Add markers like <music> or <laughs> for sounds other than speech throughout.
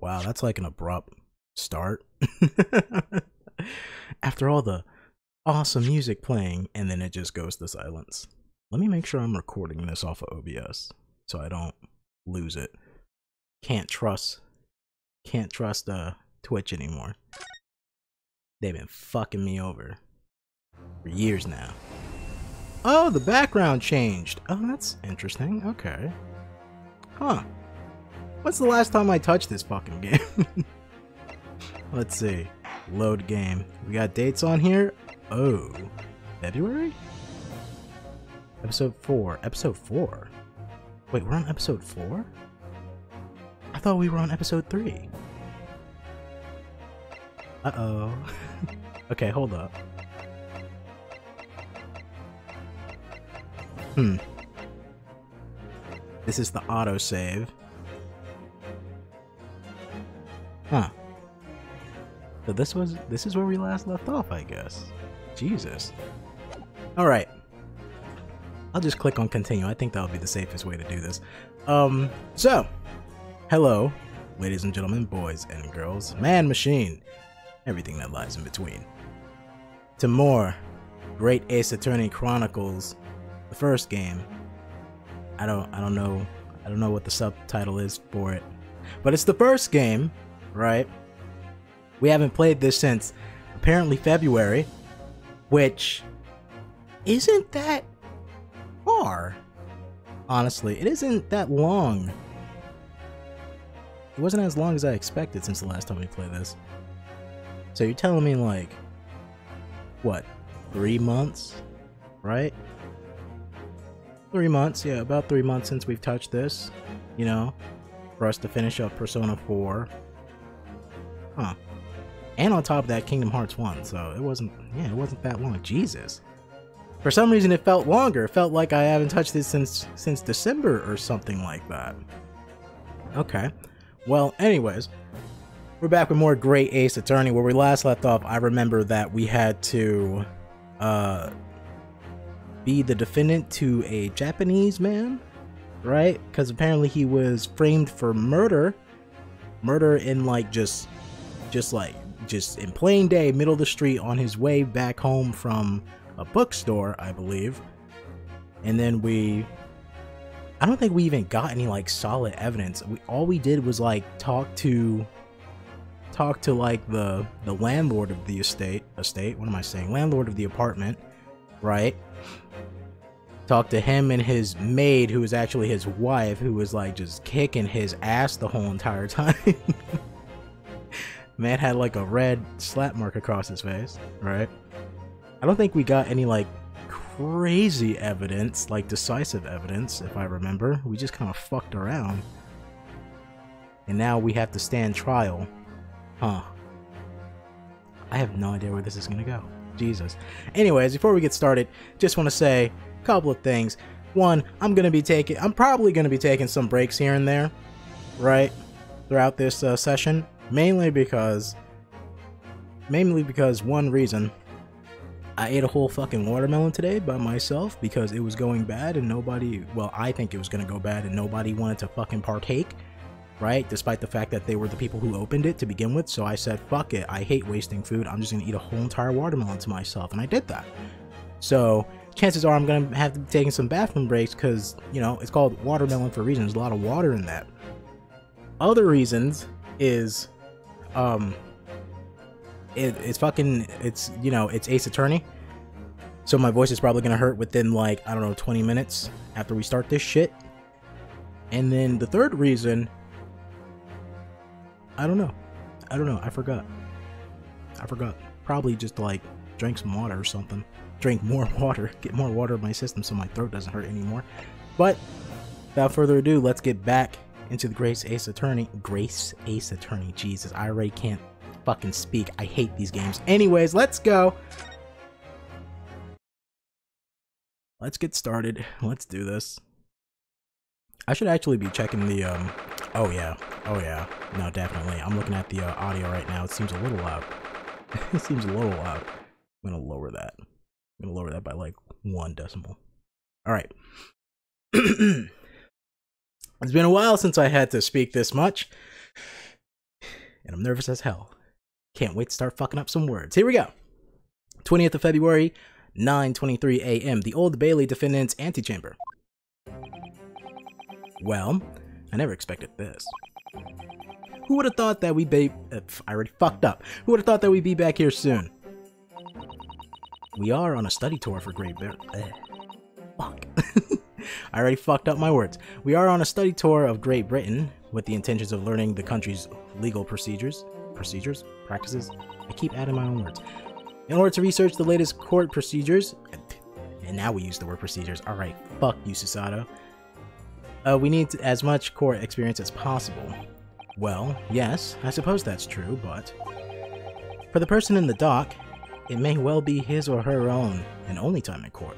Wow, that's like an abrupt start. <laughs> After all the awesome music playing, and then it just goes to silence. Let me make sure I'm recording this off of OBS so I don't lose it. Can't trust, can't trust uh, Twitch anymore. They've been fucking me over for years now. Oh, the background changed. Oh, that's interesting. Okay. Huh. When's the last time I touched this fucking game? <laughs> Let's see. Load game. We got dates on here. Oh. February? Episode 4. Episode 4? Wait, we're on episode 4? I thought we were on episode 3. Uh-oh. <laughs> okay, hold up. Hmm. This is the autosave. Huh. So this was this is where we last left off, I guess. Jesus. Alright. I'll just click on continue. I think that'll be the safest way to do this. Um, so, hello, ladies and gentlemen, boys and girls, man, machine, everything that lies in between. To more Great Ace Attorney Chronicles, the first game. I don't I don't know I don't know what the subtitle is for it. But it's the first game, right? We haven't played this since apparently February, which isn't that far. Honestly, it isn't that long. It wasn't as long as I expected since the last time we played this. So you're telling me like, what, three months, right? Three months, yeah, about three months since we've touched this, you know, for us to finish up Persona 4. Huh. And on top of that, Kingdom Hearts 1, so it wasn't, yeah, it wasn't that long. Jesus. For some reason, it felt longer. It felt like I haven't touched this since since December or something like that. Okay. Well, anyways, we're back with more Great Ace Attorney. Where we last left off, I remember that we had to uh, be the defendant to a Japanese man, right? Because apparently he was framed for murder. Murder in like just, just like, just in plain day, middle of the street on his way back home from a bookstore, I believe. And then we I don't think we even got any like solid evidence. We all we did was like talk to talk to like the the landlord of the estate estate, what am I saying? Landlord of the apartment, right? Talk to him and his maid who was actually his wife who was like just kicking his ass the whole entire <laughs> time. Man had like a red slap mark across his face, right? I don't think we got any like crazy evidence, like decisive evidence, if I remember. We just kind of fucked around. And now we have to stand trial. Huh. I have no idea where this is gonna go. Jesus. Anyways, before we get started, just want to say a couple of things. One, I'm gonna be taking, I'm probably gonna be taking some breaks here and there, right, throughout this uh, session, mainly because, mainly because one reason, I ate a whole fucking watermelon today by myself because it was going bad and nobody, well, I think it was gonna go bad and nobody wanted to fucking partake, right? Despite the fact that they were the people who opened it to begin with. So I said, fuck it, I hate wasting food. I'm just gonna eat a whole entire watermelon to myself. And I did that. So chances are I'm gonna have to be taking some bathroom breaks because, you know, it's called watermelon for a reason. There's a lot of water in that. Other reasons is, um, it, it's fucking it's you know it's ace attorney. So my voice is probably gonna hurt within like i don't know 20 minutes after we start this shit. And then the third reason i don't know. I don't know. I forgot. I forgot. Probably just like drink some water or something. Drink more <laughs> water. Get more water in my system so my throat doesn't hurt anymore. But without further ado let's get back into the grace ace attorney grace ace attorney jesus i already can't fucking speak. I hate these games. Anyways, let's go. Let's get started. Let's do this. I should actually be checking the, um, oh yeah, oh yeah, no, definitely. I'm looking at the uh, audio right now. It seems a little loud. <laughs> it seems a little loud. I'm gonna lower that. I'm gonna lower that by like one decimal. All right. <clears throat> it's been a while since I had to speak this much. and I'm nervous as hell. Can't wait to start fucking up some words. Here we go. 20th of February, 9:23 a.m. The Old Bailey defendant's antechamber. Well, I never expected this. Who would have thought that we'd be? I already fucked up. Who would have thought that we'd be back here soon? We are on a study tour for Great Britain. Fuck. <laughs> <laughs> I already fucked up my words. We are on a study tour of Great Britain with the intentions of learning the country's legal procedures, procedures, practices. I keep adding my own words. In order to research the latest court procedures, and now we use the word procedures. All right, fuck you, Susato. Uh, we need as much court experience as possible. Well, yes, I suppose that's true, but for the person in the dock, it may well be his or her own and only time in court,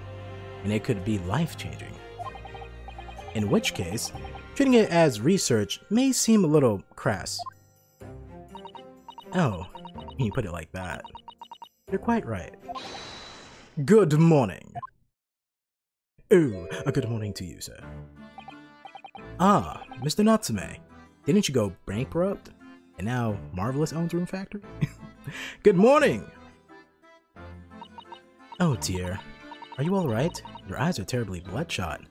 and it could be life-changing. In which case, treating it as research may seem a little crass. Oh, you put it like that. You're quite right. Good morning. Oh, a good morning to you, sir. Ah, Mr. Natsume. Didn't you go bankrupt? And now Marvelous owns Rune Factory? <laughs> good morning! Oh dear. Are you alright? Your eyes are terribly bloodshot.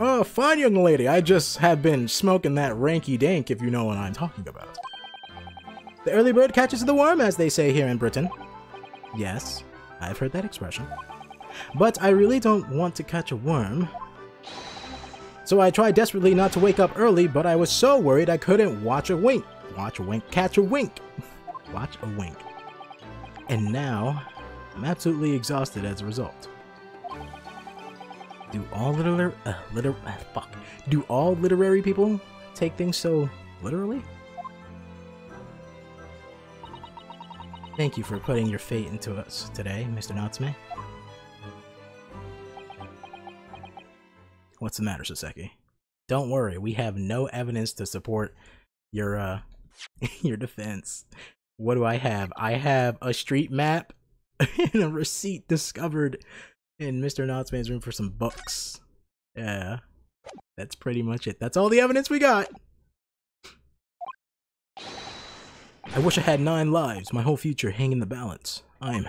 Oh, fine, young lady. I just have been smoking that ranky dank, if you know what I'm talking about. The early bird catches the worm, as they say here in Britain. Yes, I've heard that expression. But I really don't want to catch a worm. So I tried desperately not to wake up early, but I was so worried I couldn't watch a wink. Watch a wink, catch a wink. <laughs> watch a wink. And now, I'm absolutely exhausted as a result. Do all literary, uh, liter, uh, fuck. Do all literary people take things so literally? Thank you for putting your fate into us today, Mr. Natsume. What's the matter, Soseki? Don't worry, we have no evidence to support your uh <laughs> your defense. What do I have? I have a street map <laughs> and a receipt discovered in Mr. Natsume's room for some books. Yeah. That's pretty much it. That's all the evidence we got. I wish I had nine lives, my whole future hang in the balance. I'm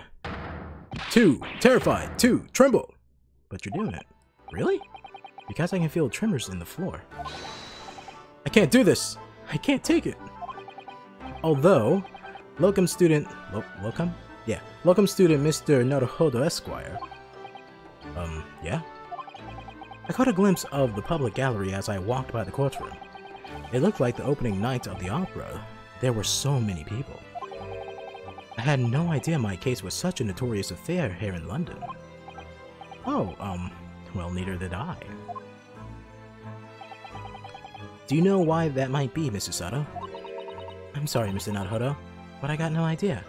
two, terrified, two, tremble. But you're doing it. Really? Because I can feel tremors in the floor. I can't do this. I can't take it. Although, locum student, lo locum? Yeah, locum student Mr. Naruhodo Esquire um, yeah? I caught a glimpse of the public gallery as I walked by the courtroom. It looked like the opening night of the opera. There were so many people. I had no idea my case was such a notorious affair here in London. Oh, um, well, neither did I. Do you know why that might be, Mr. Sato? I'm sorry, Mr. Naruhodo, but I got no idea.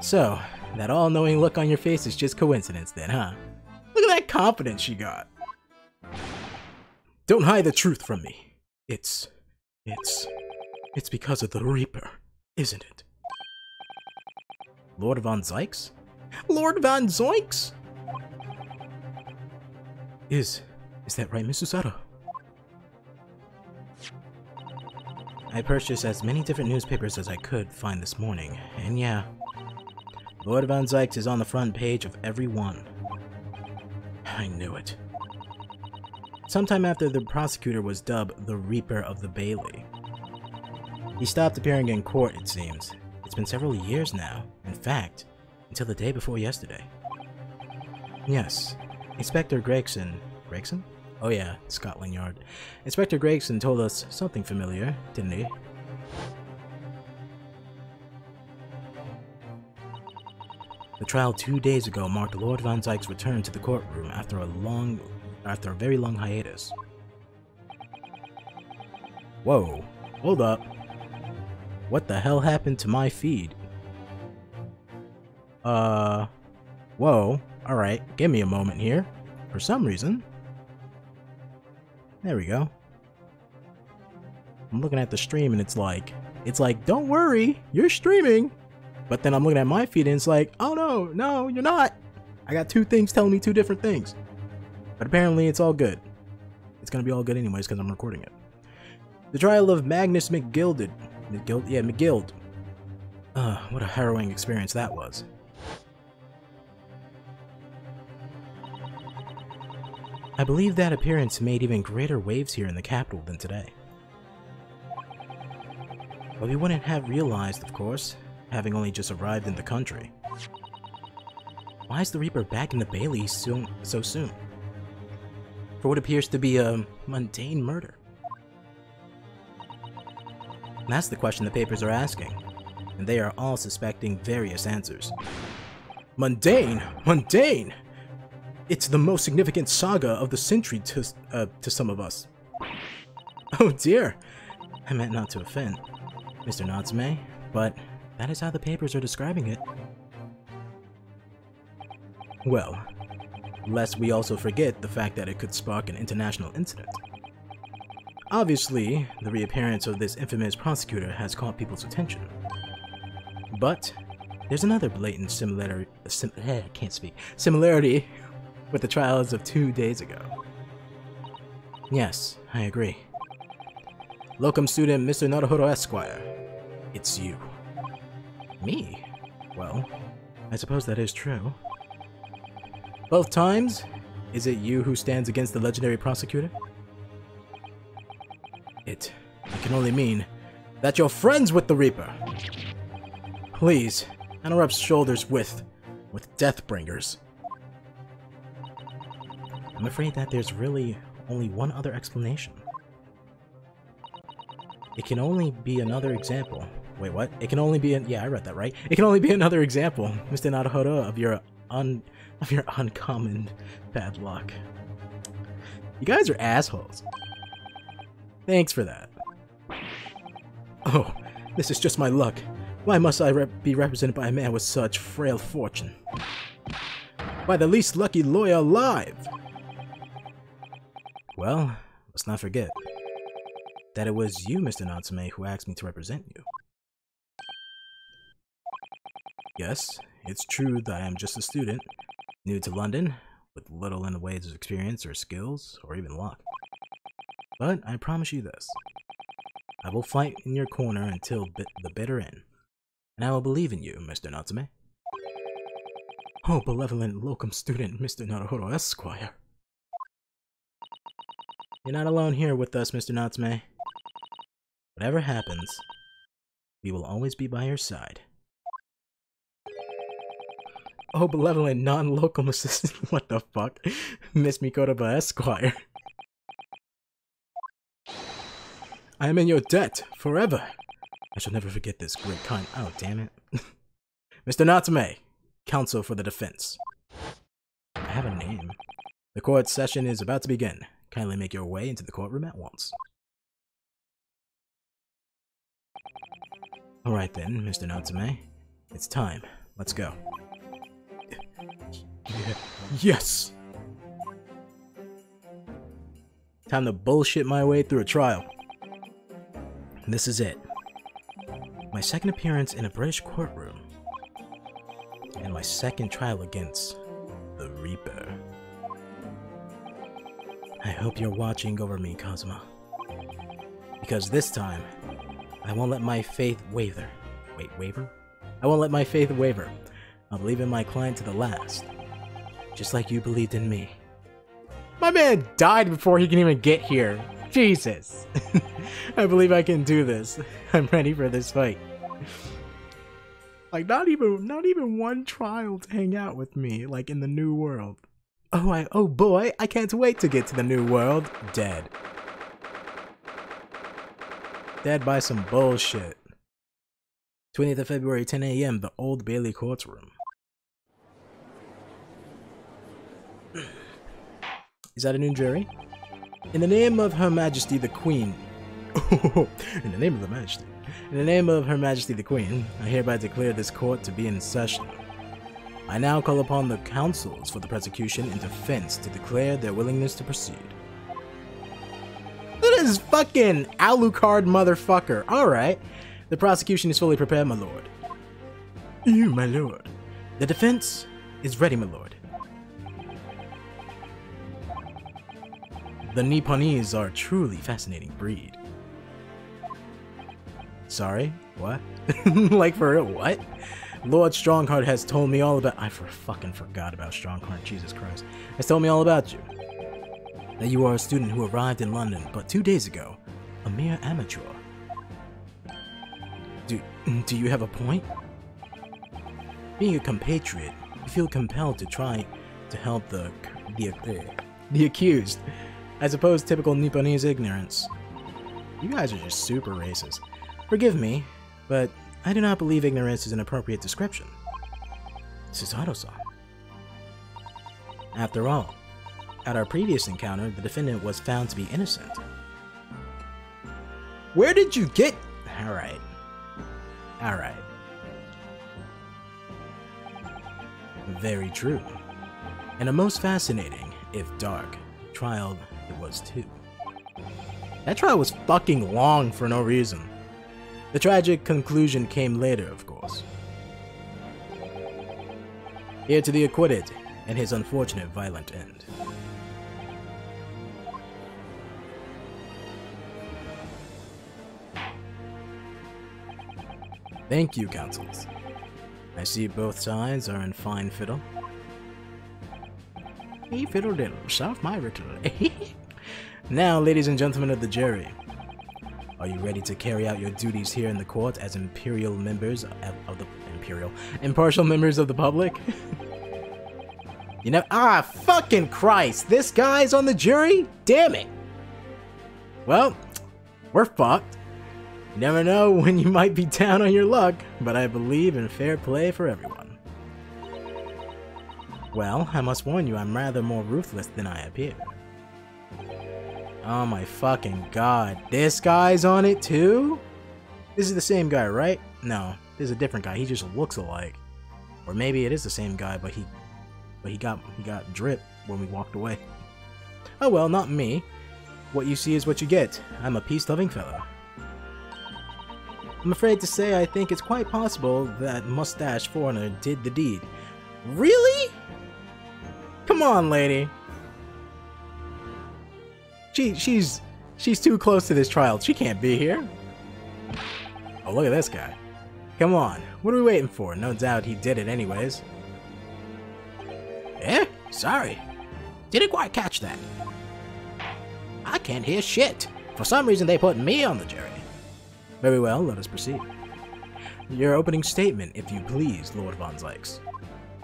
So, that all-knowing look on your face is just coincidence then, huh? Look at that confidence she got. Don't hide the truth from me. It's... it's... it's because of the Reaper, isn't it? Lord Von Zieks? Lord Von Zoinks? Is... is that right, Mr. Sato? I purchased as many different newspapers as I could find this morning, and yeah, Lord Von Zieks is on the front page of every one. I knew it. Sometime after the prosecutor was dubbed the Reaper of the Bailey. He stopped appearing in court, it seems. It's been several years now. In fact, until the day before yesterday. Yes, Inspector Gregson. Gregson? Oh yeah, Scotland Yard. Inspector Gregson told us something familiar, didn't he? The trial two days ago marked Lord Von Zieks' return to the courtroom after a long, after a very long hiatus. Whoa, hold up. What the hell happened to my feed? Uh, whoa, alright, give me a moment here. For some reason. There we go. I'm looking at the stream and it's like, it's like, don't worry, you're streaming. But then I'm looking at my feed and it's like, oh no, no, you're not. I got two things telling me two different things. But apparently it's all good. It's gonna be all good anyways because I'm recording it. The trial of Magnus McGilded, McGild? Yeah, McGild. Uh, what a harrowing experience that was. I believe that appearance made even greater waves here in the capital than today. But we wouldn't have realized, of course, having only just arrived in the country. Why is the Reaper back in the Bailey soon, so soon? For what appears to be a mundane murder. That's the question the papers are asking, and they are all suspecting various answers. Mundane? Mundane? It's the most significant saga of the century to, uh, to some of us. Oh dear! I meant not to offend, Mr. Natsume, but that is how the papers are describing it. Well, lest we also forget the fact that it could spark an international incident. Obviously, the reappearance of this infamous prosecutor has caught people's attention. But there's another blatant similarity, sim eh, can't speak, similarity with the trials of two days ago. Yes, I agree. Locum student Mr. Naruhodo Esquire, it's you. Me? Well, I suppose that is true. Both times, is it you who stands against the legendary prosecutor? It, it can only mean that you're friends with the Reaper. Please, and rub shoulders with, with Deathbringers. I'm afraid that there's really only one other explanation. It can only be another example. Wait, what? It can only be an- yeah, I read that right. It can only be another example, Mr. Naruhodo, of your un- of your uncommon bad luck. You guys are assholes. Thanks for that. Oh, this is just my luck. Why must I rep be represented by a man with such frail fortune? By the least lucky lawyer alive! Well, let's not forget that it was you, Mr. Natsume, who asked me to represent you. Yes, it's true that I am just a student, new to London, with little in the ways of experience or skills, or even luck. But I promise you this. I will fight in your corner until bit the bitter end, and I will believe in you, Mr. Natsume. Oh, benevolent locum student, Mr. Naruhodo Esquire. You're not alone here with us, Mr. Natsume. Whatever happens, we will always be by your side. Oh, benevolent non-locum assistant, <laughs> what the fuck? Miss Mikotoba Esquire. I am in your debt, forever. I shall never forget this great kind- oh, damn it. <laughs> Mr. Natsume, counsel for the defense. I have a name. The court session is about to begin. Kindly make your way into the courtroom at once. Alright then, Mr. Natsume. It's time. Let's go. <laughs> Yes! Time to bullshit my way through a trial. This is it. My second appearance in a British courtroom. And my second trial against the Reaper. I hope you're watching over me, Kazuma. Because this time, I won't let my faith waver. Wait, waver? I won't let my faith waver. I'll believe in my client to the last. Just like you believed in me. My man died before he can even get here. Jesus. <laughs> I believe I can do this. I'm ready for this fight. Like not even not even one trial to hang out with me like in the new world. Oh I oh boy, I can't wait to get to the new world. Dead. Dead by some bullshit. 20th of February, 10 a.m., the Old Bailey courtroom. Is that a new jury? In the name of Her Majesty the Queen. <laughs> in the name of the Majesty. In the name of Her Majesty the Queen, I hereby declare this court to be in session. I now call upon the counsels for the prosecution and defense to declare their willingness to proceed. Look at this fucking Alucard motherfucker. Alright. The prosecution is fully prepared, my lord. You, my lord. The defense is ready, my lord. The Nipponese are a truly fascinating breed. Sorry? What? <laughs> like for real, what? Lord Stronghart has told me all about- I for fucking forgot about Stronghart, Jesus Christ. Has told me all about you. That you are a student who arrived in London but two days ago. A mere amateur. Do, <clears throat> do you have a point? Being a compatriot, you feel compelled to try to help the the, the accused, as opposed to typical Nipponese ignorance. You guys are just super racist. Forgive me, but I do not believe ignorance is an appropriate description. Susato-san. After all, at our previous encounter, the defendant was found to be innocent. Where did you get... Alright. Alright. Very true. And a most fascinating, if dark, trial was too. That trial was fucking long for no reason. The tragic conclusion came later, of course. Here to the acquitted, and his unfortunate violent end. Thank you, counsels. I see both sides are in fine fiddle. He fiddle diddle, south my riddle. <laughs> now, ladies and gentlemen of the jury, are you ready to carry out your duties here in the court as imperial members of, the imperial impartial members of the public? <laughs> you know, ah, fucking Christ! This guy's on the jury. Damn it! Well, we're fucked. You never know when you might be down on your luck, but I believe in fair play for everyone. Well, I must warn you, I'm rather more ruthless than I appear. Oh my fucking god. This guy's on it too? This is the same guy, right? No, this is a different guy. He just looks alike. Or maybe it is the same guy, but he but he got he got drip when we walked away. Oh well, not me. What you see is what you get. I'm a peace-loving fellow. I'm afraid to say I think it's quite possible that Mustache Foreigner did the deed. Really? Come on, lady. She she's she's too close to this trial. She can't be here. Oh, look at this guy. Come on. What are we waiting for? No doubt he did it anyways. Eh? Sorry. Didn't quite catch that. I can't hear shit. For some reason they put me on the jury. Very well, let us proceed. Your opening statement, if you please, Lord Von Zieks.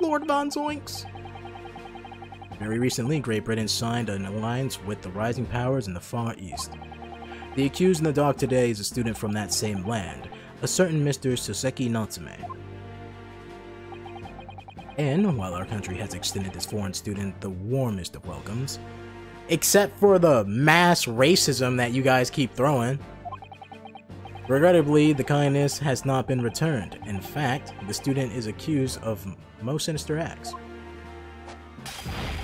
Lord Von Zoinks! Very recently, Great Britain signed an alliance with the rising powers in the Far East. The accused in the dock today is a student from that same land, a certain Mr. Soseki Natsume. And while our country has extended this foreign student the warmest of welcomes, except for the mass racism that you guys keep throwing, Regrettably, the kindness has not been returned. In fact, the student is accused of most sinister acts.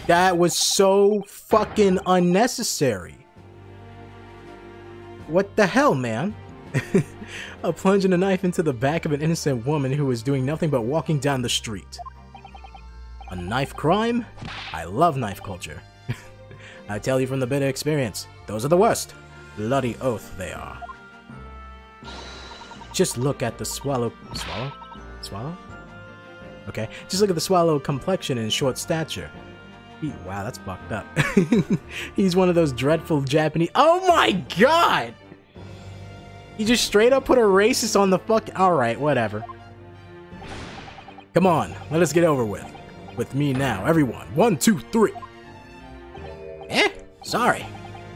That was so fucking unnecessary. What the hell, man? <laughs> a plunging a knife into the back of an innocent woman who was doing nothing but walking down the street. A knife crime? I love knife culture. <laughs> I tell you from the bitter experience, those are the worst. Bloody oath they are. Just look at the swallow. Swallow? Swallow? Okay. Just look at the swallow complexion and short stature. He, wow, that's fucked up. <laughs> He's one of those dreadful Japanese. Oh my god! He just straight up put a racist on the fuck. Alright, whatever. Come on, let us get over with. With me now, everyone. One, two, three. Eh? Sorry.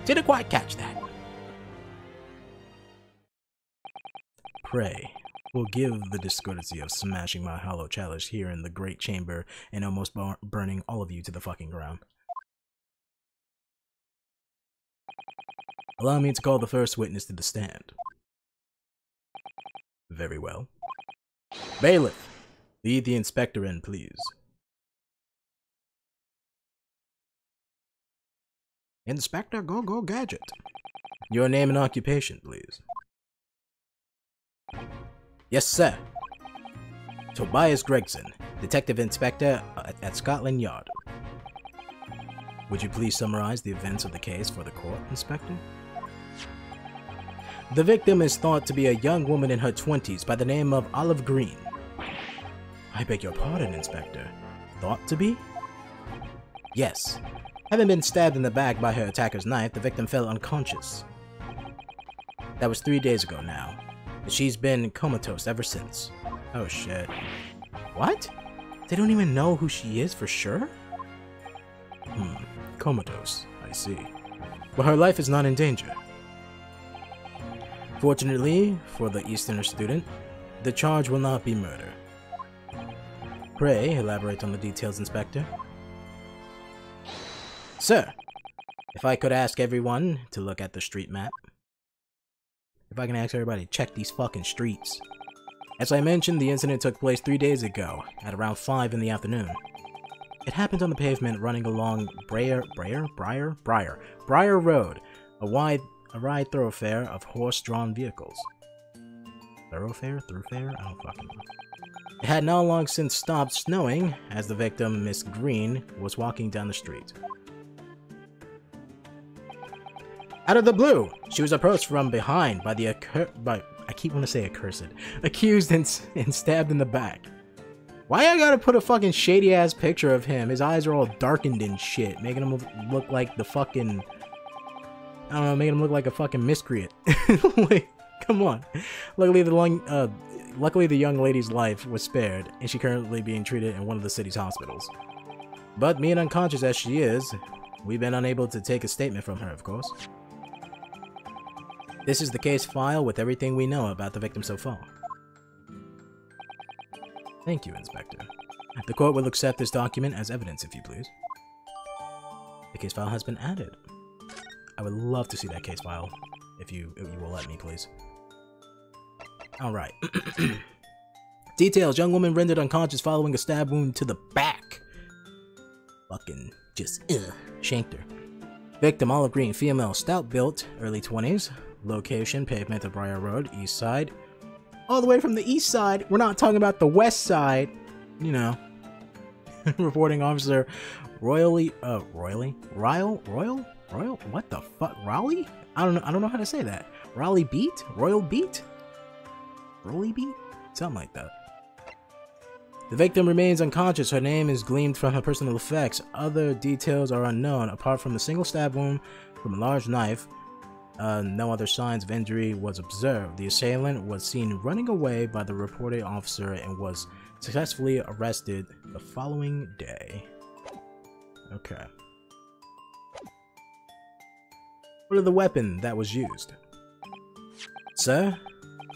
Didn't quite catch that. Pray, will give the discourtesy of smashing my hollow chalice here in the great chamber and almost burning all of you to the fucking ground. Allow me to call the first witness to the stand. Very well. Bailiff, lead the inspector in, please. Inspector Go Go Gadget. Your name and occupation, please. Yes, sir. Tobias Gregson, Detective Inspector uh, at Scotland Yard. Would you please summarize the events of the case for the court, Inspector? The victim is thought to be a young woman in her 20s by the name of Olive Green. I beg your pardon, Inspector. Thought to be? Yes. Having been stabbed in the back by her attacker's knife, the victim fell unconscious. That was three days ago now. She's been comatose ever since. Oh shit. What? They don't even know who she is for sure? Hmm, comatose, I see. But her life is not in danger. Fortunately, for the Easterner student, the charge will not be murder. Pray elaborate on the details, Inspector. Sir, if I could ask everyone to look at the street map. If I can ask everybody to check these fucking streets. As I mentioned, the incident took place three days ago, at around 5 in the afternoon. It happened on the pavement running along Breyer, Breyer, Briar, Briar, Briar Road, a wide, a wide thoroughfare of horse-drawn vehicles. Thoroughfare? Thoroughfare? I don't fucking know. It had not long since stopped snowing as the victim, Miss Green, was walking down the street. Out of the blue, she was approached from behind by the occur by I keep wanting to say accursed, accused and, <laughs> and stabbed in the back. Why I gotta put a fucking shady ass picture of him? His eyes are all darkened and shit, making him look like the fucking I don't know, making him look like a fucking miscreant. <laughs> like, come on. Luckily the long, uh, luckily the young lady's life was spared, and she currently being treated in one of the city's hospitals. But being unconscious as she is, we've been unable to take a statement from her, of course. This is the case file with everything we know about the victim so far. Thank you, Inspector. The court will accept this document as evidence, if you please. The case file has been added. I would love to see that case file, if you, if you will let me, please. Alright. <clears throat> Details. Young woman rendered unconscious following a stab wound to the back. Fucking just, ugh, shanked her. Victim, olive green, female, stout built, early 20s, Location, pavement of Briar Road, east side. All the way from the east side. We're not talking about the west side. You know. <laughs> Reporting officer Royally, uh, Royally? Royal? Royal? Royal? What the fuck? Raleigh? I don't know, I don't know how to say that. Raleigh Beat? Royal Beat? Rolly Beat? Something like that. The victim remains unconscious. Her name is gleaned from her personal effects. Other details are unknown, apart from a single stab wound from a large knife uh, no other signs of injury was observed. The assailant was seen running away by the reporting officer and was successfully arrested the following day. Okay. What of the weapon that was used? Sir,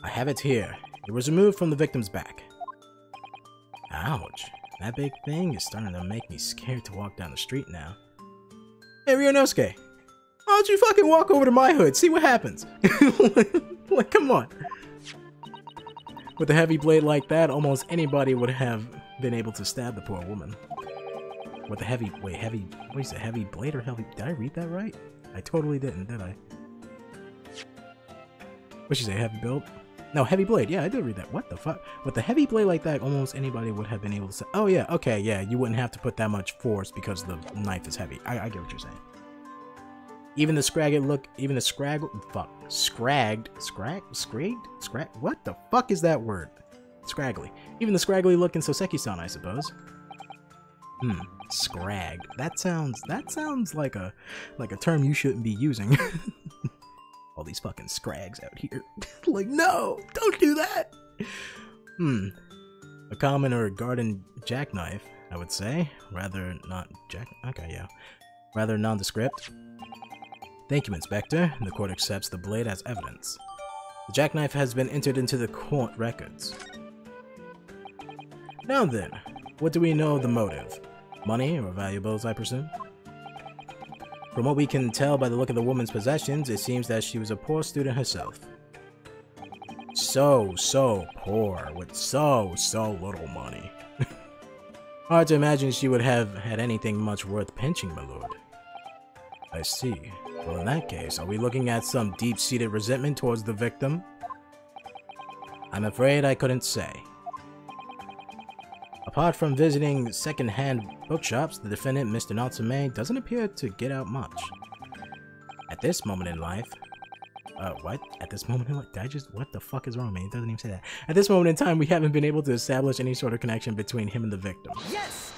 I have it here. It was removed from the victim's back. Ouch. That big thing is starting to make me scared to walk down the street now. Hey, Ryunosuke, why don't you fucking walk over to my hood, see what happens? <laughs> like, come on. With a heavy blade like that, almost anybody would have been able to stab the poor woman. With a heavy, wait, heavy, what is it, heavy blade or heavy, did I read that right? I totally didn't, did I? What'd she say, heavy build? No, heavy blade, yeah, I did read that. What the fuck? With a heavy blade like that, almost anybody would have been able to say, oh yeah, okay, yeah, you wouldn't have to put that much force because the knife is heavy. I, I get what you're saying. Even the scragged look, even the scrag, fuck, scragged, scrag, scragged, scrag, what the fuck is that word? Scraggly. Even the scraggly look looking Soseki-san, I suppose. Hmm, scrag. That sounds, that sounds like a, like a term you shouldn't be using. <laughs> All these fucking scrags out here. <laughs> like, no, don't do that! Hmm. A common or garden jackknife, I would say. Rather not jack, okay, yeah. Rather nondescript. Thank you, Inspector. The court accepts the blade as evidence. The jackknife has been entered into the court records. Now then, what do we know of the motive? Money or valuables, I presume? From what we can tell by the look of the woman's possessions, it seems that she was a poor student herself. So, so poor, with so, so little money. <laughs> Hard to imagine she would have had anything much worth pinching, my lord. I see. Well, in that case, are we looking at some deep-seated resentment towards the victim? I'm afraid I couldn't say. Apart from visiting second-hand bookshops, the defendant, Mr. Natsume, doesn't appear to get out much. At this moment in life, Uh, what? At this moment in did I just, what the fuck is wrong man? It doesn't even say that. At this moment in time, we haven't been able to establish any sort of connection between him and the victim. Yes!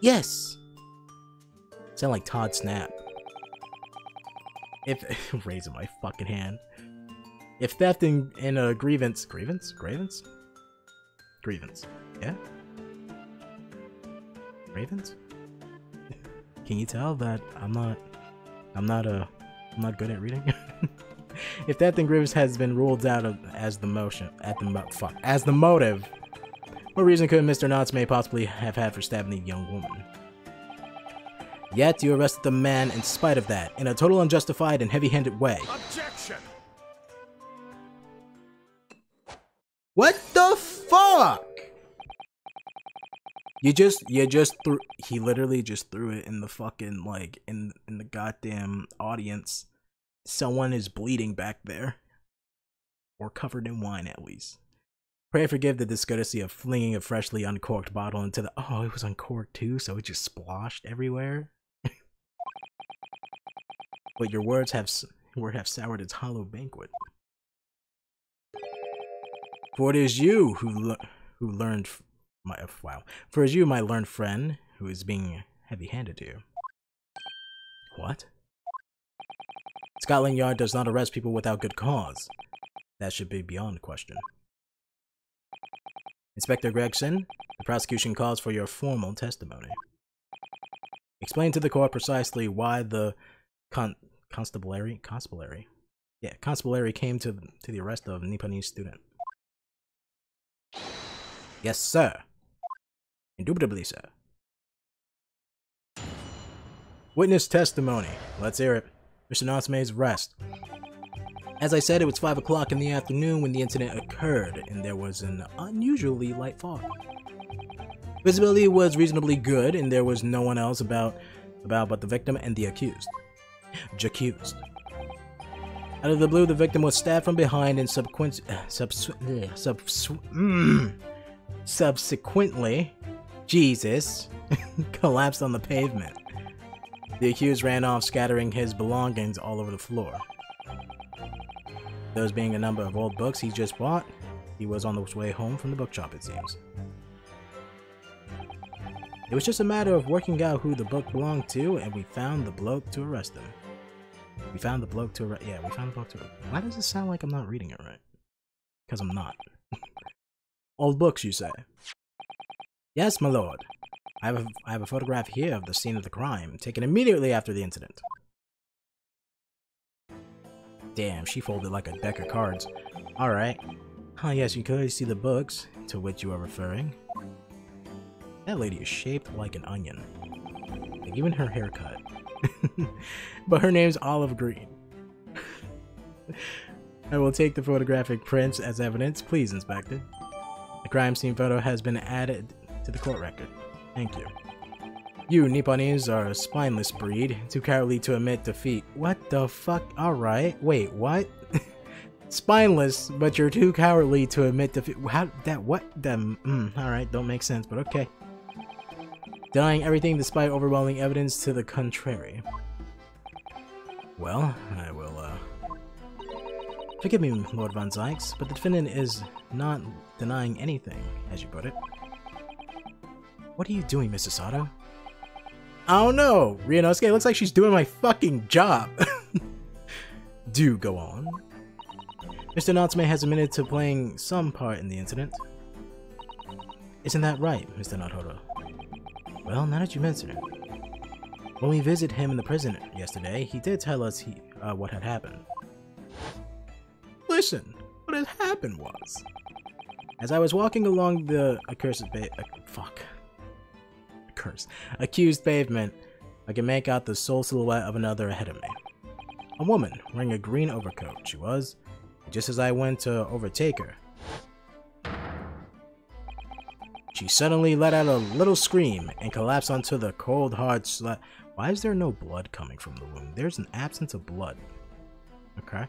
Yes! Sound like Todd Snap. If, <laughs> raising my fucking hand. If theft in, in a grievance, grievance? Grievance? Grievance. Yeah? Grievance? <laughs> Can you tell that I'm not, I'm not, uh, I'm not good at reading? <laughs> if theft in grievance has been ruled out of, as the motion, at the mo fuck, as the motive, what reason could Mr. Natsume possibly have had for stabbing the young woman? Yet you arrested the man in spite of that, in a total unjustified and heavy-handed way. Objection! What the fuck? You just, you just threw, he literally just threw it in the fucking, like, in, in the goddamn audience. Someone is bleeding back there. Or covered in wine, at least. Pray forgive the discourtesy of flinging a freshly uncorked bottle into the, oh, it was uncorked too, so it just splashed everywhere. But your words have, word have soured its hollow banquet. For it is you who who learned my uh, wow. For it is you, my learned friend, who is being heavy-handed to you. What? Scotland Yard does not arrest people without good cause. That should be beyond question. Inspector Gregson, the prosecution calls for your formal testimony. Explain to the court precisely why the con constabulary constabulary yeah constabulary came to to the arrest of Nipponese student. Yes, sir. Indubitably, sir. Witness testimony. Let's hear it. Mr. Natsume's arrest. As I said, it was 5 o'clock in the afternoon when the incident occurred, and there was an unusually light fog. Visibility was reasonably good, and there was no one else about, about but the victim and the accused. J'accused. Out of the blue, the victim was stabbed from behind and subsequent, uh, subs, uh, subs, mm, subsequently, Jesus, <laughs> collapsed on the pavement. The accused ran off, scattering his belongings all over the floor. Those being a number of old books he just bought, he was on his way home from the bookshop, it seems. It was just a matter of working out who the book belonged to, and we found the bloke to arrest him. We found the bloke to arrest. Yeah, we found the bloke to. Why does it sound like I'm not reading it right? Because I'm not. <laughs> Old books, you say? Yes, my lord. I have, a, I have a photograph here of the scene of the crime, taken immediately after the incident. Damn, she folded like a deck of cards. Alright. Ah, yes, you clearly see the books to which you are referring. That lady is shaped like an onion. Like even her haircut. <laughs> but her name's Olive Green. <laughs> I will take the photographic prints as evidence. Please, Inspector. The crime scene photo has been added to the court record. Thank you. You Nipponese are a spineless breed, too cowardly to admit defeat. What the fuck? Alright, wait, what? <laughs> spineless, but you're too cowardly to admit defeat. How, that, what? Them, mm, alright, don't make sense, but okay. Denying everything despite overwhelming evidence to the contrary. Well, I will, uh... Forgive me, Lord Von Zieks, but the defendant is not denying anything, as you put it. What are you doing, Mrs. Sato? I don't know, Ryunosuke. Looks like she's doing my fucking job. <laughs> Do go on. Mr. Natsume has admitted to playing some part in the incident. Isn't that right, Mr. Naruto? Well, now that you mention it. When we visited him in the prison yesterday, he did tell us he, uh, what had happened. Listen, what had happened was... As I was walking along the accursed uh, fuck. Curse. Accused pavement, I can make out the sole silhouette of another ahead of me. A woman, wearing a green overcoat, she was. Just as I went to overtake her, she suddenly let out a little scream and collapsed onto the cold, hard slab. Why is there no blood coming from the wound? There's an absence of blood. Okay.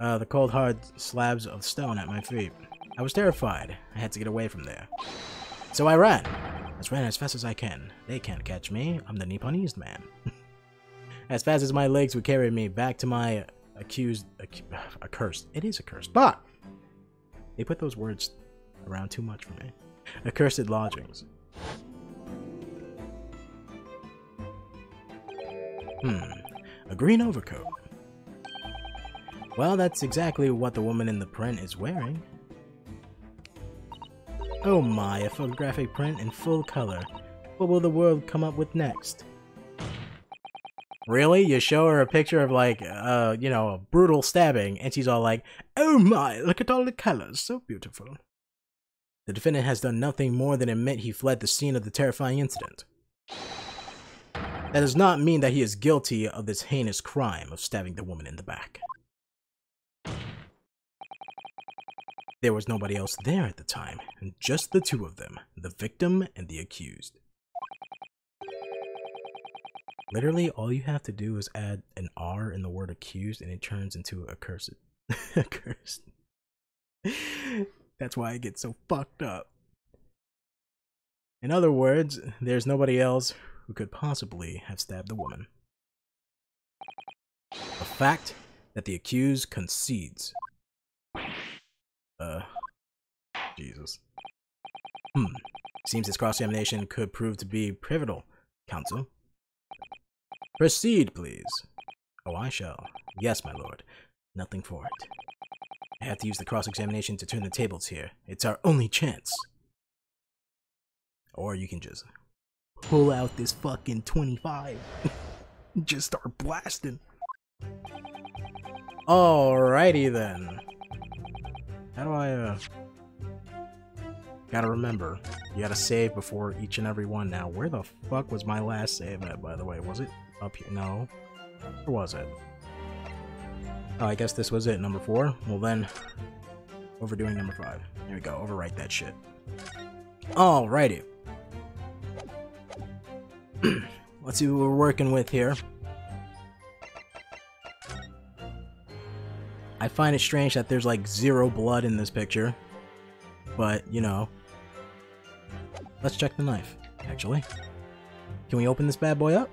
Uh, the cold, hard slabs of stone at my feet. I was terrified. I had to get away from there. So I ran. I ran as fast as I can. They can't catch me. I'm the Nipponese man. <laughs> as fast as my legs would carry me back to my accused, ac <sighs> accursed. It is accursed. But they put those words around too much for me. Accursed lodgings. Hmm. A green overcoat. Well, that's exactly what the woman in the print is wearing. Oh my, a photographic print in full color. What will the world come up with next? Really? You show her a picture of like, uh, you know, a brutal stabbing, and she's all like, Oh my, look at all the colors, so beautiful. The defendant has done nothing more than admit he fled the scene of the terrifying incident. That does not mean that he is guilty of this heinous crime of stabbing the woman in the back. There was nobody else there at the time, just the two of them, the victim and the accused. Literally, all you have to do is add an R in the word accused and it turns into accursed. accursed. <laughs> That's why I get so fucked up. In other words, there's nobody else who could possibly have stabbed the woman. A fact that the accused concedes. Uh, Jesus. Hmm. Seems this cross-examination could prove to be pivotal, counsel. Proceed, please. Oh, I shall. Yes, my lord. Nothing for it. I have to use the cross-examination to turn the tables here. It's our only chance. Or you can just pull out this fucking 25. <laughs> just start blasting. Alrighty then. How do I, uh... Gotta remember, you gotta save before each and every one now. Where the fuck was my last save at, by the way? Was it up here? No. Where was it? Oh, I guess this was it, number four. Well then, overdoing number five. There we go, overwrite that shit. Alrighty. <clears throat> Let's see what we're working with here. I find it strange that there's like zero blood in this picture. But, you know. Let's check the knife, actually. Can we open this bad boy up?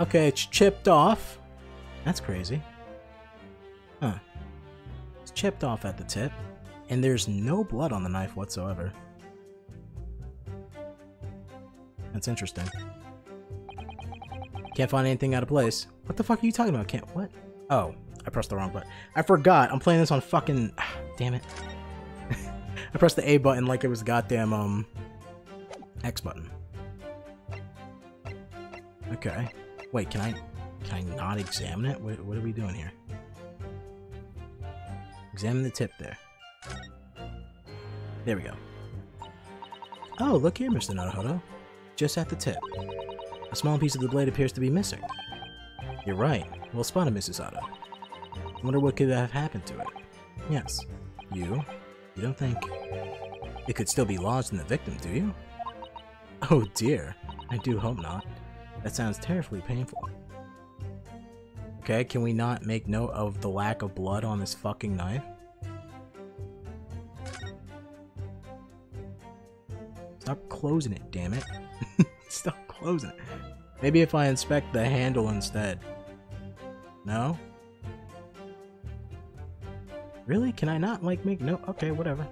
Okay, it's chipped off. That's crazy. Huh. It's chipped off at the tip, and there's no blood on the knife whatsoever. That's interesting. Can't find anything out of place. What the fuck are you talking about? Can't- what? Oh, I pressed the wrong button. I forgot. I'm playing this on fucking- <sighs> damn it. <laughs> I pressed the A button like it was goddamn, um, X button. Okay. Wait, can I, can I not examine it? What, what are we doing here? Examine the tip there. There we go. Oh, look here, Mr. Naruhodo. Just at the tip. A small piece of the blade appears to be missing. You're right. Well spotted, Miss Susato. Wonder what could have happened to it. Yes. You? You don't think... It could still be lodged in the victim, do you? Oh dear. I do hope not. That sounds terribly painful. Okay, can we not make note of the lack of blood on this fucking knife? Stop closing it, damn it. <laughs> Stop closing it. Maybe if I inspect the handle instead. No? Really? Can I not, like, make no- okay, whatever.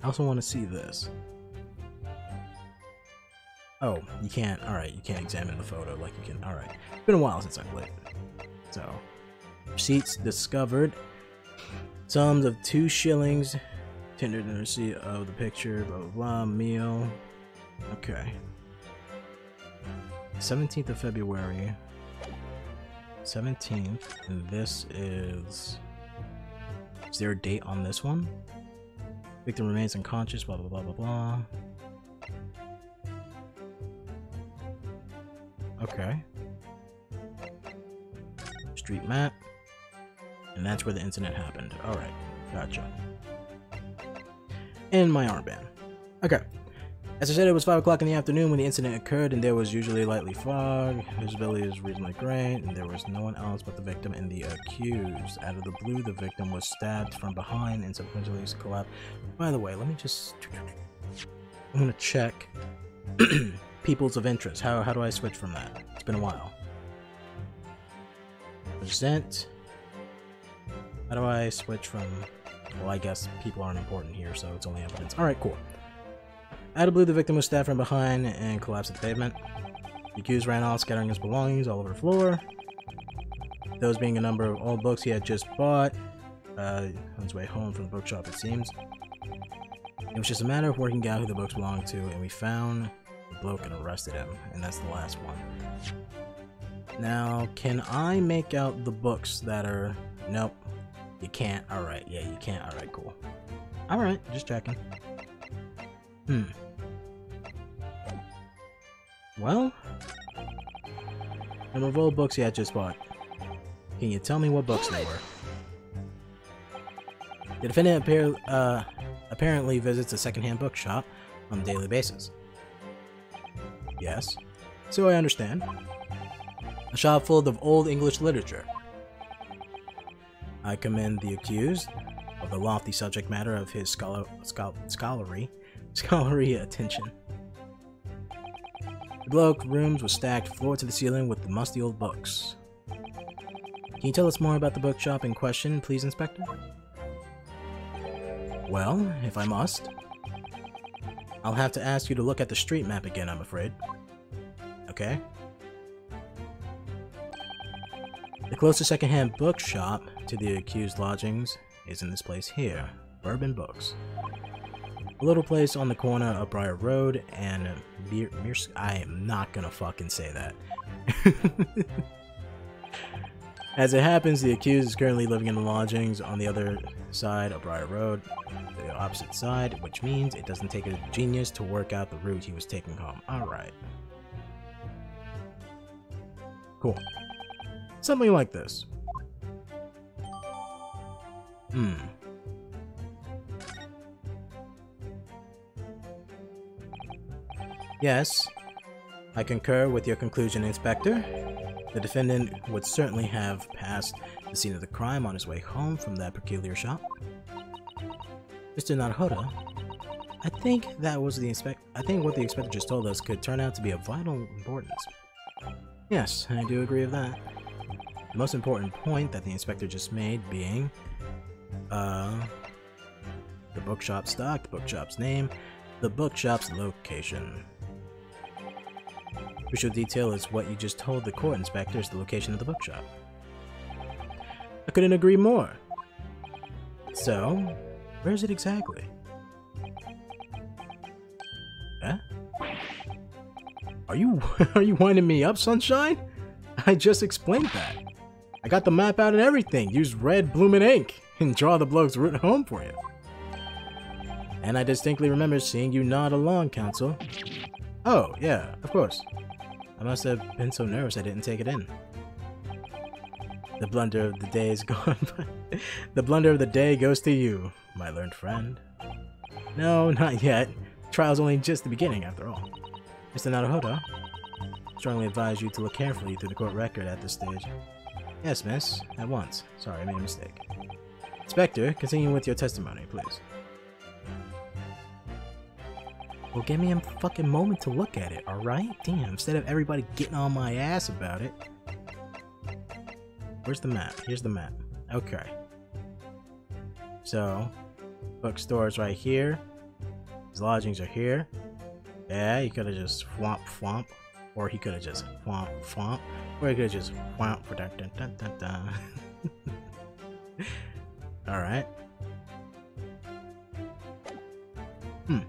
I also want to see this. Oh, you can't. Alright, you can't examine the photo like you can. Alright. It's been a while since I played. So, receipts discovered. Sums of two shillings. Tendered in receipt of the picture. Blah blah blah. Meal. Okay. 17th of February. 17th. And this is. Is there a date on this one? Victim remains unconscious. Blah blah blah blah blah. Okay. Street map. And that's where the incident happened. Alright, gotcha. And my armband. Okay. As I said, it was 5 o'clock in the afternoon when the incident occurred, and there was usually lightly fog. Visibility is reasonably great, and there was no one else but the victim and the accused. Out of the blue, the victim was stabbed from behind and subsequently collapsed. By the way, let me just... I'm gonna check <clears throat> peoples of interest. How, how do I switch from that? It's been a while. Present. How do I switch from... Well, I guess people aren't important here, so it's only evidence. Alright, cool. Out of blue, the victim was stabbed from behind and collapsed at the pavement. The accused ran off, scattering his belongings all over the floor. Those being a number of old books he had just bought. Uh, on his way home from the bookshop, it seems. It was just a matter of working out who the books belonged to, and we found bloke and arrested him, and that's the last one. Now, can I make out the books that are... Nope. You can't. Alright, yeah, you can't. Alright, cool. Alright, just checking. Hmm. Well... Number of all books he had just bought. Can you tell me what books they were? The defendant appear, uh, apparently visits a secondhand bookshop on a daily basis. Yes, so I understand. A shop full of old English literature. I commend the accused of the lofty subject matter of his scholar, schol scholarly, <laughs> scholarly attention. The bloke rooms were stacked floor to the ceiling with the musty old books. Can you tell us more about the bookshop in question, please, Inspector? Well, if I must. I'll have to ask you to look at the street map again, I'm afraid. Okay. The closest secondhand bookshop to the accused lodgings is in this place here, Bourbon Books. A little place on the corner of Briar Road and Mir I am not gonna fucking say that. <laughs> As it happens, the accused is currently living in the lodgings on the other side of Briar Road, the opposite side, which means it doesn't take a genius to work out the route he was taking home. Alright. Cool. Something like this. Hmm. Yes, I concur with your conclusion, Inspector. The defendant would certainly have passed the scene of the crime on his way home from that peculiar shop. Mr. Naruhodo, I think that was the inspect. I think what the inspector just told us could turn out to be of vital importance. Yes, I do agree with that. The most important point that the inspector just made being, uh, the bookshop stock, the bookshop's name, the bookshop's location. Crucial detail is what you just told the court inspector is the location of the bookshop. I couldn't agree more. So, where is it exactly? Huh? Are you <laughs> are you winding me up, Sunshine? I just explained that. I got the map out and everything. Use red blooming ink and draw the bloke's route home for you. And I distinctly remember seeing you nod along, Counsel. Oh, yeah, of course. I must have been so nervous I didn't take it in. The blunder of the day is <laughs> gone. the blunder of the day goes to you, my learned friend. No, not yet. Trial's only just the beginning, after all. Mr. Naruhodo, strongly advise you to look carefully through the court record at this stage. Yes, miss. At once. Sorry, I made a mistake. Inspector, continue with your testimony, please. Well, give me a fucking moment to look at it, alright? Damn, instead of everybody getting on my ass about it. Where's the map? Here's the map. Okay. So, bookstore's right here. His lodgings are here. Yeah, he could have just whomp whomp. Or he could have just whomp whomp. Or he could have just whomp for dun dun dun dun dun. <laughs> Alright. Hmm.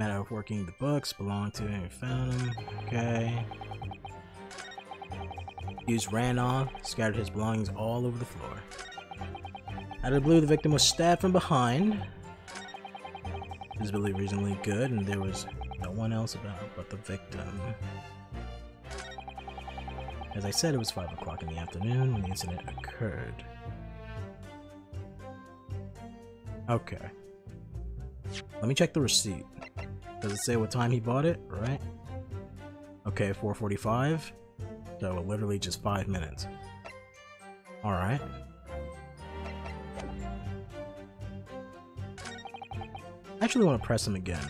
Matter of working the books belong to him. Found him. Okay. Hughes ran off, scattered his belongings all over the floor. Out of the blue, the victim was stabbed from behind. Visibility reasonably good, and there was no one else about but the victim. As I said, it was 5 o'clock in the afternoon when the incident occurred. Okay. Let me check the receipt. Does it say what time he bought it? Right? Okay, 445. So literally just five minutes. Alright. I actually want to press him again.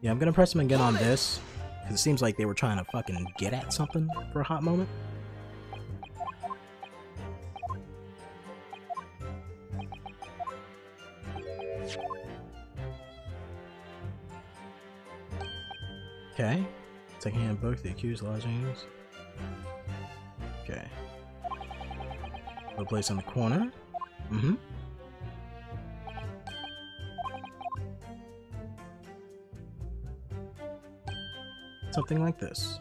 Yeah, I'm gonna press him again on this, because it seems like they were trying to fucking get at something for a hot moment. Okay. Secondhand book, the accused lodgings. Okay. A place on the corner. Mm-hmm. Something like this.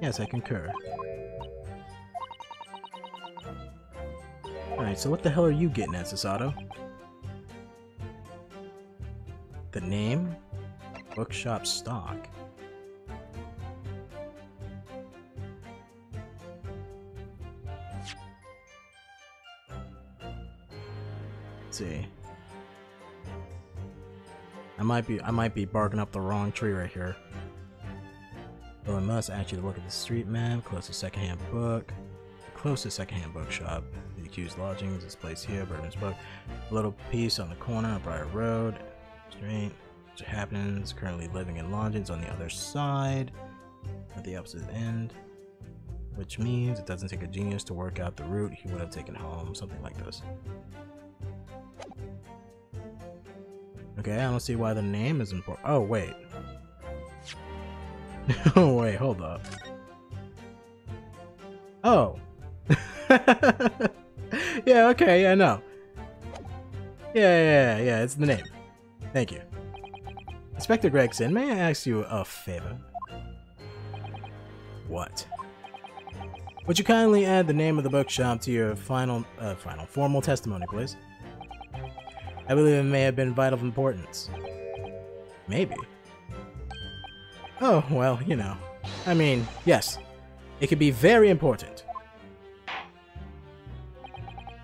Yes, I concur. Alright, so what the hell are you getting at, Susato? Name? Bookshop stock. Let's see. I might be I might be barking up the wrong tree right here. Well, I must actually look at the street map, closest secondhand book. Closest secondhand bookshop. The accused lodgings is placed here, Bourbon's book. A little piece on the corner of Briar Road. Straight. What happens? Currently living in lodgings on the other side. At the opposite end. Which means it doesn't take a genius to work out the route he would have taken home. Something like this. Okay, I don't see why the name is important. Oh, wait. <laughs> oh, wait, hold up. Oh. <laughs> yeah, okay, yeah, no. Yeah, yeah, yeah, it's the name. Thank you. Inspector Gregson, may I ask you a favor? What? Would you kindly add the name of the bookshop to your final, uh, final formal testimony, please? I believe it may have been vital importance. Maybe. Oh, well, you know. I mean, yes. It could be very important.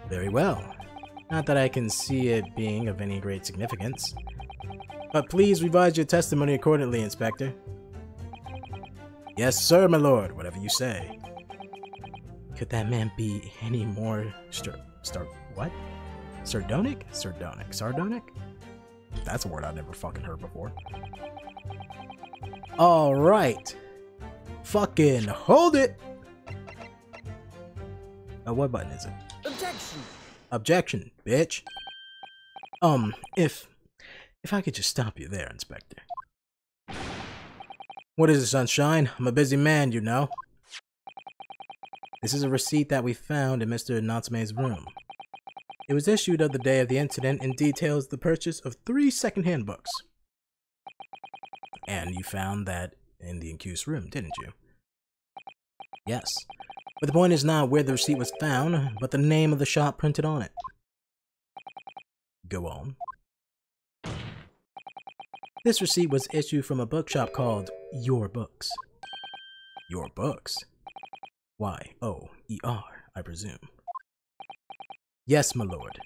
Very well. Not that I can see it being of any great significance. But please revise your testimony accordingly, Inspector. Yes, sir, my lord, whatever you say. Could that man be any more star... star... what? Sardonic? Sardonic. Sardonic? That's a word I've never fucking heard before. Alright. Fucking hold it! Uh, what button is it? Objection! Objection, bitch. Um, if... If I could just stop you there, Inspector. What is it, Sunshine? I'm a busy man, you know. This is a receipt that we found in Mr. Natsume's room. It was issued on the day of the incident and details the purchase of three secondhand books. And you found that in the accused room, didn't you? Yes. But the point is not where the receipt was found, but the name of the shop printed on it. Go on. This receipt was issued from a bookshop called Yore Books. Yore Books? Y-O-E-R, I presume. Yes, my lord.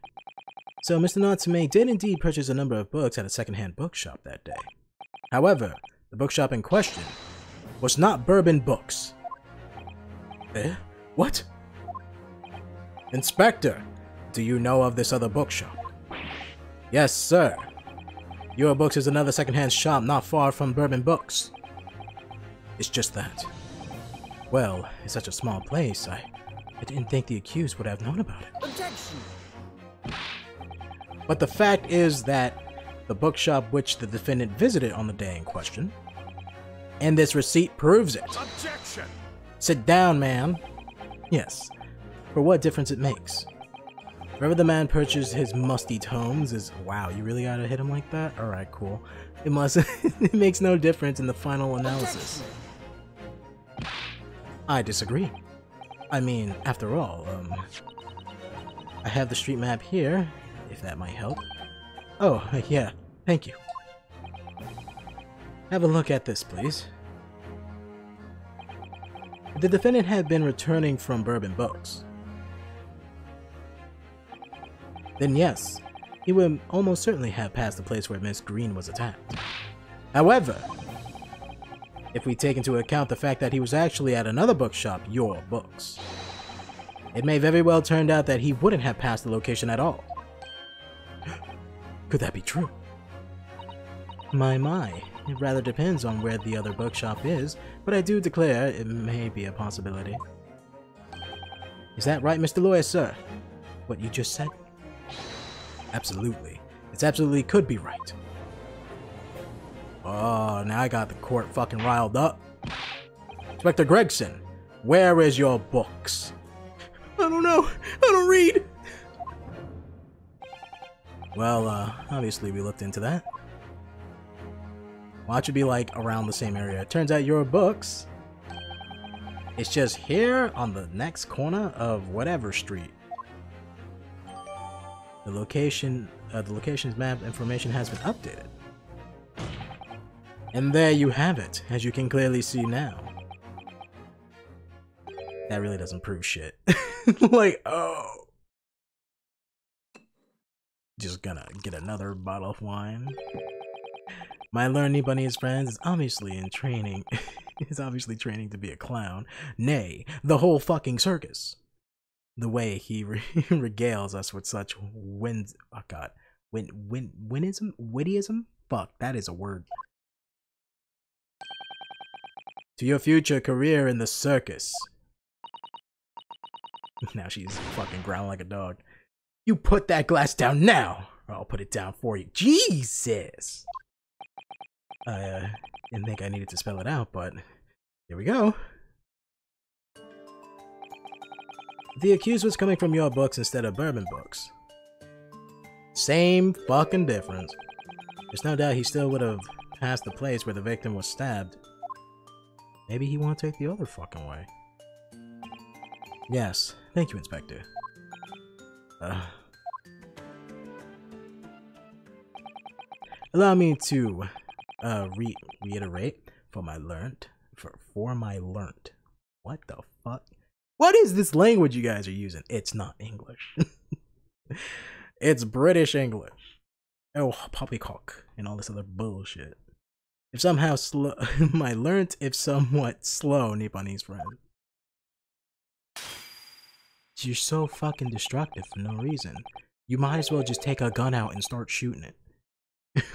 So Mr. Natsume did indeed purchase a number of books at a second-hand bookshop that day. However, the bookshop in question was not Bourbon Books. Eh? What? Inspector, do you know of this other bookshop? Yes, sir. Yore Books is another second-hand shop not far from Bourbon Books. It's just that. Well, it's such a small place, I I didn't think the accused would have known about it. Objection! But the fact is that the bookshop which the defendant visited on the day in question, and this receipt proves it. Objection! Sit down, man. Yes, for what difference it makes. Wherever the man purchased his musty tomes is wow, you really gotta hit him like that? Alright, cool. It must <laughs> it makes no difference in the final analysis. I disagree. I mean, after all, um, I have the street map here, if that might help. Oh, yeah, thank you. Have a look at this, please. The defendant had been returning from Bourbon Books, then yes, he would almost certainly have passed the place where Miss Green was attacked. However, if we take into account the fact that he was actually at another bookshop, Yore Books. It may very well turn out that he wouldn't have passed the location at all. <gasps> Could that be true? My, my. It rather depends on where the other bookshop is, but I do declare it may be a possibility. Is that right, Mr. Lawyer, sir? What you just said? Absolutely. It's absolutely could be right. Oh, now I got the court fucking riled up. Inspector Gregson, where is Yore Books? I don't know. I don't read. Well, uh, obviously we looked into that. Watch it be like around the same area. It turns out Yore Books. It's just here on the next corner of whatever street. The location, uh, the location's map information has been updated. And there you have it, as you can clearly see now. That really doesn't prove shit. <laughs> like, oh. Just gonna get another bottle of wine. My learning bunny his friends is obviously in training. <laughs> is obviously training to be a clown. Nay, the whole fucking circus. The way he re <laughs> regales us with such wind. Oh god. Win, win, winism? Wittyism? Fuck, that is a word. To your future career in the circus. <laughs> Now she's fucking growling like a dog. You put that glass down now, or I'll put it down for you. Jesus! I uh, didn't think I needed to spell it out, but here we go. The accused was coming from Yore Books instead of bourbon books. Same fucking difference. There's no doubt he still would have passed the place where the victim was stabbed. Maybe he won't take the other fucking way. Yes, thank you, Inspector. Uh, allow me to uh, re reiterate for my learnt for for my learnt. What the fuck? What is this language you guys are using? It's not English. <laughs> it's British English. Oh, poppycock and all this other bullshit. If somehow slow, <laughs> my learnt if somewhat slow Nipponese friend. You're so fucking destructive for no reason. You might as well just take a gun out and start shooting it. <laughs>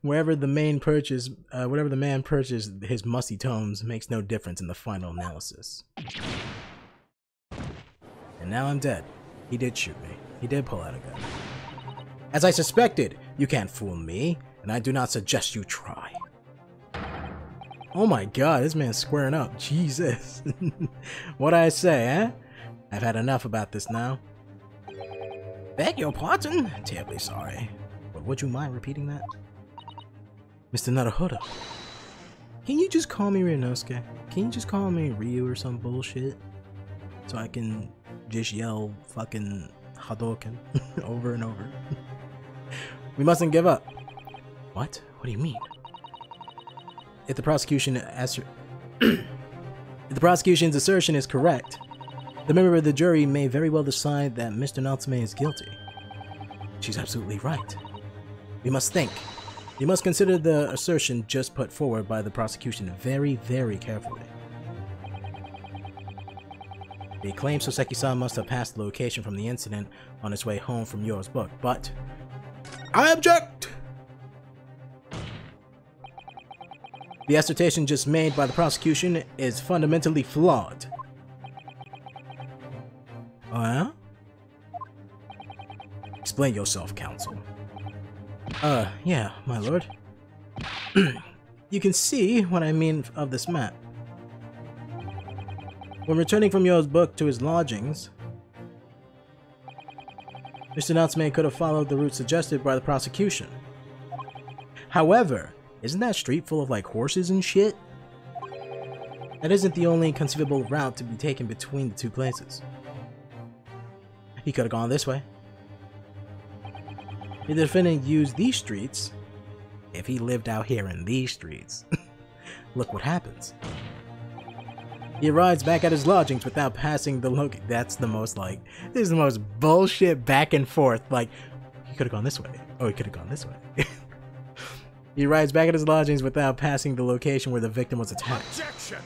Wherever the main purchase, uh, whatever the man purchased his musty tomes makes no difference in the final analysis. Now I'm dead. He did shoot me. He did pull out a gun. As I suspected, you can't fool me, and I do not suggest you try. Oh my god, this man's squaring up. Jesus. <laughs> what I say, eh? I've had enough about this now. Beg your pardon? Terribly sorry. But would you mind repeating that? Mr. Naruhodo. Can you just call me Ryunosuke? Can you just call me Ryu or some bullshit? So I can just yell fucking Hadouken <laughs> over and over. <laughs> we mustn't give up. What? What do you mean? If the prosecution <clears throat> if the prosecution's assertion is correct, the member of the jury may very well decide that Mr. Natsume is guilty. She's absolutely right. We must think. We must consider the assertion just put forward by the prosecution very, very carefully. They claim Soseki-san must have passed the location from the incident on his way home from Yo's book, but I object! The assertion just made by the prosecution is fundamentally flawed. Yeah? Explain yourself, counsel. Uh, yeah, my lord. <clears throat> you can see what I mean of this map. When returning from Yo's book to his lodgings, Mr. Natsume could have followed the route suggested by the prosecution. However, isn't that street full of like horses and shit? That isn't the only conceivable route to be taken between the two places. He could have gone this way. The defendant used these streets. If he lived out here in these streets, <laughs> look what happens. He arrives back at his lodgings without passing the look. That's the most like, this is the most bullshit back and forth. Like, he could have gone this way. Oh, he could have gone this way. <laughs> He arrives back at his lodgings without passing the location where the victim was attacked. Objection!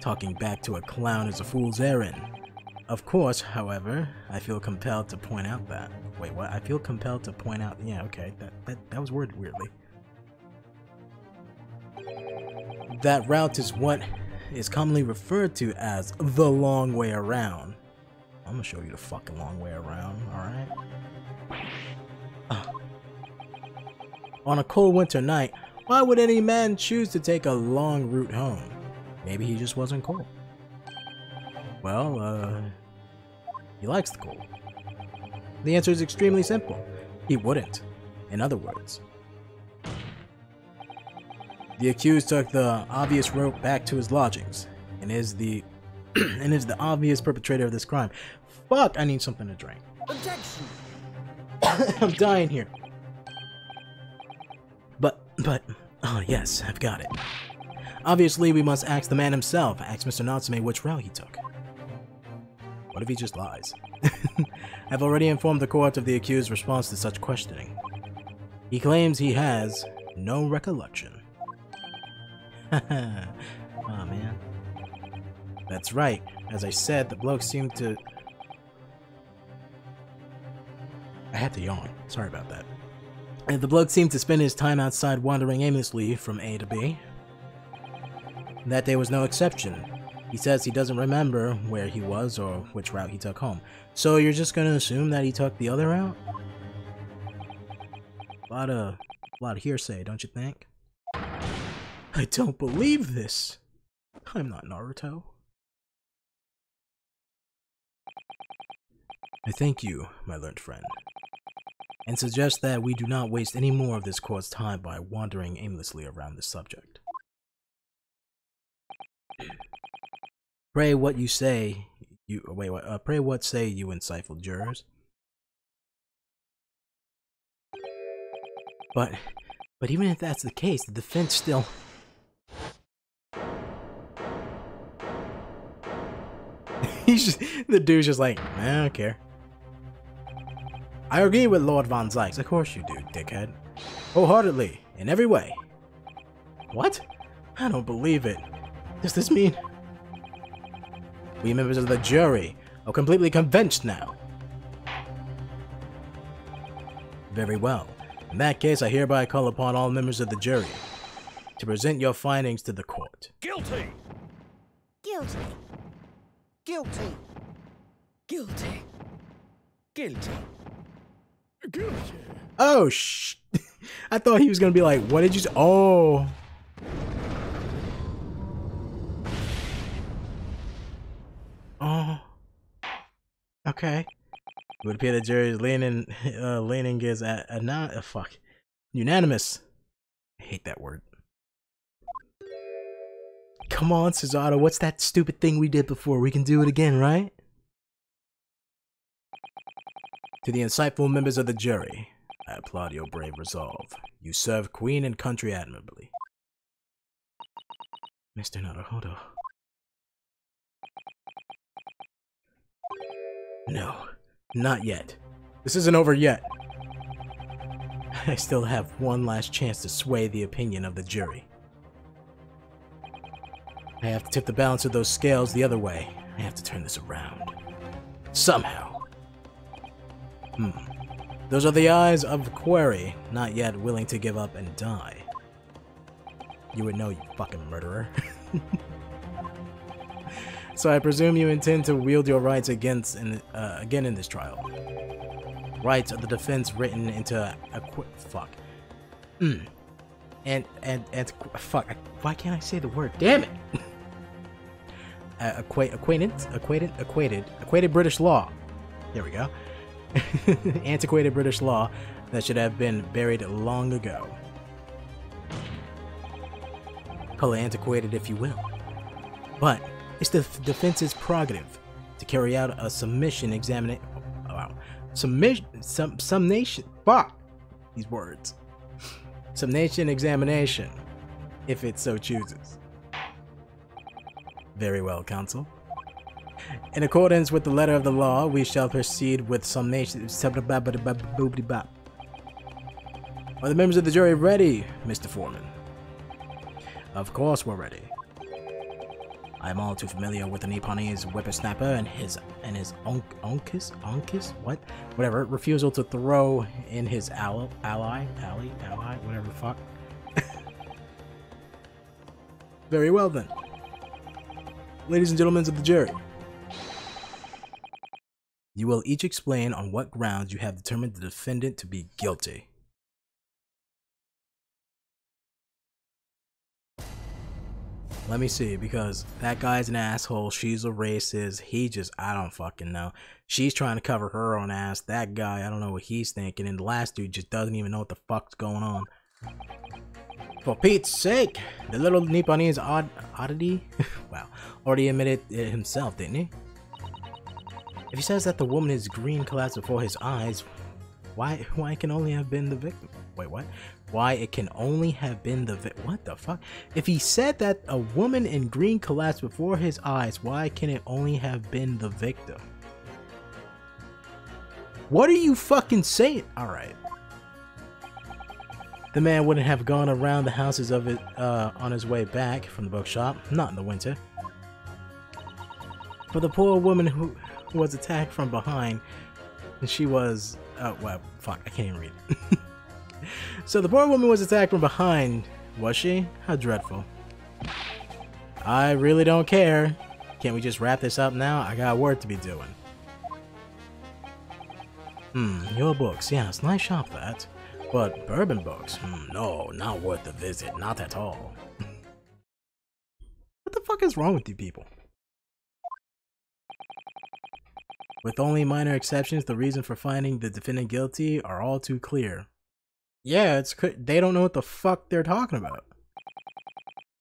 Talking back to a clown is a fool's errand. Of course, however, I feel compelled to point out that. Wait, what? I feel compelled to point out. Yeah, okay, that that, that was worded weirdly. That route is what is commonly referred to as the long way around. I'm gonna show you the fucking long way around, alright? Uh. On a cold winter night, why would any man choose to take a long route home? Maybe he just wasn't cold. Well, uh, he likes the cold. The answer is extremely simple. He wouldn't. In other words, the accused took the obvious route back to his lodgings and is the <clears throat> and is the obvious perpetrator of this crime. Fuck, I need something to drink. Objection! <coughs> I'm dying here. But, but, oh yes, I've got it. Obviously, we must ask the man himself, ask Mr. Natsume which route he took. What if he just lies? <laughs> I've already informed the court of the accused's response to such questioning. He claims he has no recollection. <laughs> oh man. That's right. As I said, the bloke seemed to... I had to yawn. Sorry about that. And the bloke seemed to spend his time outside wandering aimlessly from A to B. That day was no exception. He says he doesn't remember where he was or which route he took home. So you're just gonna assume that he took the other route? A lot of, a lot of hearsay, don't you think? <laughs> I don't believe this. I'm not Naruto. I thank you, my learned friend, and suggest that we do not waste any more of this court's time by wandering aimlessly around the subject. Pray what you say, you wait, what, uh, pray what say you insightful jurors. But, but even if that's the case, the defense still. <laughs> He's just, the dude's just like, I don't care. I agree with Lord Von Zieks. Of course you do, dickhead. Wholeheartedly, in every way. What? I don't believe it. Does this mean... We members of the jury are completely convinced now. Very well. In that case, I hereby call upon all members of the jury to present your findings to the court. Guilty! Guilty. Guilty. Guilty. Guilty. Guilty. Oh, sh! <laughs> I thought he was gonna be like, what did you? Oh. Oh. Okay. It would appear the jury is leaning, <laughs> uh, leaning is at a not, uh, fuck, unanimous. I hate that word. Come on, Susato, what's that stupid thing we did before? We can do it again, right? To the insightful members of the jury, I applaud your brave resolve. You serve Queen and country admirably. Mr. Naruhodo. No, not yet. This isn't over yet. <laughs> I still have one last chance to sway the opinion of the jury. I have to tip the balance of those scales the other way. I have to turn this around. Somehow. Hmm. Those are the eyes of Query, not yet willing to give up and die. You would know, you fucking murderer. <laughs> so I presume you intend to wield your rights against in, uh, again in this trial. Rights of the defense written into a, a qu- fuck. Mm. And and and fuck. Why can't I say the word? Damn it! <laughs> uh, equate, acquaintance, equated, equated, equated British law. There we go. <laughs> Antiquated British law that should have been buried long ago. Call it antiquated if you will. But it's the defense's prerogative to carry out a submission examination. Oh, wow. Submission. Some, some nation. Fuck! These words. <laughs> Some nation examination, if it so chooses. Very well, counsel. In accordance with the letter of the law, we shall proceed with summation. Are the members of the jury ready, Mr. Foreman? Of course we're ready. I'm all too familiar with the Nipponese whippersnapper and his and his onk, onkus onkus what whatever refusal to throw in his ally ally ally ally whatever fuck. <laughs> Very well then, ladies and gentlemen of the jury. You will each explain on what grounds you have determined the defendant to be guilty. Let me see, because that guy's an asshole. She's a racist. He just, I don't fucking know. She's trying to cover her own ass. That guy, I don't know what he's thinking. And the last dude just doesn't even know what the fuck's going on. For Pete's sake, the little Nipponese odd oddity, <laughs> wow, already admitted it himself, didn't he? If he says that the woman is green collapsed before his eyes, why why can only have been the victim? Wait, what? Why it can only have been the vi- what the fuck? If he said that a woman in green collapsed before his eyes, why can it only have been the victim? What are you fucking saying? All right. The man wouldn't have gone around the houses of it uh, on his way back from the bookshop, not in the winter. For the poor woman who, was attacked from behind, and she was, uh, well, fuck, I can't even read. <laughs> so the poor woman was attacked from behind, was she? How dreadful. I really don't care. Can't we just wrap this up now? I got work to be doing. Hmm, Yore Books. Yes, nice shop that. But bourbon books? Hmm, no, not worth the visit. Not at all. <laughs> what the fuck is wrong with you people? With only minor exceptions, the reason for finding the defendant guilty are all too clear. Yeah, it's they don't know what the fuck they're talking about.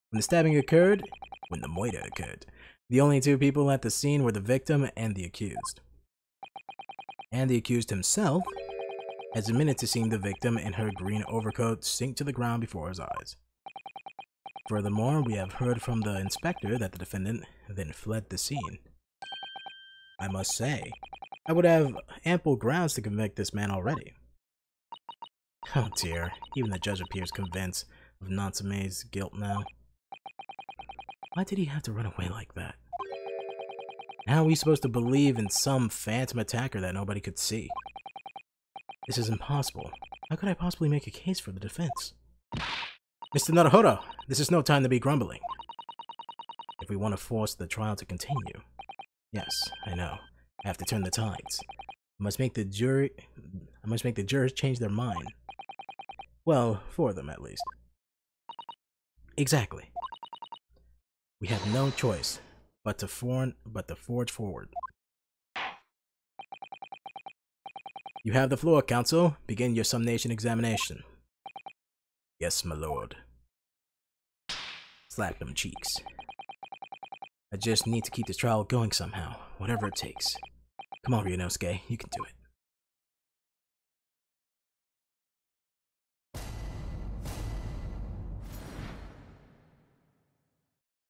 When the stabbing occurred, when the moita occurred, the only two people at the scene were the victim and the accused. And the accused himself has admitted to seeing the victim in her green overcoat sink to the ground before his eyes. Furthermore, we have heard from the inspector that the defendant then fled the scene. I must say, I would have ample grounds to convict this man already. Oh dear, even the judge appears convinced of Natsume's guilt now. Why did he have to run away like that? How are we supposed to believe in some phantom attacker that nobody could see? This is impossible. How could I possibly make a case for the defense? Mr. Naruhodo, this is no time to be grumbling. If we want to force the trial to continue, Yes, I know. I have to turn the tides. I must make the jury I must make the jurors change their mind. Well, for them at least. Exactly. We have no choice but to but to forge forward. You have the floor, counsel. Begin your summation examination. Yes, my lord. Slap them cheeks. I just need to keep this trial going somehow, whatever it takes. Come on, Ryunosuke, you can do it.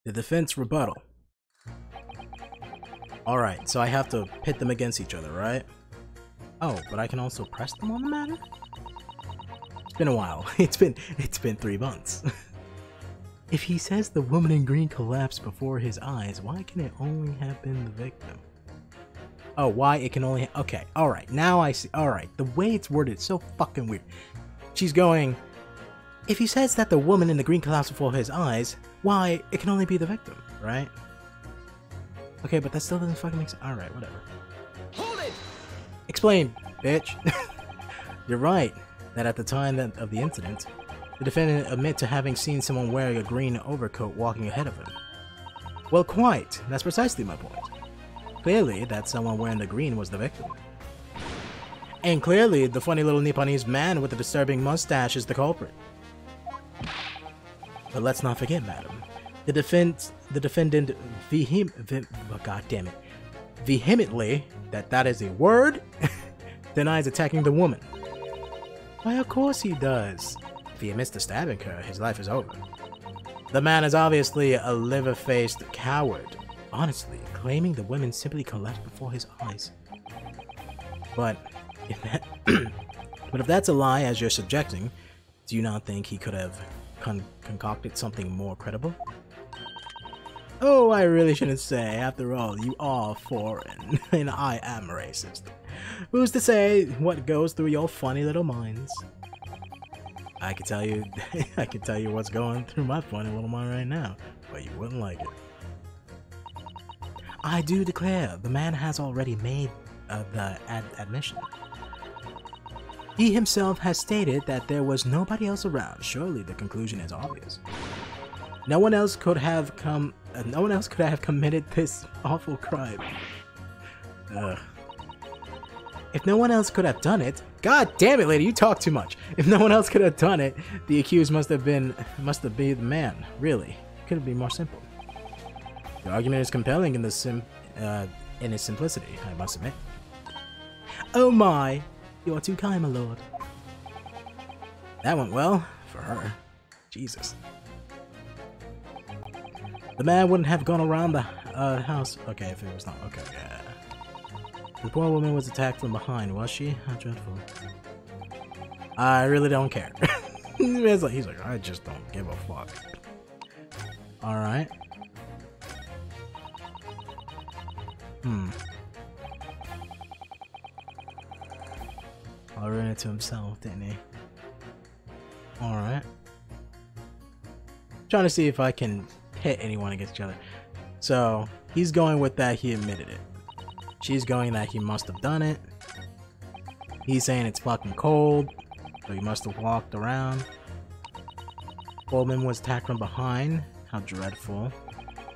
The defense rebuttal. Alright, so I have to pit them against each other, right? Oh, but I can also press them on the matter? It's been a while. <laughs> It's been it's been three months. <laughs> If he says the woman in green collapsed before his eyes, why can it only have been the victim? Oh, why it can only. Okay, alright, now I see. Alright, the way it's worded is so fucking weird. She's going. If he says that the woman in the green collapsed before his eyes, why it can only be the victim, right? Okay, but that still doesn't fucking make sense. Alright, whatever. Explain, bitch. <laughs> You're right, that at the time of the incident, the defendant admit to having seen someone wearing a green overcoat walking ahead of him. Well, quite. That's precisely my point. Clearly, that someone wearing the green was the victim. And clearly, the funny little Nipponese man with the disturbing mustache is the culprit. But let's not forget, madam, the defense, the defendant vehem, ve oh, God damn it, vehemently, that that is a word, <laughs> denies attacking the woman. Why, of course he does. If he admits to stabbing her, his life is over. The man is obviously a liver-faced coward, honestly, claiming the women simply collapsed before his eyes. But if that, <clears throat> but if that's a lie, as you're subjecting, Do you not think he could have con concocted something more credible? Oh, I really shouldn't say. After all, you are foreign, <laughs> and I am racist. Who's to say what goes through your funny little minds? I can tell you, <laughs> I can tell you what's going through my funny little mind right now, but you wouldn't like it. I do declare, the man has already made uh, the ad admission. He himself has stated that there was nobody else around. Surely the conclusion is obvious. No one else could have come. No one else could have committed this awful crime. Ugh. If no one else could have done it, god damn it, lady, you talk too much. If no one else could have done it, the accused must have been must have been the man. Really, could have been more simple. The argument is compelling in the sim uh, in its simplicity, I must admit. Oh my, you are too kind, my lord. That went well for her. Jesus. The man wouldn't have gone around the uh, house. Okay, if it was not. Okay, yeah. The poor woman was attacked from behind, was she? How dreadful. I really don't care. <laughs> he's, like, he's like, I just don't give a fuck. Alright. Hmm. I'll run it to himself, didn't he? Alright. Trying to see if I can pit anyone against each other. So, he's going with that he admitted it. She's going that he must have done it. He's saying it's fucking cold, so he must have walked around. Coleman was attacked from behind. How dreadful.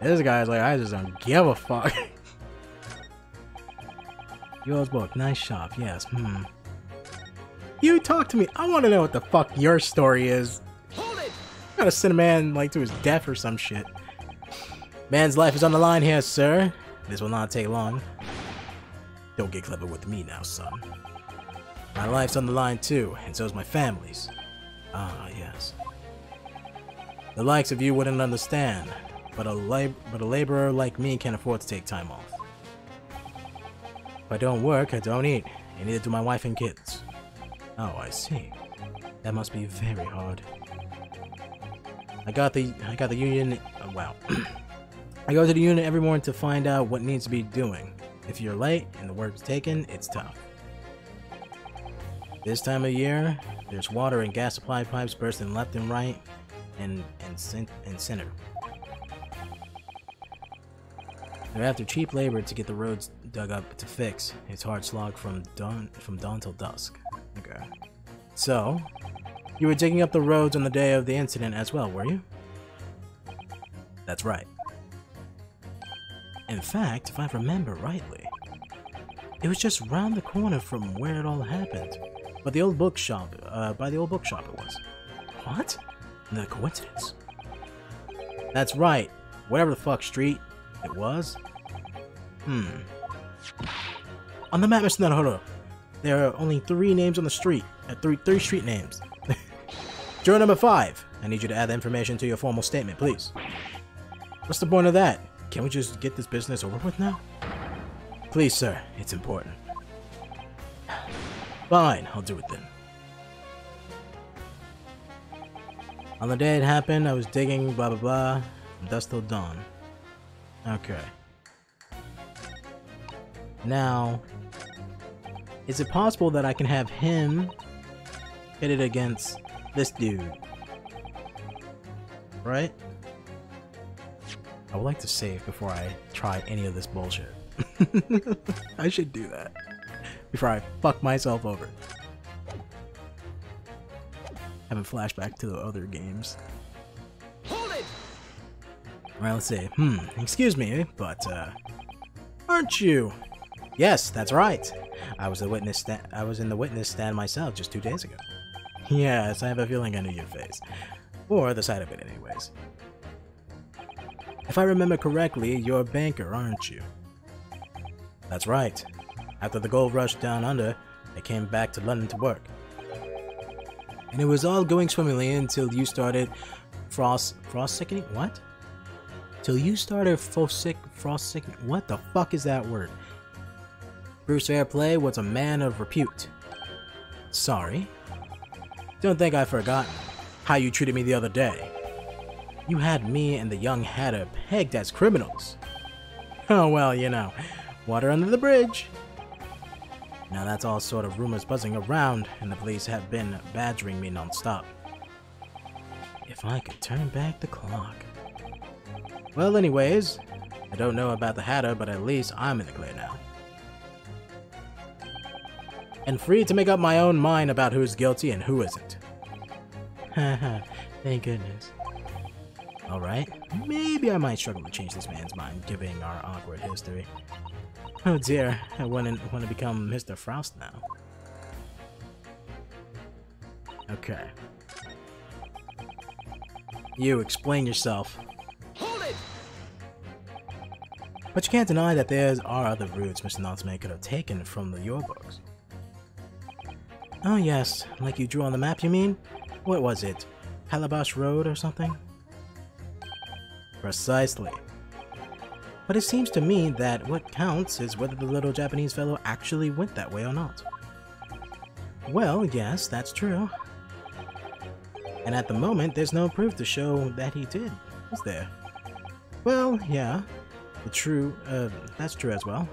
This guy's like, I just don't give a fuck. <laughs> Yore Books, nice shop, yes, hmm. You talk to me, I want to know what the fuck your story is. Gotta send a man, like, to his death or some shit. Man's life is on the line here, sir. This will not take long. Don't get clever with me now, son. My life's on the line too, and so is my family's. Ah, yes. The likes of you wouldn't understand, but a, lab but a laborer like me can't afford to take time off. If I don't work, I don't eat, and neither do my wife and kids. Oh, I see. That must be very hard. I got the I got the union. Uh, oh, wow. <clears throat> I go to the unit every morning to find out what needs to be doing. If you're late and the work is taken, it's tough. This time of year, there's water and gas supply pipes bursting left and right and, and, and center. They're after cheap labor to get the roads dug up to fix. It's hard slog from dawn from dawn till dusk. Okay. So, you were digging up the roads on the day of the incident as well, were you? That's right. In fact, if I remember rightly, it was just round the corner from where it all happened. But the old bookshop, uh, by the old bookshop it was. What? The coincidence. That's right. Whatever the fuck street it was. Hmm. On the map, Mr. Naruto, there are only three names on the street. Uh, three, three street names. <laughs> Juror number five. I need you to add the information to your formal statement, please. What's the point of that? Can't we just get this business over with now? Please, sir. It's important. Fine, I'll do it then. On the day it happened, I was digging blah blah blah from dusk till dawn. Okay. Now, is it possible that I can have him hit it against this dude? Right? I would like to save before I try any of this bullshit. <laughs> I should do that. Before I fuck myself over. Have a flashback to the other games. Hold it! Alright, let's see. Hmm, excuse me, but, uh... Aren't you? Yes, that's right. I was the witness I was in the witness stand myself just two days ago. Yes, I have a feeling I knew your face. Or the side of it anyways. If I remember correctly, you're a banker, aren't you? That's right. After the gold rush down under, I came back to London to work. And it was all going swimmingly until you started frost frost sickening what? Till you started frost frost sickening what the fuck is that word? Bruce Fairplay was a man of repute. Sorry. Don't think I've forgotten. how you treated me the other day. You had me and the young hatter pegged as criminals. <laughs> Oh well, you know, water under the bridge. Now that's all sort of rumors buzzing around, and the police have been badgering me non-stop. If I could turn back the clock. Well, anyways, I don't know about the Hatter, but at least I'm in the clear now. And free to make up my own mind about who's guilty and who isn't. Haha, <laughs> thank goodness. Alright, maybe I might struggle to change this man's mind, given our awkward history. Oh dear, I wouldn't want to become Mr. Frost now. Okay. You, explain yourself. Hold it! But you can't deny that there are other routes Mr. Natsume could have taken from the Yore Books. Oh yes, like you drew on the map you mean? What was it? Calabash Road or something? Precisely. But it seems to me that what counts is whether the little Japanese fellow actually went that way or not. Well, yes, that's true. And at the moment, there's no proof to show that he did, is there? Well, yeah, the true, uh, that's true as well.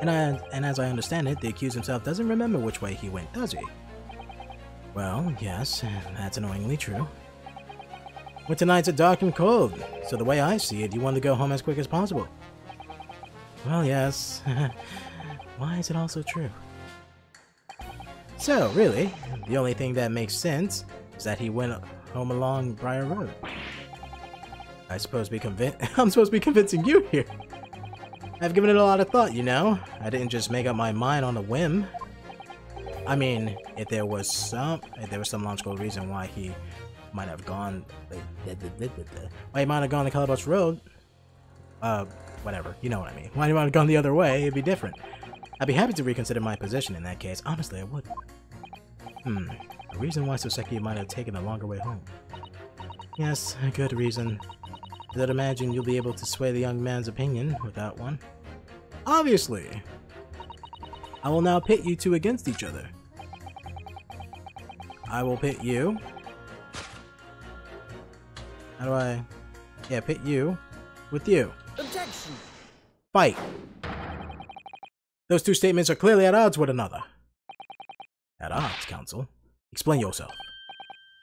And, I, and as I understand it, the accused himself doesn't remember which way he went, does he? Well, yes, that's annoyingly true. But tonight's are dark and cold, so the way I see it, you want to go home as quick as possible. Well, yes. <laughs> Why is it also true? So, really, the only thing that makes sense is that he went home along Briar Road. I suppose be convin- <laughs> I'm supposed to be convincing you here. I've given it a lot of thought, you know. I didn't just make up my mind on a whim. I mean, if there was some, if there was some logical reason why he might have gone, why he might have gone the Calabash Road, uh, whatever, you know what I mean. Why he might have gone the other way, it'd be different. I'd be happy to reconsider my position in that case. Honestly, I would. Hmm, a reason why Soseki might have taken a longer way home. Yes, a good reason. I don't imagine you'll be able to sway the young man's opinion without one. Obviously! I will now pit you two against each other. I will pit you. How do I... Yeah, pit you with you. Objection. Fight! Those two statements are clearly at odds with another. At odds, counsel? Explain yourself.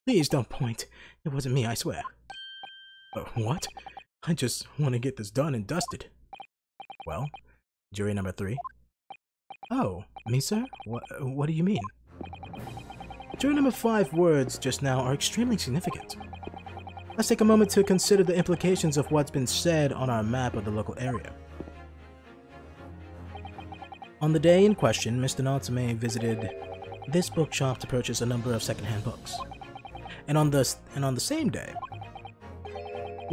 Please don't point. It wasn't me, I swear. Uh, what? I just want to get this done and dusted. Well, jury number three. Oh, me, sir? What, what do you mean? Jury number five words just now are extremely significant. Let's take a moment to consider the implications of what's been said on our map of the local area. On the day in question, Mr. Natsume visited this bookshop to purchase a number of secondhand books. And on the and on the same day,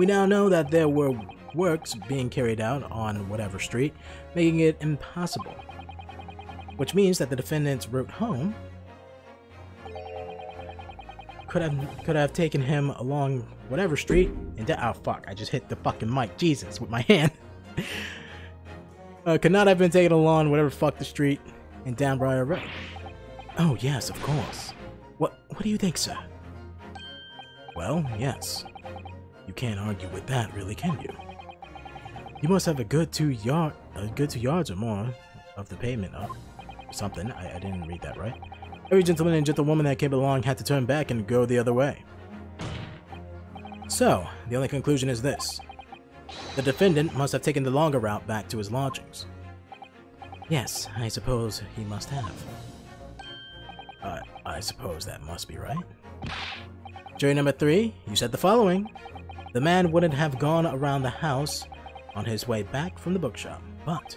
we now know that there were works being carried out on whatever street, making it impossible. Which means that the defendant's route home could have could have taken him along whatever street and that oh fuck I just hit the fucking mic. Jesus with my <laughs> hand. Uh, could not have been taken along whatever fuck the street and down Briar Road. Oh yes of course. What what do you think sir? Well yes you can't argue with that really can you you must have a good two yard a good two yards or more of the pavement up something I, I didn't read that right Every gentleman and gentlewoman that came along had to turn back and go the other way. So, the only conclusion is this. The defendant must have taken the longer route back to his lodgings. Yes, I suppose he must have. I suppose that must be right. Jury number three, you said the following. The man wouldn't have gone around the house on his way back from the bookshop, but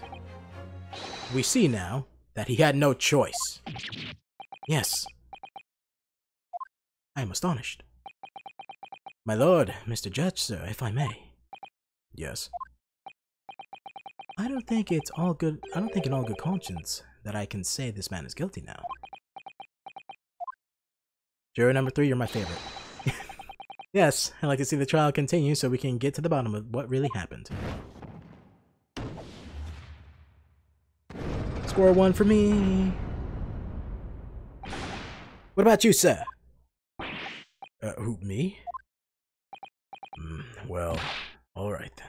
we see now that he had no choice. Yes. I am astonished. My lord, Mr. Judge, sir, if I may. Yes. I don't think it's all good. I don't think in all good conscience that I can say this man is guilty now. Juror number three, you're my favorite. Yes, I'd like to see the trial continue so we can get to the bottom of what really happened. Score one for me. What about you, sir? Uh, who, me? Mm, well, alright then.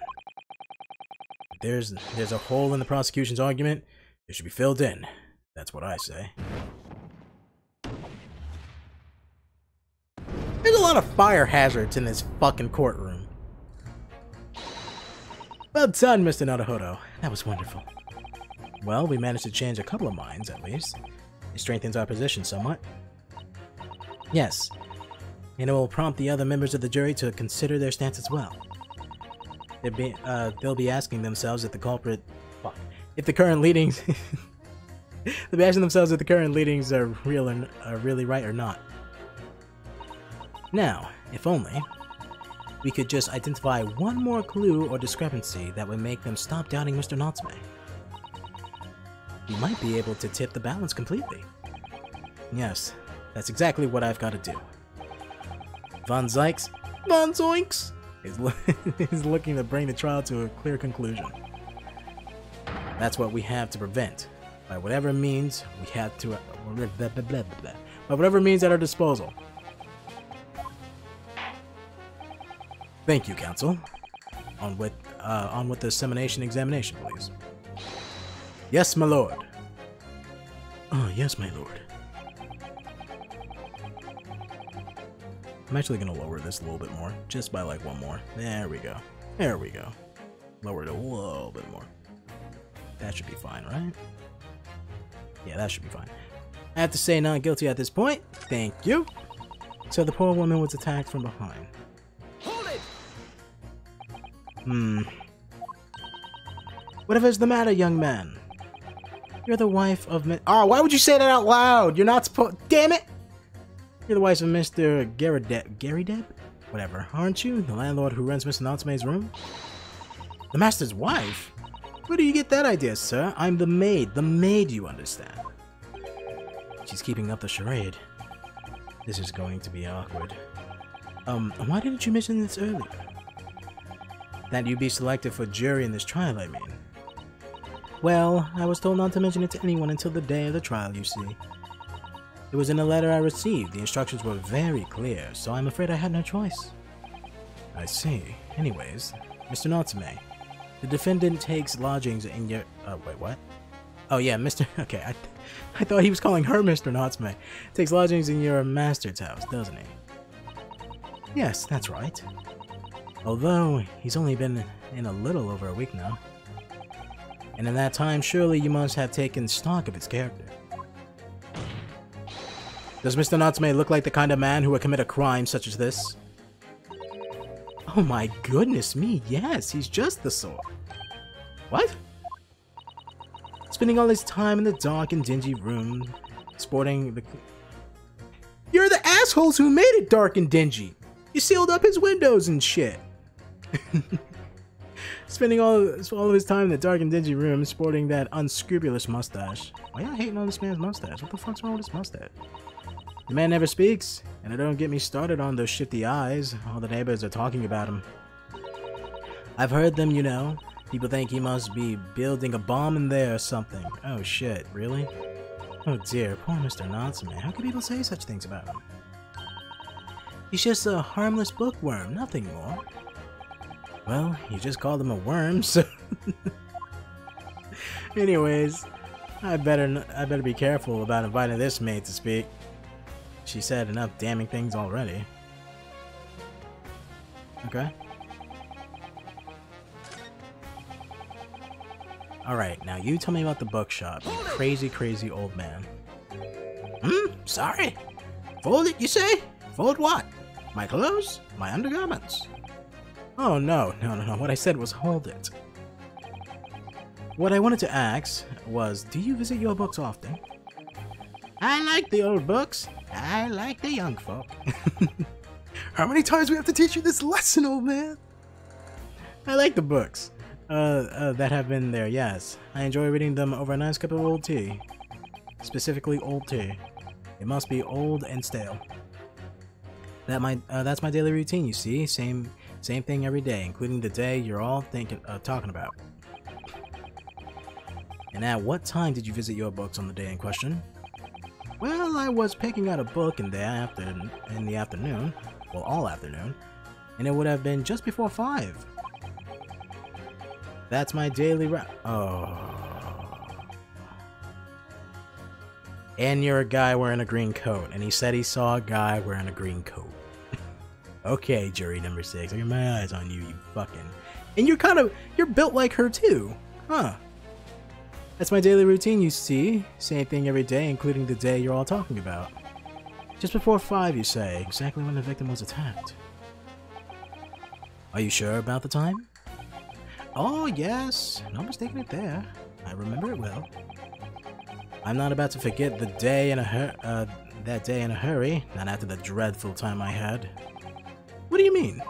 There's, there's a hole in the prosecution's argument. It should be filled in. That's what I say. There's a lot of fire hazards in this fucking courtroom. Well done, Mr. Naruhodo. That was wonderful. Well, we managed to change a couple of minds, at least. It strengthens our position somewhat. Yes, and it will prompt the other members of the jury to consider their stance as well. They'll be, uh, they'll be asking themselves if the culprit, if the current leadings, <laughs> they'll be asking themselves if the current leadings are real and are really right or not. Now, if only, we could just identify one more clue or discrepancy that would make them stop doubting Mr. Natsume. We might be able to tip the balance completely. Yes, that's exactly what I've got to do. Von Zieks, Von Zoinks, is, lo <laughs> is looking to bring the trial to a clear conclusion. That's what we have to prevent. By whatever means we have to, uh, blah, blah, blah, by whatever means at our disposal. Thank you, counsel. On with, uh, on with the dissemination examination, please. Yes, my lord. Oh, yes, my lord. I'm actually gonna lower this a little bit more, just by like one more. There we go. There we go. Lower it a little bit more. That should be fine, right? Yeah, that should be fine. I have to say not guilty at this point. Thank you. So the poor woman was attacked from behind. Hmm. Whatever's the matter, young man? You're the wife of Mi- Oh, why would you say that out loud? You're not supposed- Damn it! You're the wife of Mr. Garrideb- Garrideb? Whatever, aren't you? The landlord who rents Mr. Natsume's room? The master's wife? Where do you get that idea, sir? I'm the maid. The maid, you understand. She's keeping up the charade. This is going to be awkward. Um, why didn't you mention this earlier? That you be selected for jury in this trial, I mean. Well, I was told not to mention it to anyone until the day of the trial, you see. It was in a letter I received. The instructions were very clear, so I'm afraid I had no choice. I see. Anyways, Mr. Natsume, the defendant takes lodgings in your. Uh, wait, what? Oh yeah, Mr. <laughs> Okay, I, I thought he was calling her Mr. Natsume. Takes lodgings in your master's house, doesn't he? Yes, that's right. Although he's only been in a little over a week now. And in that time, surely you must have taken stock of his character. Does Mr. Natsume look like the kind of man who would commit a crime such as this? Oh my goodness me, yes, he's just the sort. What? Spending all his time in the dark and dingy room, sporting the... You're the assholes who made it dark and dingy! You sealed up his windows and shit! <laughs> Spending all, all of his time in the dark and dingy room, sporting that unscrupulous mustache. Why y'all hating on this man's mustache? What the fuck's wrong with his mustache? The man never speaks, and it don't get me started on those shifty eyes. All the neighbors are talking about him. I've heard them, you know. People think he must be building a bomb in there or something. Oh shit, really? Oh dear, poor Mr. Natsume. How can people say such things about him? He's just a harmless bookworm, nothing more. Well, you just called him a worm, so... <laughs> Anyways, I better I better be careful about inviting this maid to speak. She said enough damning things already. Okay. Alright, now you tell me about the bookshop, you crazy, crazy old man. Hmm? Sorry? Fold it, you say? Fold what? My clothes? My undergarments? Oh no, no, no, no. What I said was hold it. What I wanted to ask was, do you visit Yore Books often? I like the old books. I like the young folk. <laughs> How many times we have to teach you this lesson, old man? I like the books. Uh, uh, that have been there, yes. I enjoy reading them over a nice cup of old tea. Specifically, old tea. It must be old and stale. That my uh, that's my daily routine. You see, same same thing every day, including the day you're all thinking uh, talking about. And at what time did you visit Yore Books on the day in question? Well, I was picking out a book in the after in the afternoon. well, all afternoon, and it would have been just before 5. That's my daily ra- Oh. And you're a guy wearing a green coat, and he said he saw a guy wearing a green coat. Okay, jury number six, I got my eyes on you, you fucking. And you're kind of, you're built like her too, huh? That's my daily routine, you see. Same thing every day, including the day you're all talking about. Just before 5, you say, exactly when the victim was attacked. Are you sure about the time? Oh, yes. No mistaking it there. I remember it well. I'm not about to forget the day in a hur- uh, that day in a hurry, not after the dreadful time I had. What do you mean?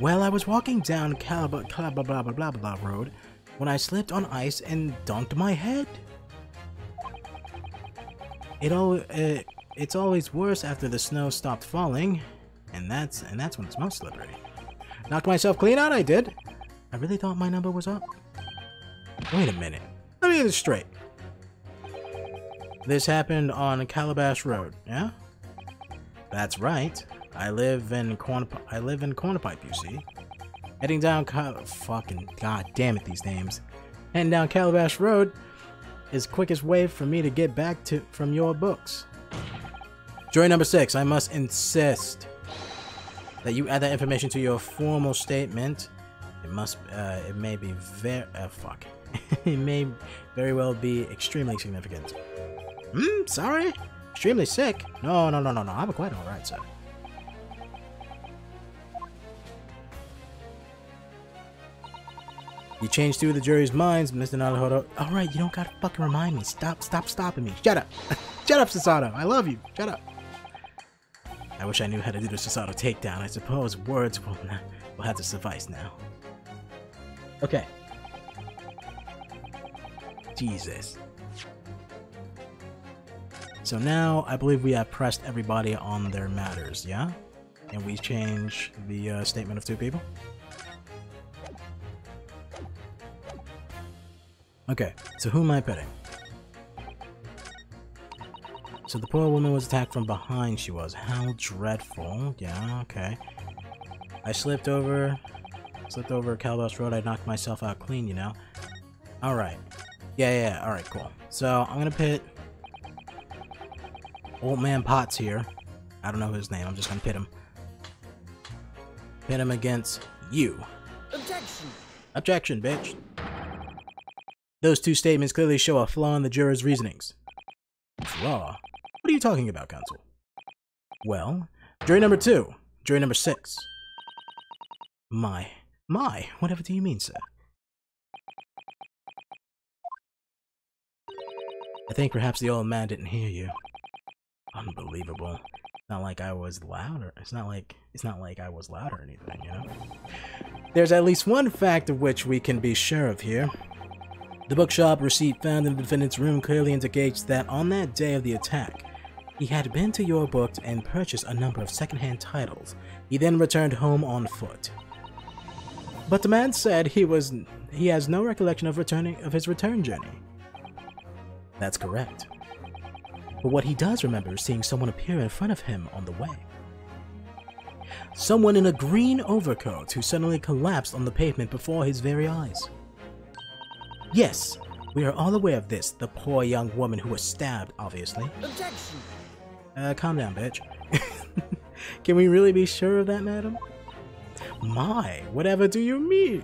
Well, I was walking down Calab- Calab- blah blah blah blah blah road when I slipped on ice and dunked my head. It all uh, it's always worse after the snow stopped falling, and that's and that's when it's most slippery. Knocked myself clean out, I did. I really thought my number was up. Wait a minute. Let me get this straight. This happened on Calabash Road, yeah? That's right. I live in Corner. I live in Corner Pipe, you see. Heading down, fucking god damn it, these names. Heading down Calabash Road is quickest way for me to get back to from Yore Books. Jury number six, I must insist that you add that information to your formal statement. It must, uh, it may be very, uh, fuck. <laughs> it may very well be extremely significant. Hmm, sorry? Extremely sick? No, no, no, no, no, I'm quite alright, sir. You changed two of the jury's minds, Mr. Naruhodo. Alright, you don't gotta fucking remind me. Stop, stop stopping me. Shut up. <laughs> Shut up, Susato. I love you. Shut up. I wish I knew how to do the Susato takedown. I suppose words will, will have to suffice now. Okay. Jesus. So now I believe we have pressed everybody on their matters, yeah? And we change the uh, statement of two people? Okay, so who am I pitting? So the poor woman was attacked from behind, she was. How dreadful. Yeah, okay. I slipped over, slipped over Calabash Road, I knocked myself out clean, you know? Alright. Yeah, yeah, yeah, alright, cool. So, I'm gonna pit Old Man Potts here. I don't know his name, I'm just gonna pit him. Pit him against you. Objection. Objection, bitch. Those two statements clearly show a flaw in the juror's reasonings. Flaw? What are you talking about, counsel? Well, jury number two, jury number six. My, my, whatever do you mean, sir? I think perhaps the old man didn't hear you. Unbelievable. It's not like I was louder. It's not like it's not like I was loud or anything, you know? There's at least one fact of which we can be sure of here. The bookshop receipt found in the defendant's room clearly indicates that on that day of the attack, he had been to Yore Book and purchased a number of secondhand titles. He then returned home on foot. But the man said he was he has no recollection of returning of his return journey. That's correct. But what he does remember is seeing someone appear in front of him on the way. Someone in a green overcoat who suddenly collapsed on the pavement before his very eyes. Yes, we are all aware of this, the poor young woman who was stabbed, obviously. Objection. Uh, calm down, bitch. <laughs> Can we really be sure of that, madam? My, whatever do you mean?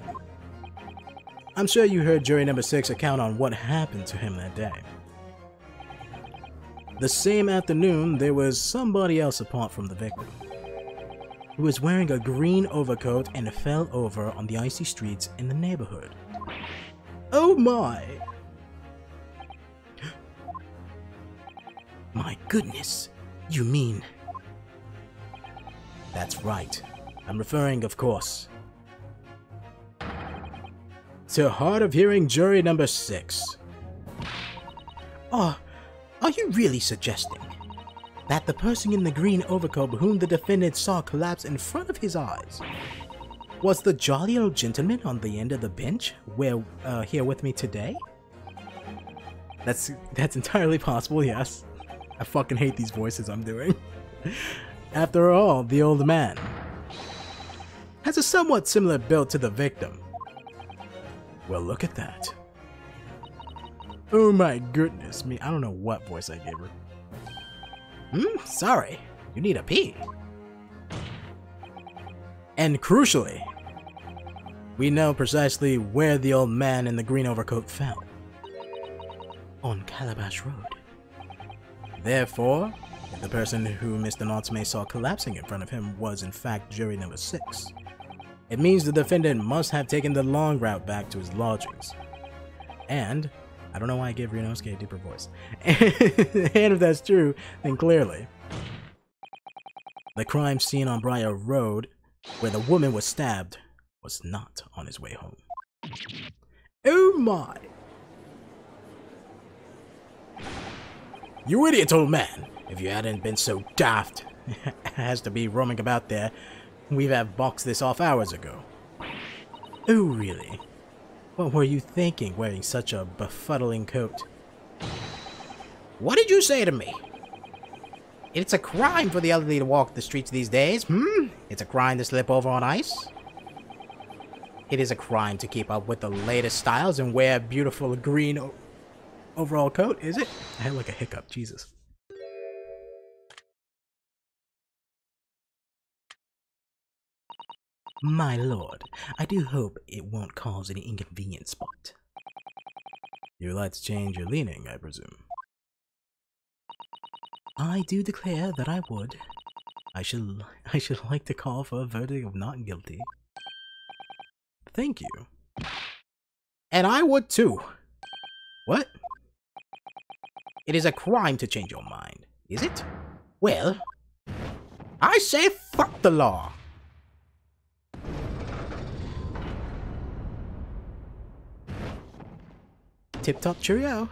I'm sure you heard jury number six account on what happened to him that day. The same afternoon, there was somebody else apart from the victim, who was wearing a green overcoat and fell over on the icy streets in the neighborhood. Oh my! My goodness, you mean. That's right. I'm referring, of course, to hard of hearing jury number six. Oh, are you really suggesting that the person in the green overcoat whom the defendant saw collapse in front of his eyes was the jolly old gentleman on the end of the bench where uh, here with me today? That's that's entirely possible. Yes, I fucking hate these voices I'm doing. <laughs> After all, the old man has a somewhat similar build to the victim. Well, look at that. Oh my goodness me, I don't know what voice I gave her. Hmm, sorry, you need a pee. And crucially, we know precisely where the old man in the green overcoat fell. On Calabash Road. Therefore, if the person who Mr. Natsume saw collapsing in front of him was in fact jury number 6, it means the defendant must have taken the long route back to his lodgings. And, I don't know why I gave Ryunosuke a deeper voice. <laughs> and if that's true, then clearly, the crime scene on Briar Road, where the woman was stabbed, was not on his way home. Oh my! You idiot old man! If you hadn't been so daft <laughs> as to be roaming about there, we'd have boxed this off hours ago. Oh really? What were you thinking wearing such a befuddling coat? What did you say to me? It's a crime for the elderly to walk the streets these days, hmm? It's a crime to slip over on ice? It is a crime to keep up with the latest styles and wear a beautiful green overall coat, is it? I had like a hiccup, Jesus. My lord, I do hope it won't cause any inconvenience, but... You would like to change your leaning, I presume? I do declare that I would. I should <laughs> I should like to call for a verdict of not guilty. Thank you. And I would too. What? It is a crime to change your mind, is it? Well, I say fuck the law. Tip top cheerio.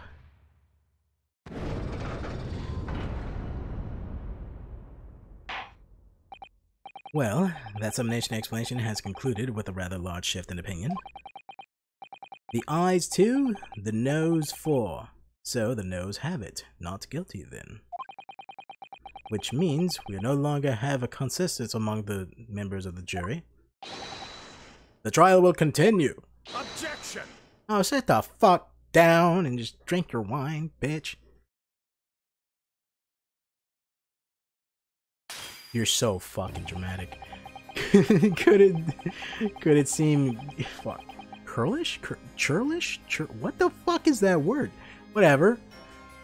Well, that summation explanation has concluded with a rather large shift in opinion. The eyes two, the nose four. So the nose have it. Not guilty then. Which means we no longer have a consensus among the members of the jury. The trial will continue. Objection! Oh, sit the fuck down and just drink your wine, bitch. You're so fucking dramatic. <laughs> could it could it seem fuck curlish? Cur churlish? Chur what the fuck is that word? Whatever.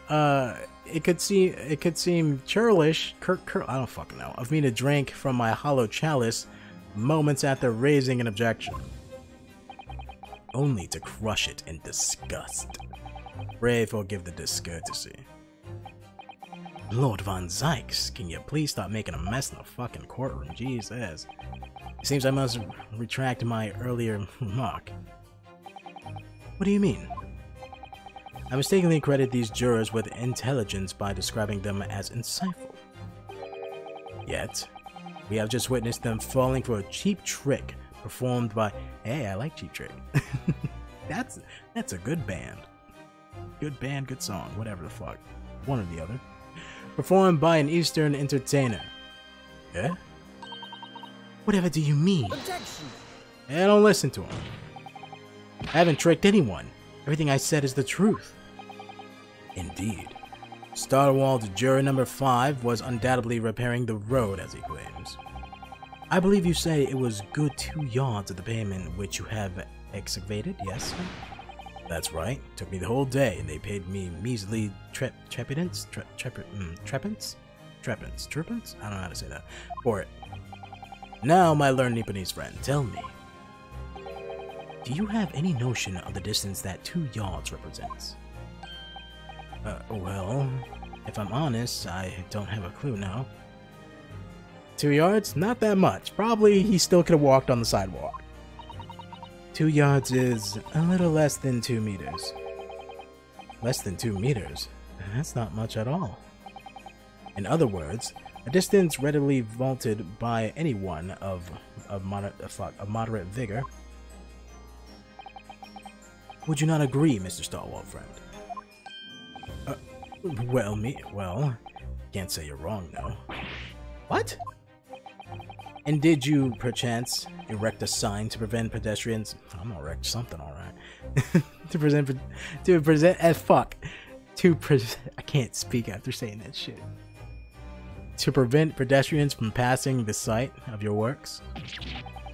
Uh it could seem it could seem churlish, cur, cur I don't fucking know, of me to drink from my hollow chalice moments after raising an objection. Only to crush it in disgust. brave Pray forgive the discourtesy. Lord Von Zieks, can you please stop making a mess in the fucking courtroom? Jesus. Seems I must retract my earlier remark. What do you mean? I mistakenly credit these jurors with intelligence by describing them as insightful. Yet, we have just witnessed them falling for a cheap trick performed by hey i like cheap trick <laughs> that's that's a good band good band good song whatever the fuck one or the other performed by an eastern entertainer yeah whatever do you mean Objection! I don't listen to him. I haven't tricked anyone. Everything I said is the truth. Indeed. Starwald's juror number 5 was undoubtedly repairing the road, as he claims. I believe you say it was good two yards of the pavement which you have excavated, yes? That's right. Took me the whole day, and they paid me measly tre trepidance? Tre trep mm, trepence? Trepence? Trepence? I don't know how to say that. For it. Now, my learned Nipponese friend, tell me. Do you have any notion of the distance that two yards represents? Uh, well, if I'm honest, I don't have a clue now. Two yards? Not that much. Probably he still could have walked on the sidewalk. Two yards is a little less than two meters. Less than two meters? That's not much at all. In other words, a distance readily vaulted by anyone of a, moder uh, fuck, moderate vigor. Would you not agree, Mr. Starwall friend? Uh, well, me, well, can't say you're wrong, no. What? And did you, perchance, erect a sign to prevent pedestrians? I'm gonna erect something, alright. <laughs> to present, to present, as fuck. To present, <laughs> I can't speak after saying that shit. To prevent pedestrians from passing the site of your works?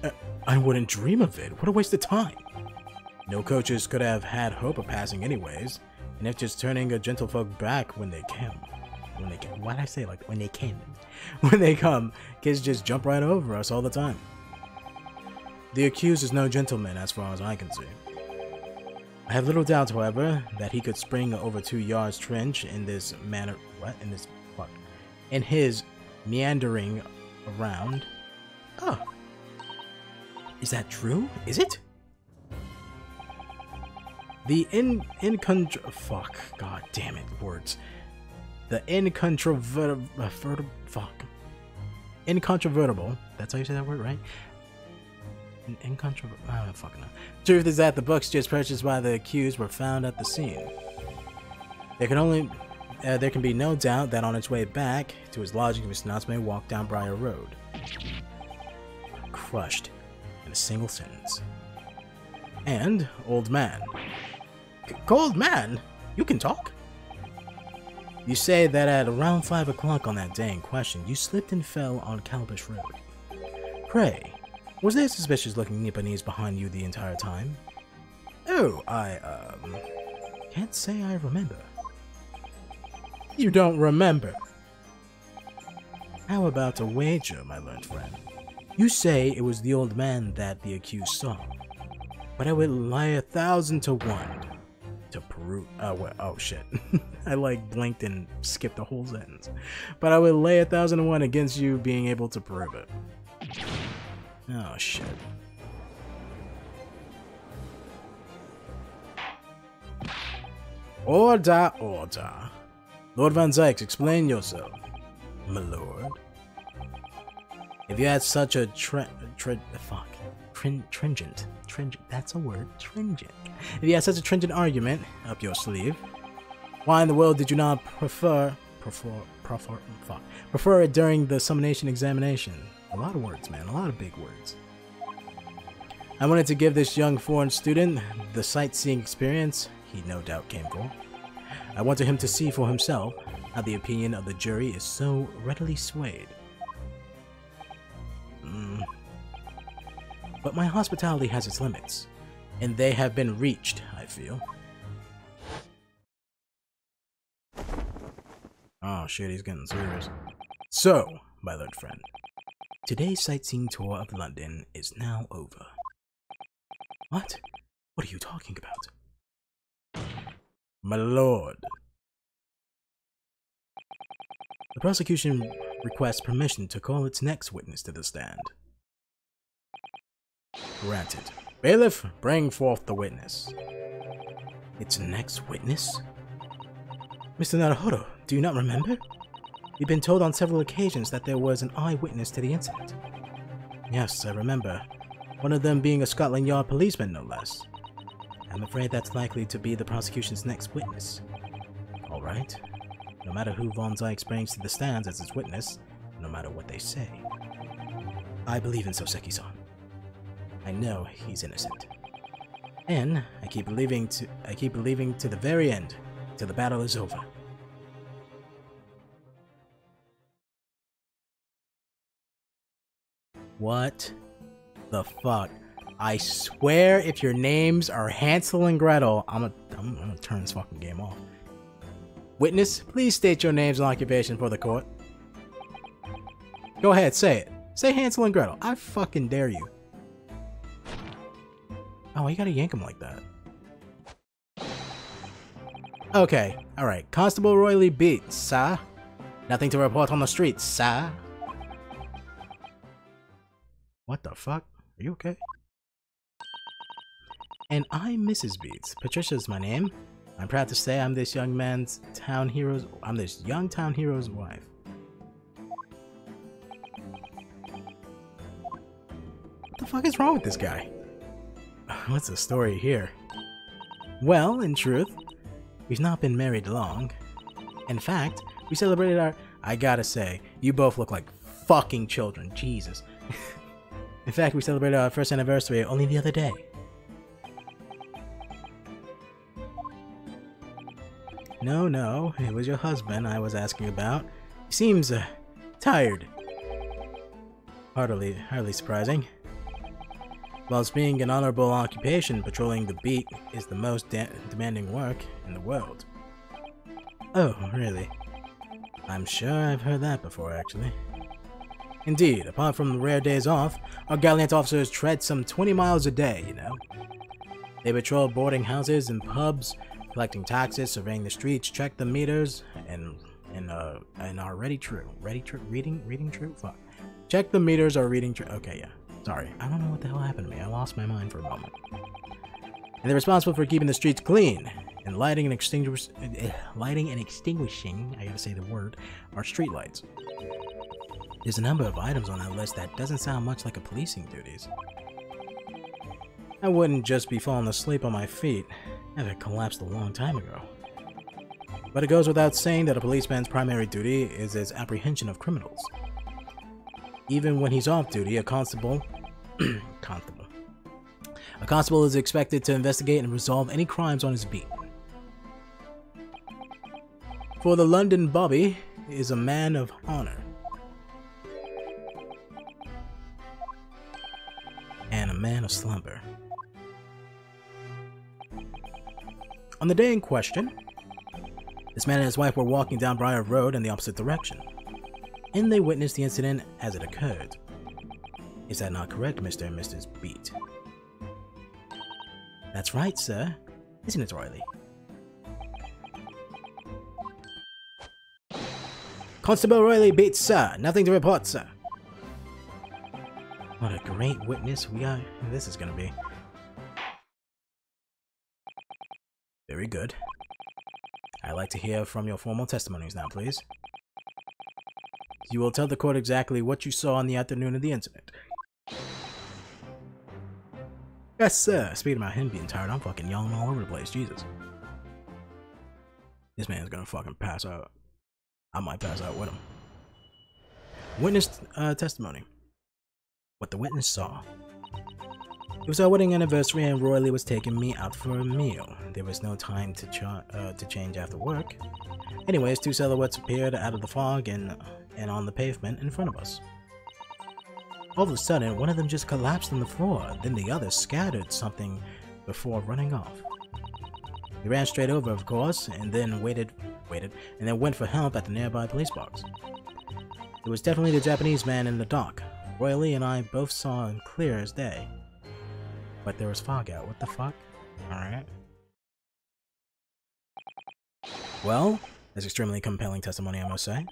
Uh, I wouldn't dream of it. What a waste of time. No coaches could have had hope of passing anyways, and if just turning a gentlefolk back when they can. When they can. Why did I say like when they can? <laughs> When they come, kids just jump right over us all the time. The accused is no gentleman as far as I can see. I have little doubt, however, that he could spring over two yards trench in this manner. What? In this. Fuck. In his meandering around. Oh. Is that true? Is it? The in incontro fuck god damn it words. The incontrovertible fuck. Incontrovertible. That's how you say that word, right? Incontrovertible. I don't fucking know. Truth is that the books just purchased by the accused were found at the scene. There can only uh, there can be no doubt that on its way back to his lodging, Mr. Natsume walked down Briar Road, crushed in a single sentence. And old man, Cold man, you can talk. You say that at around 5 o'clock on that day in question, you slipped and fell on Calabash Road. Pray, was there suspicious looking Nipponese behind you the entire time? Oh, I, um, can't say I remember. You don't remember? How about a wager, my learned friend? You say it was the old man that the accused saw, but I would lie a thousand to one to prove, Oh, well, oh shit. <laughs> I like blinked and skipped the whole sentence. But I would lay a thousand and one against you being able to prove it. Oh shit. Order, order. Lord Van Zieks, explain yourself. My lord. If you had such a tre- tre- fuck, trin- stringent, stringent, that's a word, stringent. If you had such a stringent argument up your sleeve, why in the world did you not prefer, prefer, prefer, fuck, prefer it during the summonation examination? A lot of words, man, a lot of big words. I wanted to give this young foreign student the sightseeing experience he no doubt came for. I wanted him to see for himself how the opinion of the jury is so readily swayed. Mm. But my hospitality has its limits, and they have been reached, I feel. Oh shit, he's getting serious. So, my learned friend, today's sightseeing tour of London is now over. What? What are you talking about? My lord. The prosecution requests permission to call its next witness to the stand. Granted. Bailiff, bring forth the witness. Its next witness? Mr. Naruhodo, do you not remember? You've been told on several occasions that there was an eyewitness to the incident. Yes, I remember. One of them being a Scotland Yard policeman, no less. I'm afraid that's likely to be the prosecution's next witness. Alright. No matter who Von Zieks brings to the stands as his witness, no matter what they say. I believe in Soseki-san. I know he's innocent. And I keep believing to I keep believing to the very end, till the battle is over. What the fuck? I swear if your names are Hansel and Gretel, I'm gonna, I'm turn this fucking game off. Witness, please state your names and occupation for the court. Go ahead, say it. Say Hansel and Gretel. I fucking dare you. Oh, you gotta yank him like that. Okay, alright. Constable Royally beat, sir. Nothing to report on the streets, sir. What the fuck? Are you okay? And I'm Mrs. Beats. Patricia's my name. I'm proud to say I'm this young man's town hero's I'm this young town hero's wife. What the fuck is wrong with this guy? <sighs> What's the story here? Well, in truth, we've not been married long. In fact, we celebrated our I gotta say, you both look like fucking children. Jesus. <laughs> In fact, we celebrated our first anniversary only the other day. No, no, it was your husband I was asking about. He seems, uh, tired. Hardly, hardly surprising. Whilst being an honorable occupation, patrolling the beat is the most de demanding work in the world. Oh, really? I'm sure I've heard that before, actually. Indeed, apart from the rare days off, our gallant officers tread some 20 miles a day, you know. They patrol boarding houses and pubs, collecting taxes, surveying the streets, check the meters, and and uh and are ready true. Ready true reading reading true? Fuck. Check the meters are reading true. Okay, yeah. Sorry. I don't know what the hell happened to me. I lost my mind for a moment. And they're responsible for keeping the streets clean and lighting and extinguish uh, lighting and extinguishing, I gotta say the word, our streetlights. There's a number of items on that list that doesn't sound much like a policing duties. I wouldn't just be falling asleep on my feet. I've collapsed a long time ago. But it goes without saying that a policeman's primary duty is his apprehension of criminals. Even when he's off duty, a constable <clears throat> constable. A constable is expected to investigate and resolve any crimes on his beat. For the London Bobby is a man of honor. And a man of slumber. On the day in question, this man and his wife were walking down Briar Road in the opposite direction, and they witnessed the incident as it occurred. Is that not correct, Mr. and Mrs. Beat? That's right, sir. Isn't it, Riley? Constable Riley Beat, sir. Nothing to report, sir. What a great witness we are. This is gonna be. Very good. I'd like to hear from your formal testimonies now, please. You will tell the court exactly what you saw on the afternoon of the incident. Yes, sir. Speaking about him being tired, I'm fucking yelling all over the place. Jesus. This man's gonna fucking pass out. I might pass out with him. Witness uh, testimony. What the witness saw. It was our wedding anniversary and Roy was taking me out for a meal. There was no time to, uh, to change after work. Anyways, two silhouettes appeared out of the fog and, and on the pavement in front of us. All of a sudden, one of them just collapsed on the floor, then the other scattered something before running off. He ran straight over, of course, and then waited, waited, and then went for help at the nearby police box. It was definitely the Japanese man in the dock. Roy Lee and I both saw him clear as day. But there was fog out. What the fuck? Alright. Well, that's extremely compelling testimony, I must say.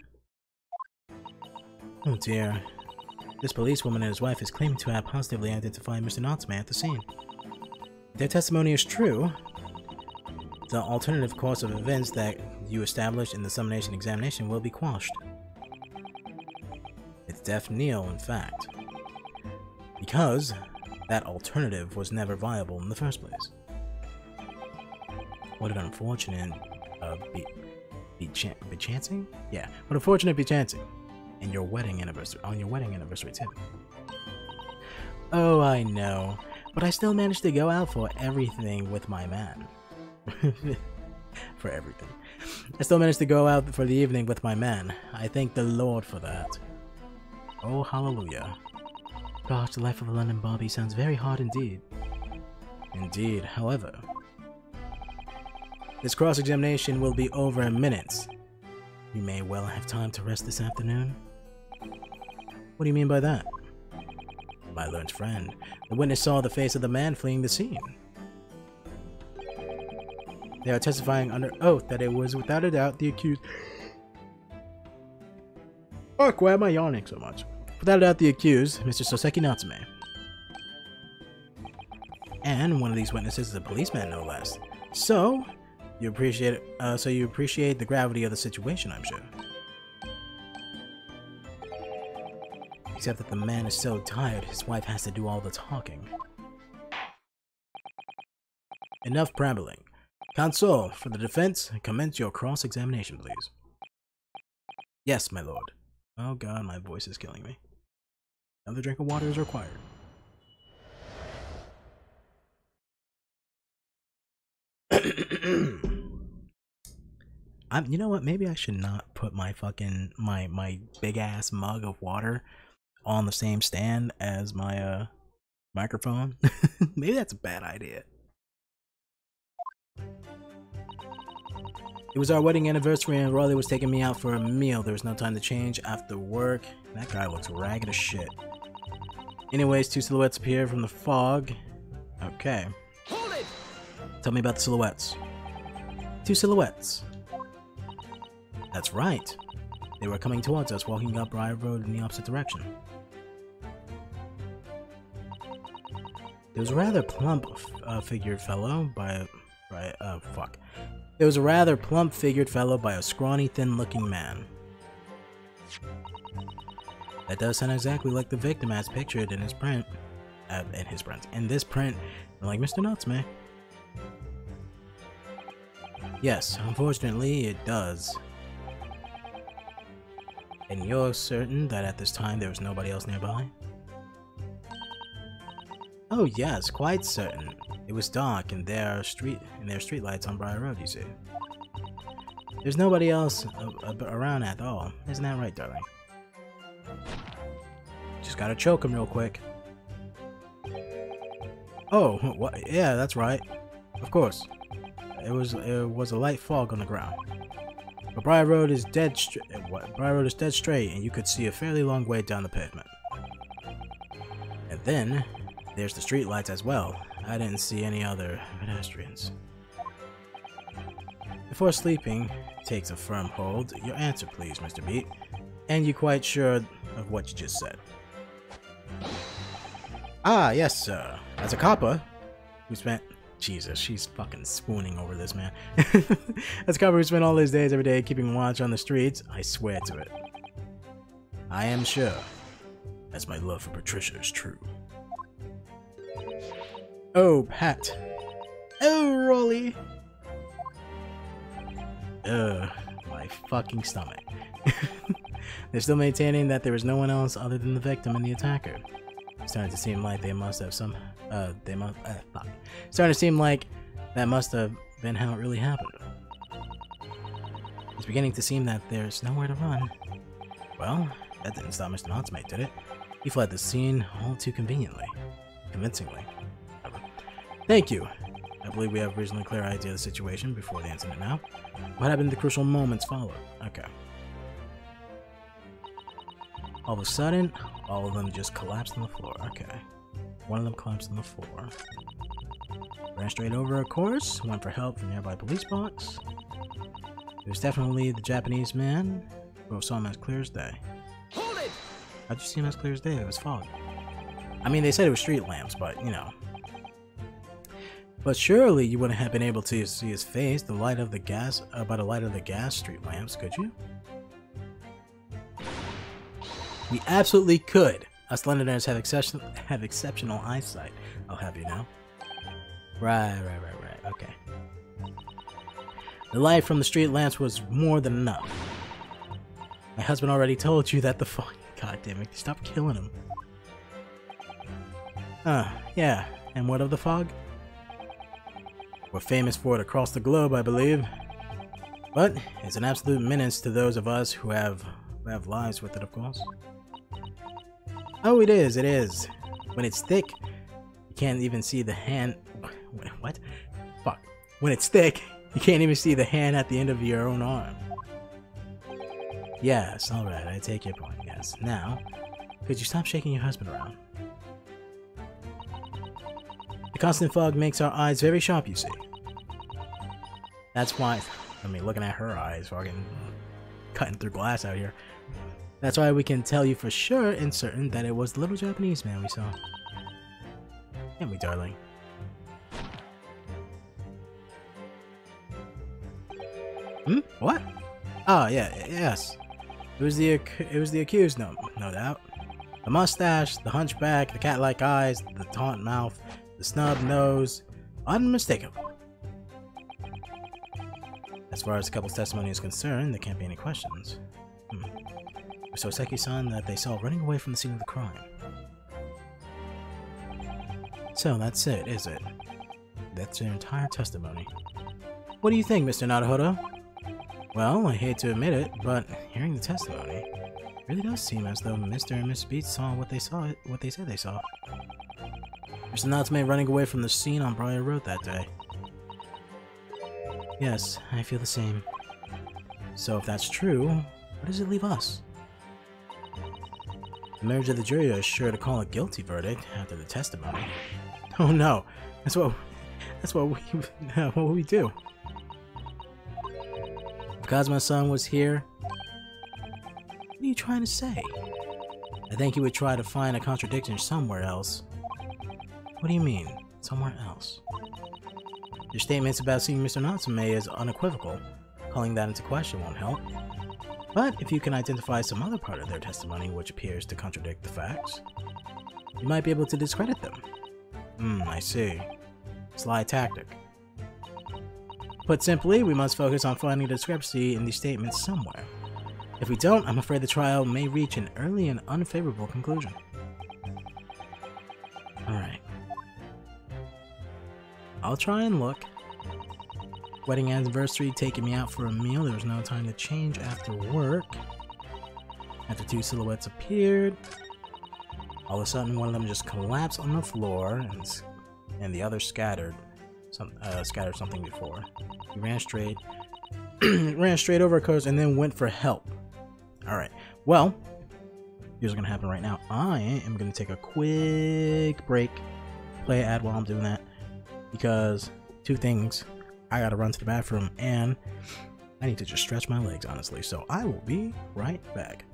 Oh dear. This policewoman and his wife is claiming to have positively identified Mr. Natsume at the scene. If their testimony is true, the alternative course of events that you established in the summonation examination will be quashed. Def Neil, in fact. Because that alternative was never viable in the first place. What an unfortunate uh, be, be, be chancing? Yeah, what a fortunate be chancing. And your wedding anniversary, on your wedding anniversary too. Oh, I know, but I still managed to go out for everything with my man. <laughs> for everything. I still managed to go out for the evening with my man. I thank the Lord for that. Oh, hallelujah. Gosh, the life of a London Bobby sounds very hard indeed. Indeed, however. This cross-examination will be over in minutes. You may well have time to rest this afternoon. What do you mean by that? My learned friend, the witness saw the face of the man fleeing the scene. They are testifying under oath that it was without a doubt the accused. Fuck, why am I yawning so much? Without a doubt, the accused, Mr. Soseki Natsume. And one of these witnesses is a policeman, no less. So, you appreciate uh, so you appreciate the gravity of the situation, I'm sure. Except that the man is so tired, his wife has to do all the talking. Enough prabbling. Counsel, for the defense, commence your cross-examination, please. Yes, my lord. Oh god, my voice is killing me. Another drink of water is required. <clears throat> I'm, you know what? Maybe I should not put my fucking my my big ass mug of water on the same stand as my uh microphone. <laughs> Maybe that's a bad idea. It was our wedding anniversary and Riley was taking me out for a meal. There was no time to change after work. That guy looks ragged as shit. Anyways, two silhouettes appear from the fog. Okay. Tell me about the silhouettes. Two silhouettes. That's right. They were coming towards us, walking up Briar Road in the opposite direction. There was a rather plump uh, figured fellow by a. Right, uh, fuck. There was a rather plump figured fellow by a scrawny, thin looking man. That does sound exactly like the victim as pictured in his print. Uh, in his print. In this print, like Mr. Nuts, man. Yes, unfortunately, it does. And you're certain that at this time there was nobody else nearby? Oh yes, quite certain. It was dark and there are street and there are street lights on Briar Road, you see. There's nobody else around at all. Isn't that right, darling? Just gotta choke him real quick. Oh, what? Yeah, that's right. Of course. It was it was a light fog on the ground. But Briar Road is dead straight. Eh, what? Briar Road is dead straight, and you could see a fairly long way down the pavement. And then there's the streetlights as well. I didn't see any other pedestrians. Before sleeping takes a firm hold, your answer please, Mr. Beat. And you're quite sure of what you just said? Ah, yes, sir. As a copper who spent Jesus, she's fucking spooning over this man. <laughs> As a copper who spent all his days every day keeping watch on the streets, I swear to it. I am sure, as my love for Patricia is true. Oh, Pat. Oh, Roly. Ugh, my fucking stomach. <laughs> They're still maintaining that there was no one else other than the victim and the attacker. Starting to seem like they must have some. Uh, they must. Uh, fuck. Starting to seem like that must have been how it really happened. It's beginning to seem that there's nowhere to run. Well, that didn't stop Mr. Hotsmate, did it? He fled the scene all too conveniently. Convincingly. Thank you. Believe we have a reasonably clear idea of the situation before the incident now. What happened in the crucial moments followed? Okay. All of a sudden, all of them just collapsed on the floor. Okay. One of them collapsed on the floor. Ran straight over, of course. Went for help from nearby police box. It was definitely the Japanese man. Both saw him as clear as day. Hold it! How'd you see him as clear as day? It was fog. I mean, they said it was street lamps, but, you know, but surely you wouldn't have been able to see his face, the light of the gas, uh, by the light of the gas street lamps, could you? We absolutely could. Us Londoners have exception have exceptional eyesight. I'll have you know. Right, right, right, right. Okay. The light from the street lamps was more than enough. My husband already told you that the fuck. <laughs> God damn it! Stop killing him. Uh, yeah. And what of the fog? We're famous for it across the globe, I believe. But it's an absolute menace to those of us who have who have lives with it, of course. Oh, it is, it is. When it's thick, you can't even see the hand. <laughs> What? Fuck. When it's thick, you can't even see the hand at the end of your own arm. Yes, alright, I take your point, yes. Now, could you stop shaking your husband around? The constant fog makes our eyes very sharp, you see. That's why, I mean, looking at her eyes, fucking cutting through glass out here. That's why we can tell you for sure and certain that it was the little Japanese man we saw. Can't we, darling? Hmm? What? Oh, yeah, yes. It was the it was the accused, no, no doubt. The mustache, the hunchback, the cat-like eyes, the taunt mouth, the snub nose, unmistakable. As far as the couple's testimony is concerned, there can't be any questions. Hmm. Soseki-san that they saw running away from the scene of the crime. So that's it, is it? That's their entire testimony. What do you think, Mr. Naruhodo? Well, I hate to admit it, but hearing the testimony, it really does seem as though Mr. and Miss Beats saw what they saw, what they said they saw. There's an Natsume running away from the scene on Briar Road that day. Yes, I feel the same. So if that's true, what does it leave us? The members of the jury are sure to call a guilty verdict after the testimony. <laughs> Oh no, that's what that's what we <laughs> what we do. If Kazuma-san was here, what are you trying to say? I think he would try to find a contradiction somewhere else. What do you mean, somewhere else? Your statements about seeing Mr. Natsume is unequivocal. Calling that into question won't help. But if you can identify some other part of their testimony which appears to contradict the facts, you might be able to discredit them. Hmm, I see. Sly tactic. Put simply, we must focus on finding a discrepancy in these statements somewhere. If we don't, I'm afraid the trial may reach an early and unfavorable conclusion. Alright. I'll try and look. Wedding anniversary taking me out for a meal. There was no time to change after work. After two silhouettes appeared, all of a sudden, one of them just collapsed on the floor, and, and the other scattered, some uh, scattered something before. He ran straight, <clears throat> ran straight over Coast, and then went for help. All right. Well, here's what's gonna happen right now. I am gonna take a quick break, play ad while I'm doing that, because two things. I gotta run to the bathroom, and I need to just stretch my legs, honestly. So I will be right back.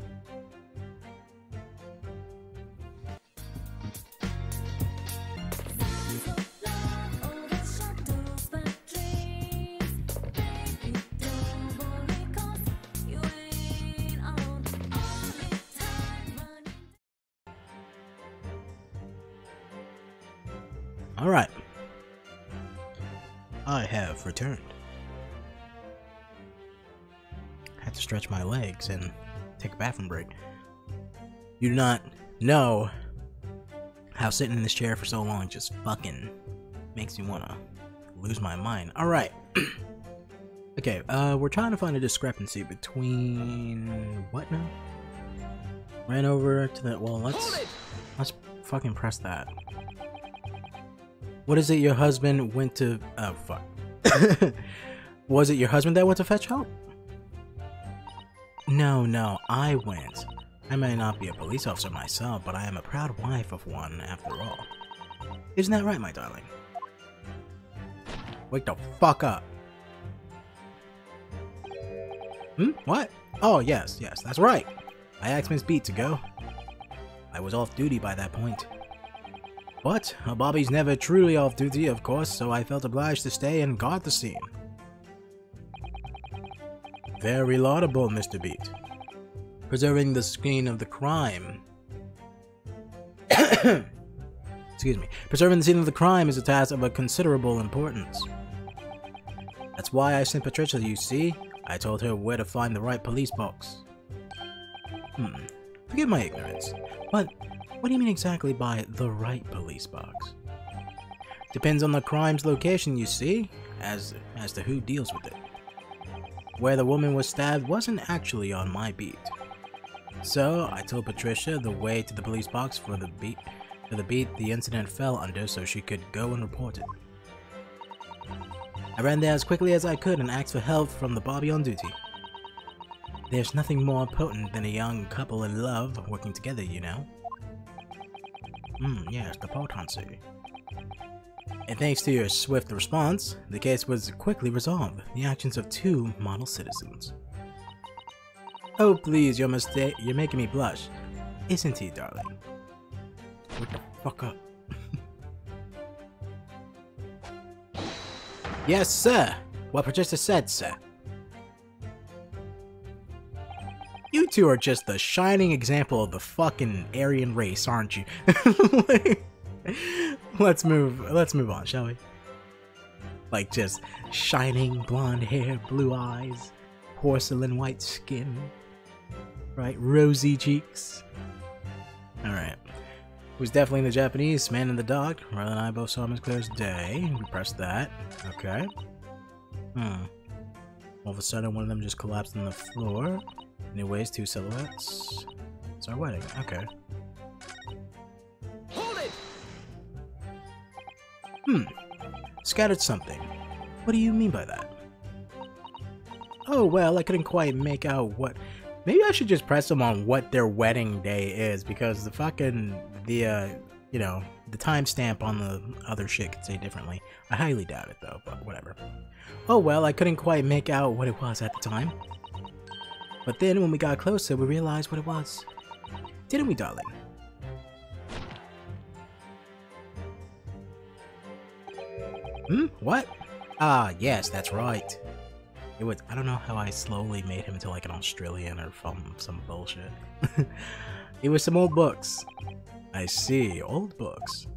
I. Had to stretch my legs and take a bathroom break. You do not know how sitting in this chair for so long just fucking makes me wanna lose my mind. Alright. <clears throat> okay, uh, we're trying to find a discrepancy between what now? Ran over to the well let's let's fucking press that. What is it your husband went to oh fuck. <laughs> Was it your husband that went to fetch help? No, no, I went. I may not be a police officer myself, but I am a proud wife of one after all. Isn't that right, my darling? Wake the fuck up. Hmm? What? Oh, yes, yes, that's right. I asked Miss Beat to go. I was off duty by that point. But Bobby's never truly off duty, of course, so I felt obliged to stay and guard the scene. Very laudable, Mr. Beat. Preserving the scene of the crime. <coughs> Excuse me. Preserving the scene of the crime is a task of a considerable importance. That's why I sent Patricia, you see? I told her where to find the right police box. Hmm. Forgive my ignorance, but what do you mean exactly by the right police box? Depends on the crime's location, you see, as, as to who deals with it. Where the woman was stabbed wasn't actually on my beat. So I told Patricia the way to the police box for the beat for the beat the incident fell under so she could go and report it. I ran there as quickly as I could and asked for help from the Bobby on duty. There's nothing more potent than a young couple in love working together, you know. Hmm, yes, the potency. And thanks to your swift response, the case was quickly resolved, the actions of two model citizens. Oh please, you're mistake you're making me blush. Isn't he, darling? What the fuck up? <laughs> yes, sir! What Patricia said, sir. You two are just the shining example of the fucking Aryan race, aren't you? <laughs> let's move let's move on, shall we? Like just shining blonde hair, blue eyes, porcelain white skin. Right, rosy cheeks. Alright. It was definitely the Japanese man in the dog. Riley and I both saw him as clear as day. We pressed that. Okay. Hmm. All of a sudden, one of them just collapsed on the floor. Anyways, two silhouettes. It's our wedding. Okay. Hold it! Hmm. Scattered something. What do you mean by that? Oh, well, I couldn't quite make out what... Maybe I should just press them on what their wedding day is, because the fucking... The, uh, you know, the timestamp on the other shit could say differently. I highly doubt it, though, but whatever. Oh, well, I couldn't quite make out what it was at the time. But then, when we got closer, we realized what it was. Didn't we, darling? Hmm? What? Ah, yes, that's right. It was. I don't know how I slowly made him into like an Australian or from some bullshit. <laughs> it was some old books. I see, old books.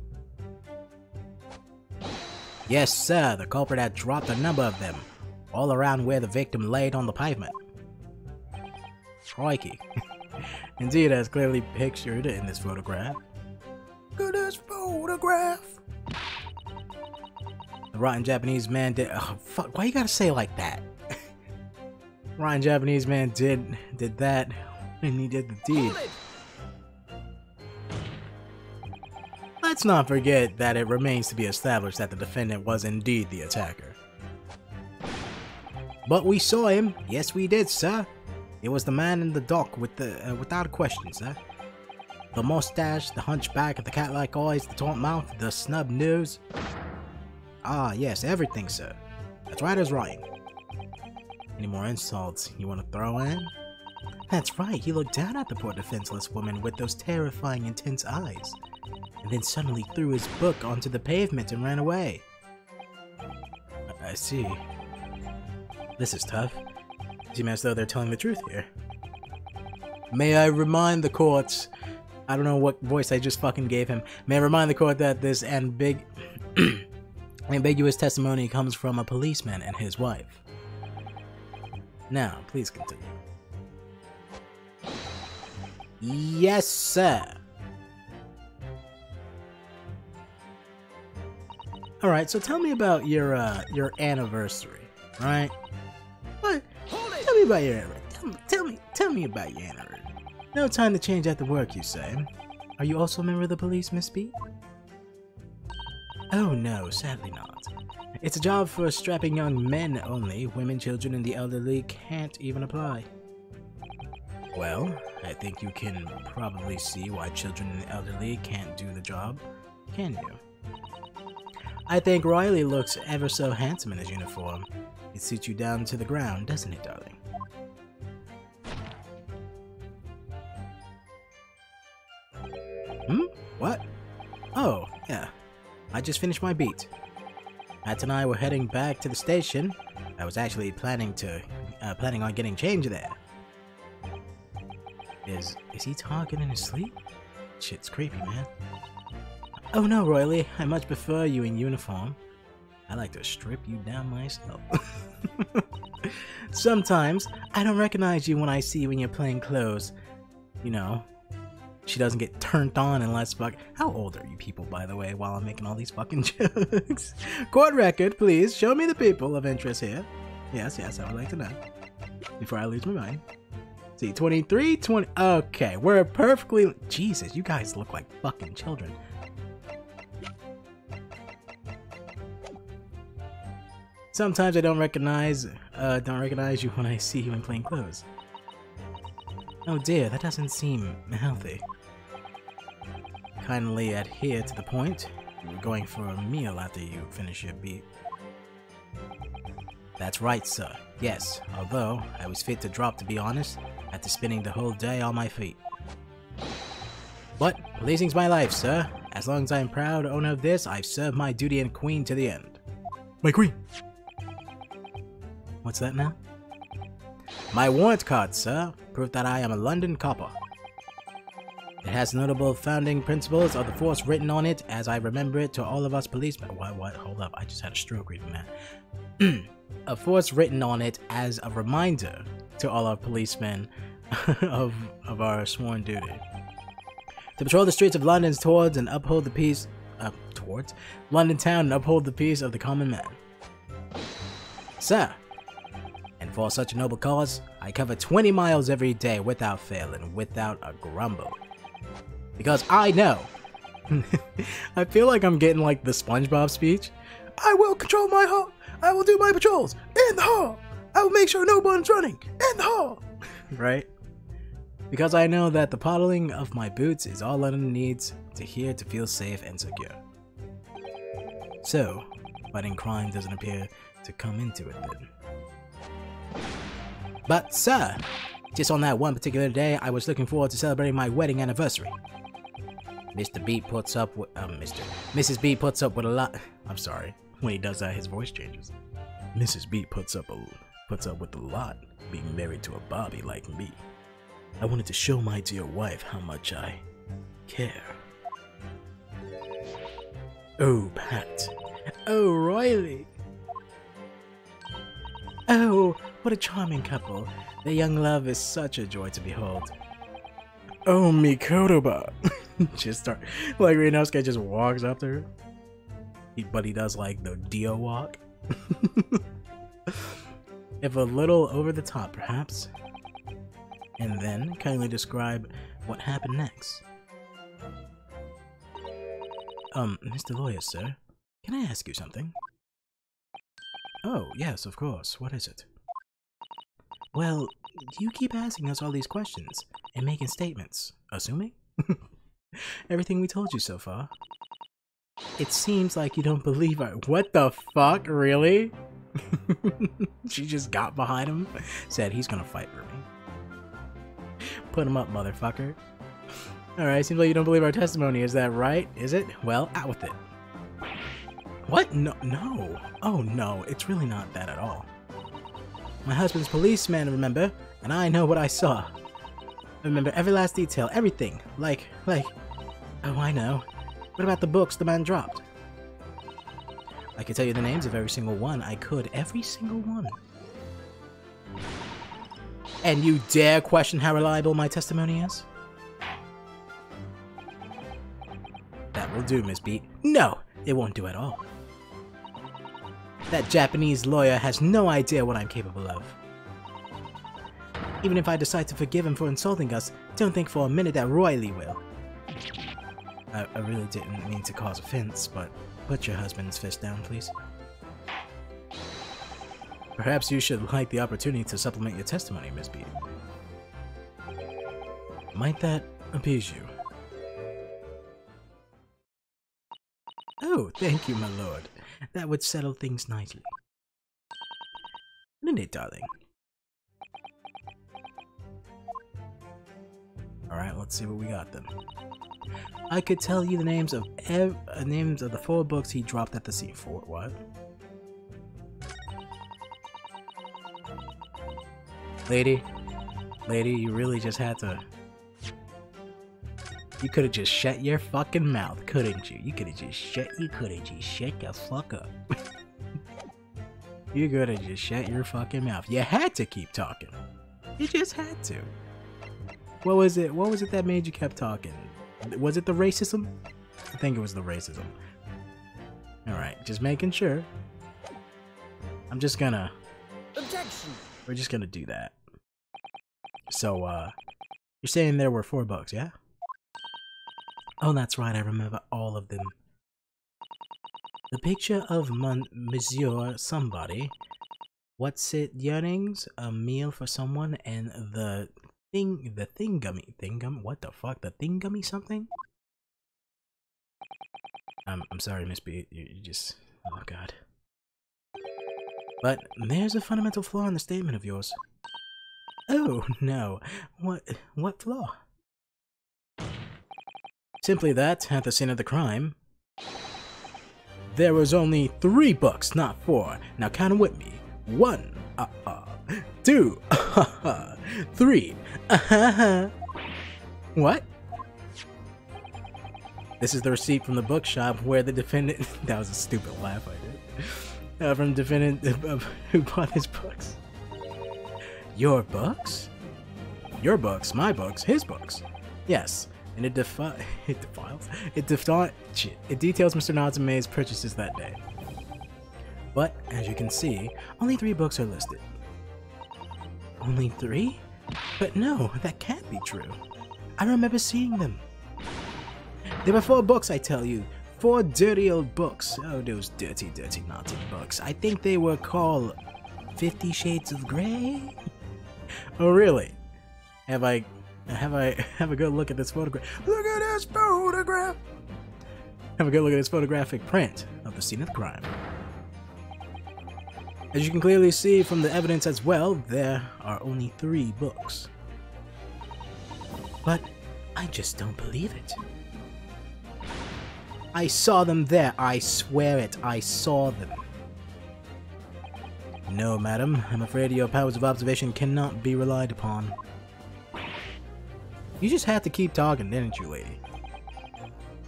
Yes, sir, the culprit had dropped a number of them, all around where the victim laid on the pavement. Crikey. <laughs> Indeed, as clearly pictured in this photograph. Look at this photograph! The rotten Japanese man did. Oh, fuck! Why you gotta say it like that? <laughs> rotten Japanese man did did that and he did the deed. Let's not forget that it remains to be established that the defendant was indeed the attacker. But we saw him. Yes, we did, sir. It was the man in the dock with the uh, without question, sir. The mustache, the hunchback, the cat-like eyes, the taunt mouth, the snub nose. Ah, yes, everything, sir. That's right as right. Any more insults you want to throw in? That's right, he looked down at the poor defenseless woman with those terrifying, intense eyes, and then suddenly threw his book onto the pavement and ran away. I see. This is tough. Seem as though they're telling the truth here. May I remind the courts I don't know what voice I just fucking gave him. May I remind the court that this ambig <clears throat> ambiguous testimony comes from a policeman and his wife. Now, please continue. Yes, sir. All right, so tell me about your uh your anniversary, right? What? Tell me about your anniversary. Tell me, tell me, tell me about your anniversary. No time to change after work, you say. Are you also a member of the police, Miss B? Oh no, sadly not. It's a job for strapping young men only. Women, children, and the elderly can't even apply. Well, I think you can probably see why children and the elderly can't do the job, can you? I think Riley looks ever so handsome in his uniform. It suits you down to the ground, doesn't it, darling? Hmm? What? Oh, yeah. I just finished my beat. Matt and I were heading back to the station. I was actually planning to, uh, planning on getting change there. Is is he talking in his sleep? Shit's creepy, man. Oh no, Royley, I much prefer you in uniform. I like to strip you down myself. <laughs> Sometimes I don't recognize you when I see you in your plain clothes. You know, she doesn't get turned on unless fuck. How old are you people, by the way? While I'm making all these fucking <laughs> jokes, court record, please show me the people of interest here. Yes, yes, I would like to know before I lose my mind. See, 23, 20. Okay, we're perfectly. Jesus, you guys look like fucking children. Sometimes I don't recognize, uh, don't recognize you when I see you in plain clothes. Oh dear, that doesn't seem healthy. Kindly adhere to the point. You were going for a meal after you finish your beat. That's right, sir. Yes, although I was fit to drop to be honest, after spending the whole day on my feet. But policing's my life, sir. As long as I am proud owner of this, I've served my duty and queen to the end. My queen! What's that now? My warrant card, sir. Proof that I am a London copper. It has notable founding principles of the force written on it, as I remember it to all of us policemen. What? What? Hold up! I just had a stroke reading that. <clears throat> a force written on it as a reminder to all our policemen <laughs> of of our sworn duty. To patrol the streets of London towards and uphold the peace uh, towards London town and uphold the peace of the common man. Sir, for such a noble cause, I cover 20 miles every day without fail and without a grumble. Because I know. <laughs> I feel like I'm getting like the SpongeBob speech. I will control my hall. I will do my patrols in the hall. I will make sure no one's running in the hall. <laughs> right? Because I know that the puddling of my boots is all London needs to hear to feel safe and secure. So, fighting crime doesn't appear to come into it then. But, sir, just on that one particular day, I was looking forward to celebrating my wedding anniversary. Mr. B puts up with, Mr. Mrs. B puts up with a lot. I'm sorry. When he does that, his voice changes. Mrs. B puts up a puts up with a lot being married to a Bobby like me. I wanted to show my dear wife how much I care. Oh, Pat. Oh, Royally. Oh, what a charming couple. Their young love is such a joy to behold. Oh, Mikotoba. <laughs> just start like Ryunosuke just walks up to. He, but he does like the Dio walk. <laughs> if a little over the top, perhaps. And then kindly describe what happened next. Um, Mr. Lawyer, sir, can I ask you something? Oh, yes, of course. What is it? Well, you keep asking us all these questions and making statements, assuming? <laughs> Everything we told you so far. It seems like you don't believe her. What the fuck? Really? <laughs> she just got behind him, said he's gonna fight for me. Put him up, motherfucker. <laughs> Alright, seems like you don't believe our testimony. Is that right? Is it? Well, out with it. What? No, no. Oh no, it's really not that at all. My husband's policeman, remember? And I know what I saw. I remember every last detail, everything. Like, like... Oh, I know. What about the books the man dropped? I could tell you the names of every single one. I could. Every single one. And you dare question how reliable my testimony is? That will do, Miss Beat. No, it won't do at all. That Japanese lawyer has no idea what I'm capable of. Even if I decide to forgive him for insulting us, don't think for a minute that Royally will. I, I really didn't mean to cause offense, but put your husband's fist down, please. Perhaps you should like the opportunity to supplement your testimony, Miss B. Might that appease you? Oh, thank you, my lord. That would settle things nicely. Wouldn't it, darling? Alright, let's see what we got then. I could tell you the names of uh, names of the four books he dropped at the scene. For what? Lady, lady, you really just had to. You could have just shut your fucking mouth, couldn't you? You could have just shut. You could have just shut the fuck up. you could have just shut your fucking mouth. You had to keep talking. You just had to. What was it? What was it that made you kept talking? Was it the racism? I think it was the racism. Alright, just making sure. I'm just gonna... Objection! We're just gonna do that. So, uh... You're saying there were four books, yeah? Oh, that's right, I remember all of them. The picture of Mon Monsieur somebody. What's it, yearnings? A meal for someone, and the thing, the thingummy, thingum, what the fuck, the thingummy something? I'm, I'm sorry, Miss B, you, you just, oh god. But there's a fundamental flaw in the statement of yours. Oh, no. What, what flaw? Simply that, at the scene of the crime, there was only three books, not four. Now count them with me. One, uh, uh, two, uh, <laughs> three, uh, <laughs> what? This is the receipt from the bookshop where the defendant. <laughs> that was a stupid laugh I did. Uh, from defendant uh, who bought his books. Your books? Your books, my books, his books. Yes, and it defi- <laughs> it defiles. It defi-. It details Mr. Natsume's purchases that day. But as you can see, only three books are listed. Only three? But no, that can't be true. I remember seeing them. There were four books, I tell you. Four dirty old books. Oh, those dirty, dirty Nazi books. I think they were called Fifty Shades of Grey? <laughs> oh, really? Have I have I <laughs> have a good look at this photograph? Look at this photograph. Have a good look at this photographic print of the scene of the crime. As you can clearly see from the evidence as well, there are only three books. But I just don't believe it. I saw them there, I swear it, I saw them. No, madam, I'm afraid your powers of observation cannot be relied upon. You just had to keep talking, didn't you, lady?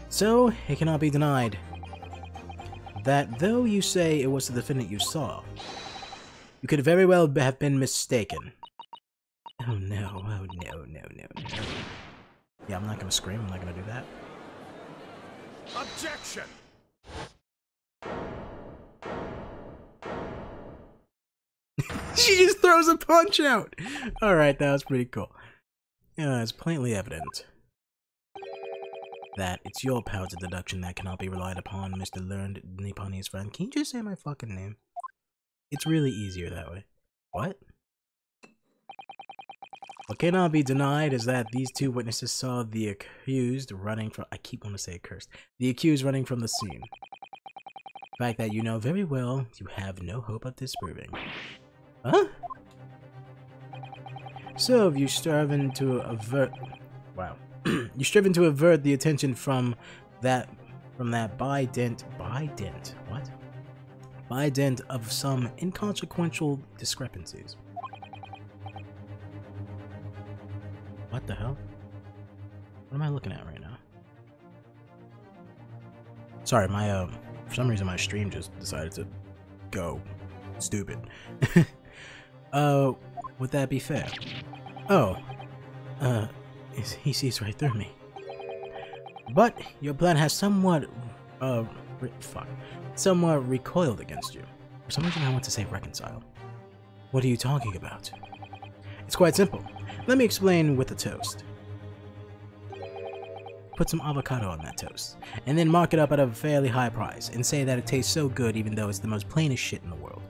So, it cannot be denied that though you say it was the defendant you saw, you could very well have been mistaken. Oh no, oh no, no, no, no. Yeah, I'm not gonna scream, I'm not gonna do that. Objection! <laughs> she just throws a punch out! Alright, that was pretty cool. Yeah, it's plainly evident that it's your powers of deduction that cannot be relied upon, Mr. Learned Nipponese friend. Can you just say my fucking name? It's really easier that way. What? What cannot be denied is that these two witnesses saw the accused running from- I keep wanting to say cursed. The accused running from the scene. fact that you know very well you have no hope of disproving. Huh? So, you striven to avert... Wow. <clears throat> you striven to avert the attention from that... From that by dint... By dint? What? By dint of some inconsequential discrepancies. What the hell? What am I looking at right now? Sorry, my, um... For some reason my stream just decided to go stupid. <laughs> uh, would that be fair? Oh, uh, he sees right through me. But your plan has somewhat, uh, fuck, somewhat recoiled against you. For some reason I want to say reconcile. What are you talking about? It's quite simple. Let me explain with a toast. Put some avocado on that toast, and then mark it up at a fairly high price, and say that it tastes so good even though it's the most plainest shit in the world.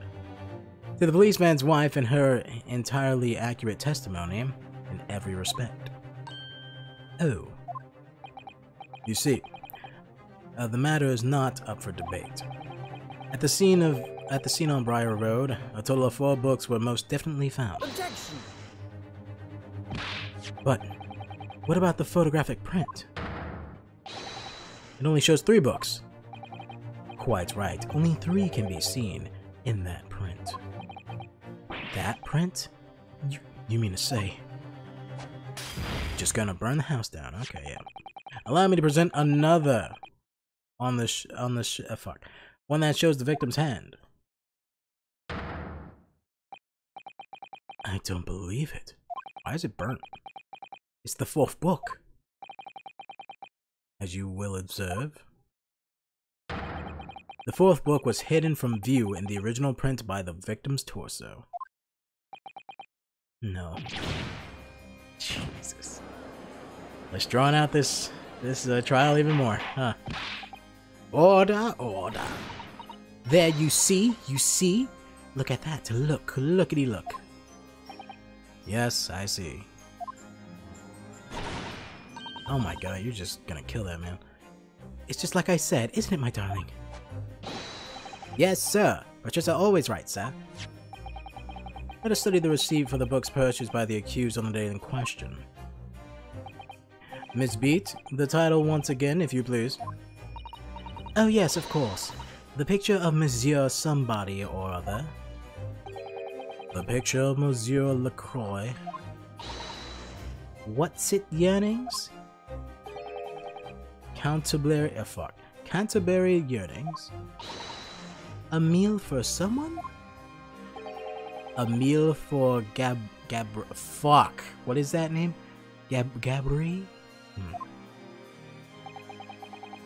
To the policeman's wife and her entirely accurate testimony in every respect. Oh. You see, uh, the matter is not up for debate. At the scene of at the scene on Briar Road, a total of four books were most definitely found. Objection! But what about the photographic print? It only shows three books. Quite right, only three can be seen in that. That print? You, you mean to say? Just gonna burn the house down? Okay, yeah. Allow me to present another on the on the uh, fuck one that shows the victim's hand. I don't believe it. Why is it burnt? It's the fourth book. As you will observe. The fourth book was hidden from view in the original print by the victim's torso. No. Jesus. Let's draw out this this uh, trial even more, huh? Order, order. There you see, you see? Look at that, look, lookity look. Yes, I see. Oh my god, you're just gonna kill that man. It's just like I said, isn't it, my darling? Yes, sir. Patricia always right, sir. Let us study the receipt for the books purchased by the accused on the day in question. Miss Beat, the title once again, if you please. Oh yes, of course. The picture of Monsieur somebody or other. The picture of Monsieur LaCroix. What's it yearnings? Canterbury, uh, fuck. Canterbury yearnings. A meal for someone? A meal for Gab Gab fuck. What is that name? Gab Gabri? Hmm.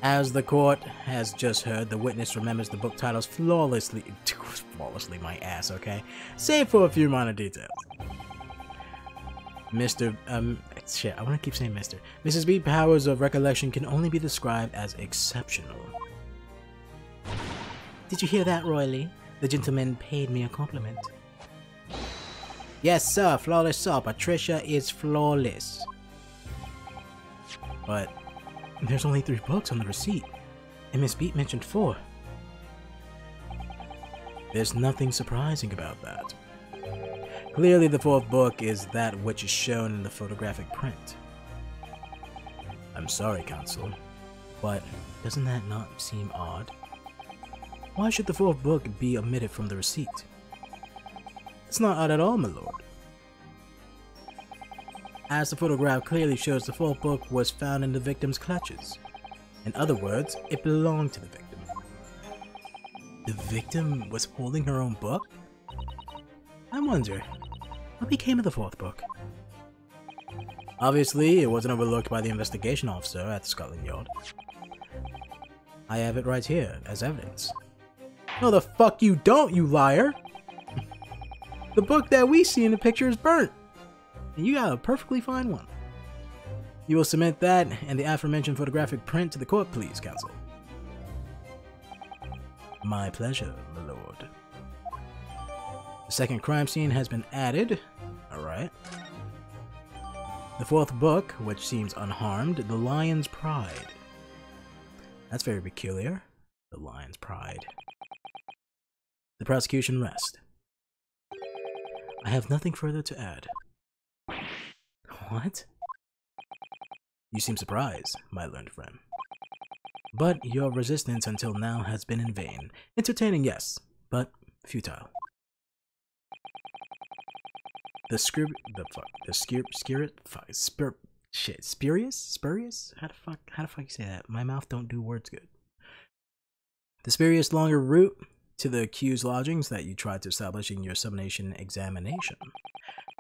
As the court has just heard, the witness remembers the book titles flawlessly. <laughs> Flawlessly, my ass, okay? Save for a few minor details. Mr. Um, shit, I want to keep saying Mr. Mrs. B powers of recollection can only be described as exceptional. Did you hear that, Royally? The gentleman paid me a compliment. Yes, sir, flawless, sir. Patricia is flawless. But there's only three books on the receipt, and Miss Beat mentioned four. There's nothing surprising about that. Clearly, the fourth book is that which is shown in the photographic print. I'm sorry, Counsel, but doesn't that not seem odd? Why should the fourth book be omitted from the receipt? It's not odd at all, my lord. As the photograph clearly shows, the fourth book was found in the victim's clutches. In other words, it belonged to the victim. The victim was holding her own book? I wonder, what became of the fourth book? Obviously, it wasn't overlooked by the investigation officer at Scotland Yard. I have it right here as evidence. No, the fuck you don't, you liar! The book that we see in the picture is burnt, and you got a perfectly fine one. You will submit that and the aforementioned photographic print to the court, please, counsel. My pleasure, my lord. The second crime scene has been added. Alright. The fourth book, which seems unharmed, The Lion's Pride. That's very peculiar. The Lion's Pride. The prosecution rest. I have nothing further to add. What? You seem surprised, my learned friend. But your resistance until now has been in vain. Entertaining, yes, but futile. The screw, the fuck, the scur, spirit, fuck, spur, shit, spurious, spurious. How the fuck, how the fuck you say that? My mouth don't do words good. The spurious longer route to the accused lodgings that you tried to establish in your subordination examination,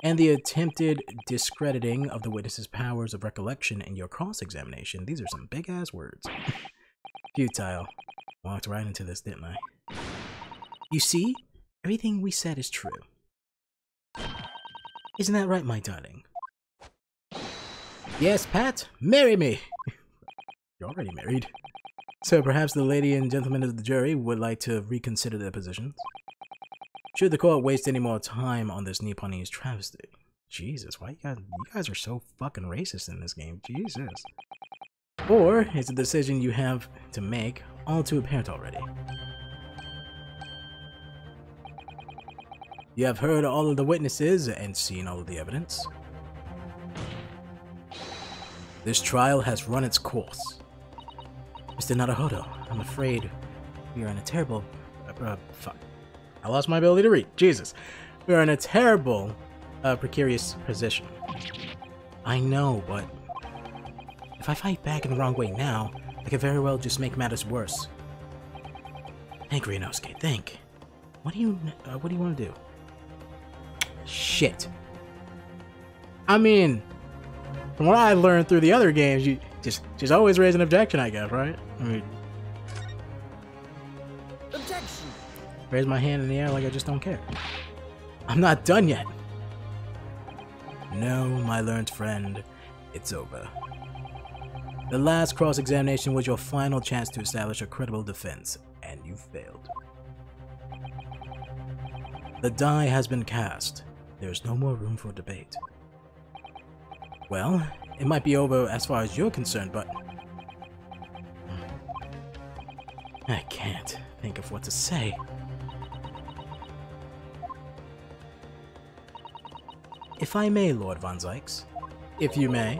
and the attempted discrediting of the witness's powers of recollection in your cross-examination. These are some big-ass words. Futile. Walked right into this, didn't I? You see? Everything we said is true. Isn't that right, my darling? Yes, Pat, marry me! <laughs> You're already married. So perhaps the lady and gentlemen of the jury would like to reconsider their positions? Should the court waste any more time on this Nipponese travesty? Jesus, why you guys, you guys are so fucking racist in this game. Jesus. Or is the decision you have to make all too apparent already? You have heard all of the witnesses and seen all of the evidence. This trial has run its course. Mr. Naruhodo, I'm afraid we are in a terrible... Uh, uh, fuck. I lost my ability to read. Jesus. We are in a terrible, uh, precarious position. I know, but... If I fight back in the wrong way now, I could very well just make matters worse. Think, Ryunosuke, think. What do you, uh, what do you want to do? Shit. I mean, from what I learned through the other games, you just just always raise an objection, I guess, right? Mean, Objection. raise my hand in the air like I just don't care. I'm not done yet. No, my learned friend, it's over. The last cross-examination was your final chance to establish a credible defense, and you failed. The die has been cast. There's no more room for debate. Well, it might be over as far as you're concerned, but... I can't think of what to say. If I may, Lord Von Zieks, if you may,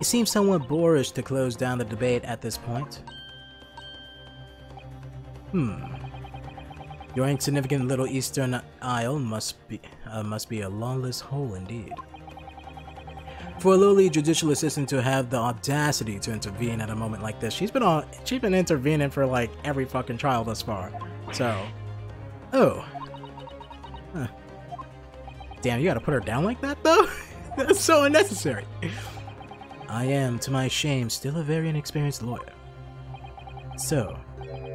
it seems somewhat boorish to close down the debate at this point. Hmm. Your insignificant little Eastern Isle must be uh, must be a lawless hole indeed. For a lowly judicial assistant to have the audacity to intervene at a moment like this, she's been on she's been intervening for like every fucking trial thus far. So, oh, huh. Damn, you gotta put her down like that, though? <laughs> That's so unnecessary. I am, to my shame, still a very inexperienced lawyer. So,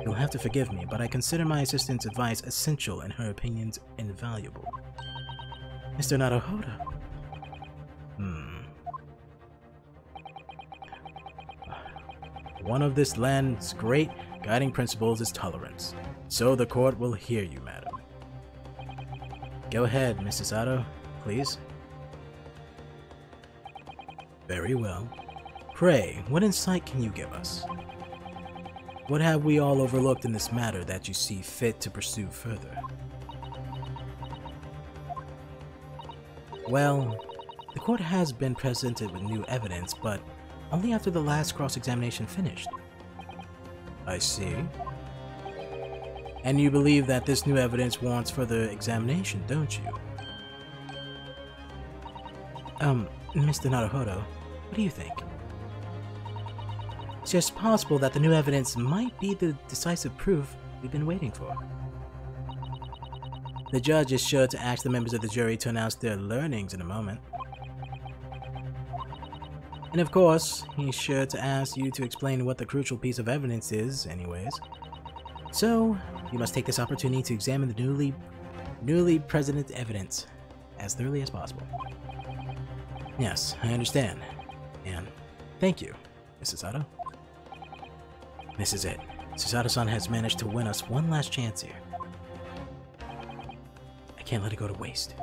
you'll have to forgive me, but I consider my assistant's advice essential and her opinions invaluable. Mr. Naruhodo. One of this land's great guiding principles is tolerance, so the court will hear you, madam. Go ahead, Miss Susato, please. Very well. Pray, what insight can you give us? What have we all overlooked in this matter that you see fit to pursue further? Well, the court has been presented with new evidence, but only after the last cross-examination finished. I see. And you believe that this new evidence warrants further examination, don't you? Um, Mr. Naruhodo, what do you think? It's just possible that the new evidence might be the decisive proof we've been waiting for. The judge is sure to ask the members of the jury to announce their learnings in a moment. And of course, he's sure to ask you to explain what the crucial piece of evidence is, anyways. So, you must take this opportunity to examine the newly newly presented evidence as thoroughly as possible. Yes, I understand. And thank you, Miss Susato. This is it. Susato-san has managed to win us one last chance here. I can't let it go to waste.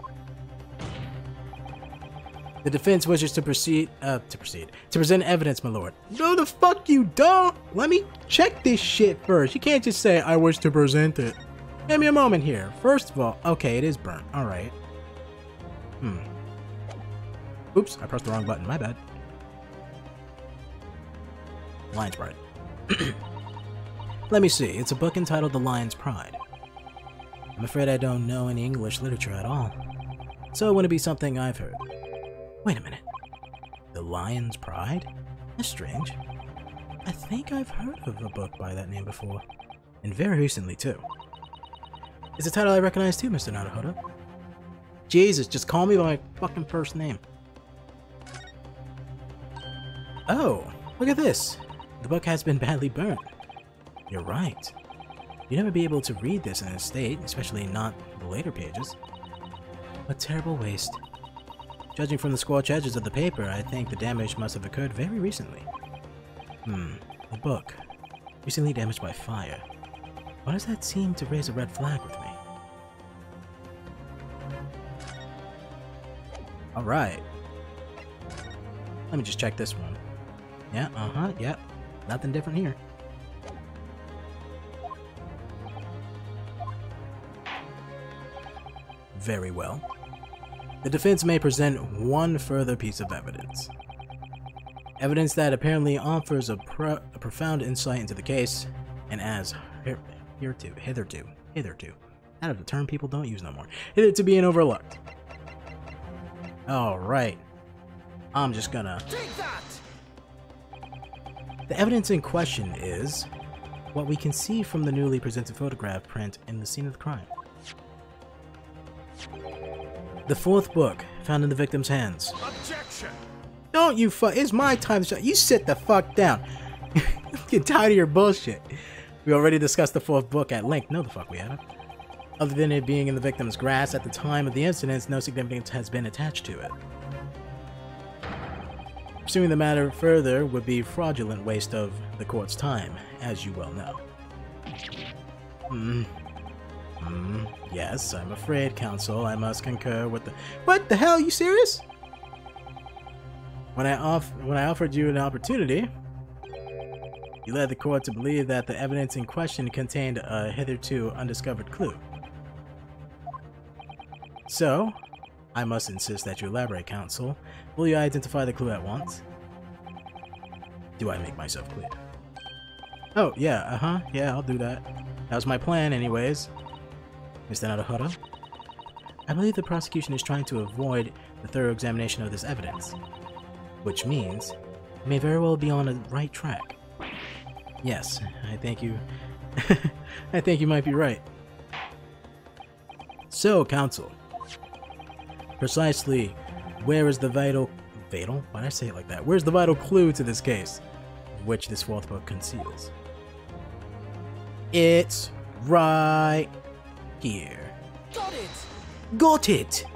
The defense wishes to proceed, uh, to proceed, to present evidence, my lord. No, the fuck you don't! Let me check this shit first. You can't just say, I wish to present it. Give me a moment here. First of all, okay, it is burnt. Alright. Hmm. Oops, I pressed the wrong button. My bad. Lion's Pride. <clears throat> Let me see. It's a book entitled The Lion's Pride. I'm afraid I don't know any English literature at all. So it wouldn't be something I've heard. Wait a minute. The Lion's Pride? That's strange. I think I've heard of a book by that name before. And very recently, too. It's a title I recognize too, Mr. Naruhodo. Jesus, just call me by my fucking first name. Oh, look at this. The book has been badly burnt. You're right. You'd never be able to read this in a state, especially not the later pages. What terrible waste. Judging from the scorched edges of the paper, I think the damage must have occurred very recently. Hmm, the book. Recently damaged by fire. Why does that seem to raise a red flag with me? Alright. Let me just check this one. Yeah, uh-huh, yep. Yeah. Nothing different here. Very well. The defense may present one further piece of evidence. Evidence that apparently offers a, pro a profound insight into the case, and as hitherto, hitherto, hitherto, out of the term people don't use no more, hitherto being overlooked. Alright. I'm just gonna... Take that! The evidence in question is what we can see from the newly presented photograph print in the scene of the crime. The fourth book, found in the victim's hands. Objection! Don't you fuck. It's my time to shut. You sit the fuck down. <laughs> Get tired of your bullshit. We already discussed the fourth book at length. No, the fuck we haven't. Other than it being in the victim's grasp at the time of the incidents, no significance has been attached to it. Pursuing the matter further would be fraudulent waste of the court's time, as you well know. Hmm. Hmm. Yes, I'm afraid, counsel, I must concur with the- What the hell, you serious? When I off when I offered you an opportunity, you led the court to believe that the evidence in question contained a hitherto undiscovered clue. So, I must insist that you elaborate, counsel. Will you identify the clue at once? Do I make myself clear? Oh, yeah, uh-huh, yeah, I'll do that. That was my plan, anyways. Mr. Naruhodo? I believe the prosecution is trying to avoid the thorough examination of this evidence. Which means, it may very well be on the right track. Yes, I think you... <laughs> I think you might be right. So, counsel, Precisely, where is the vital... Vital? Why did I say it like that? Where's the vital clue to this case, which this fourth book conceals? It's right here. Got it! Got it!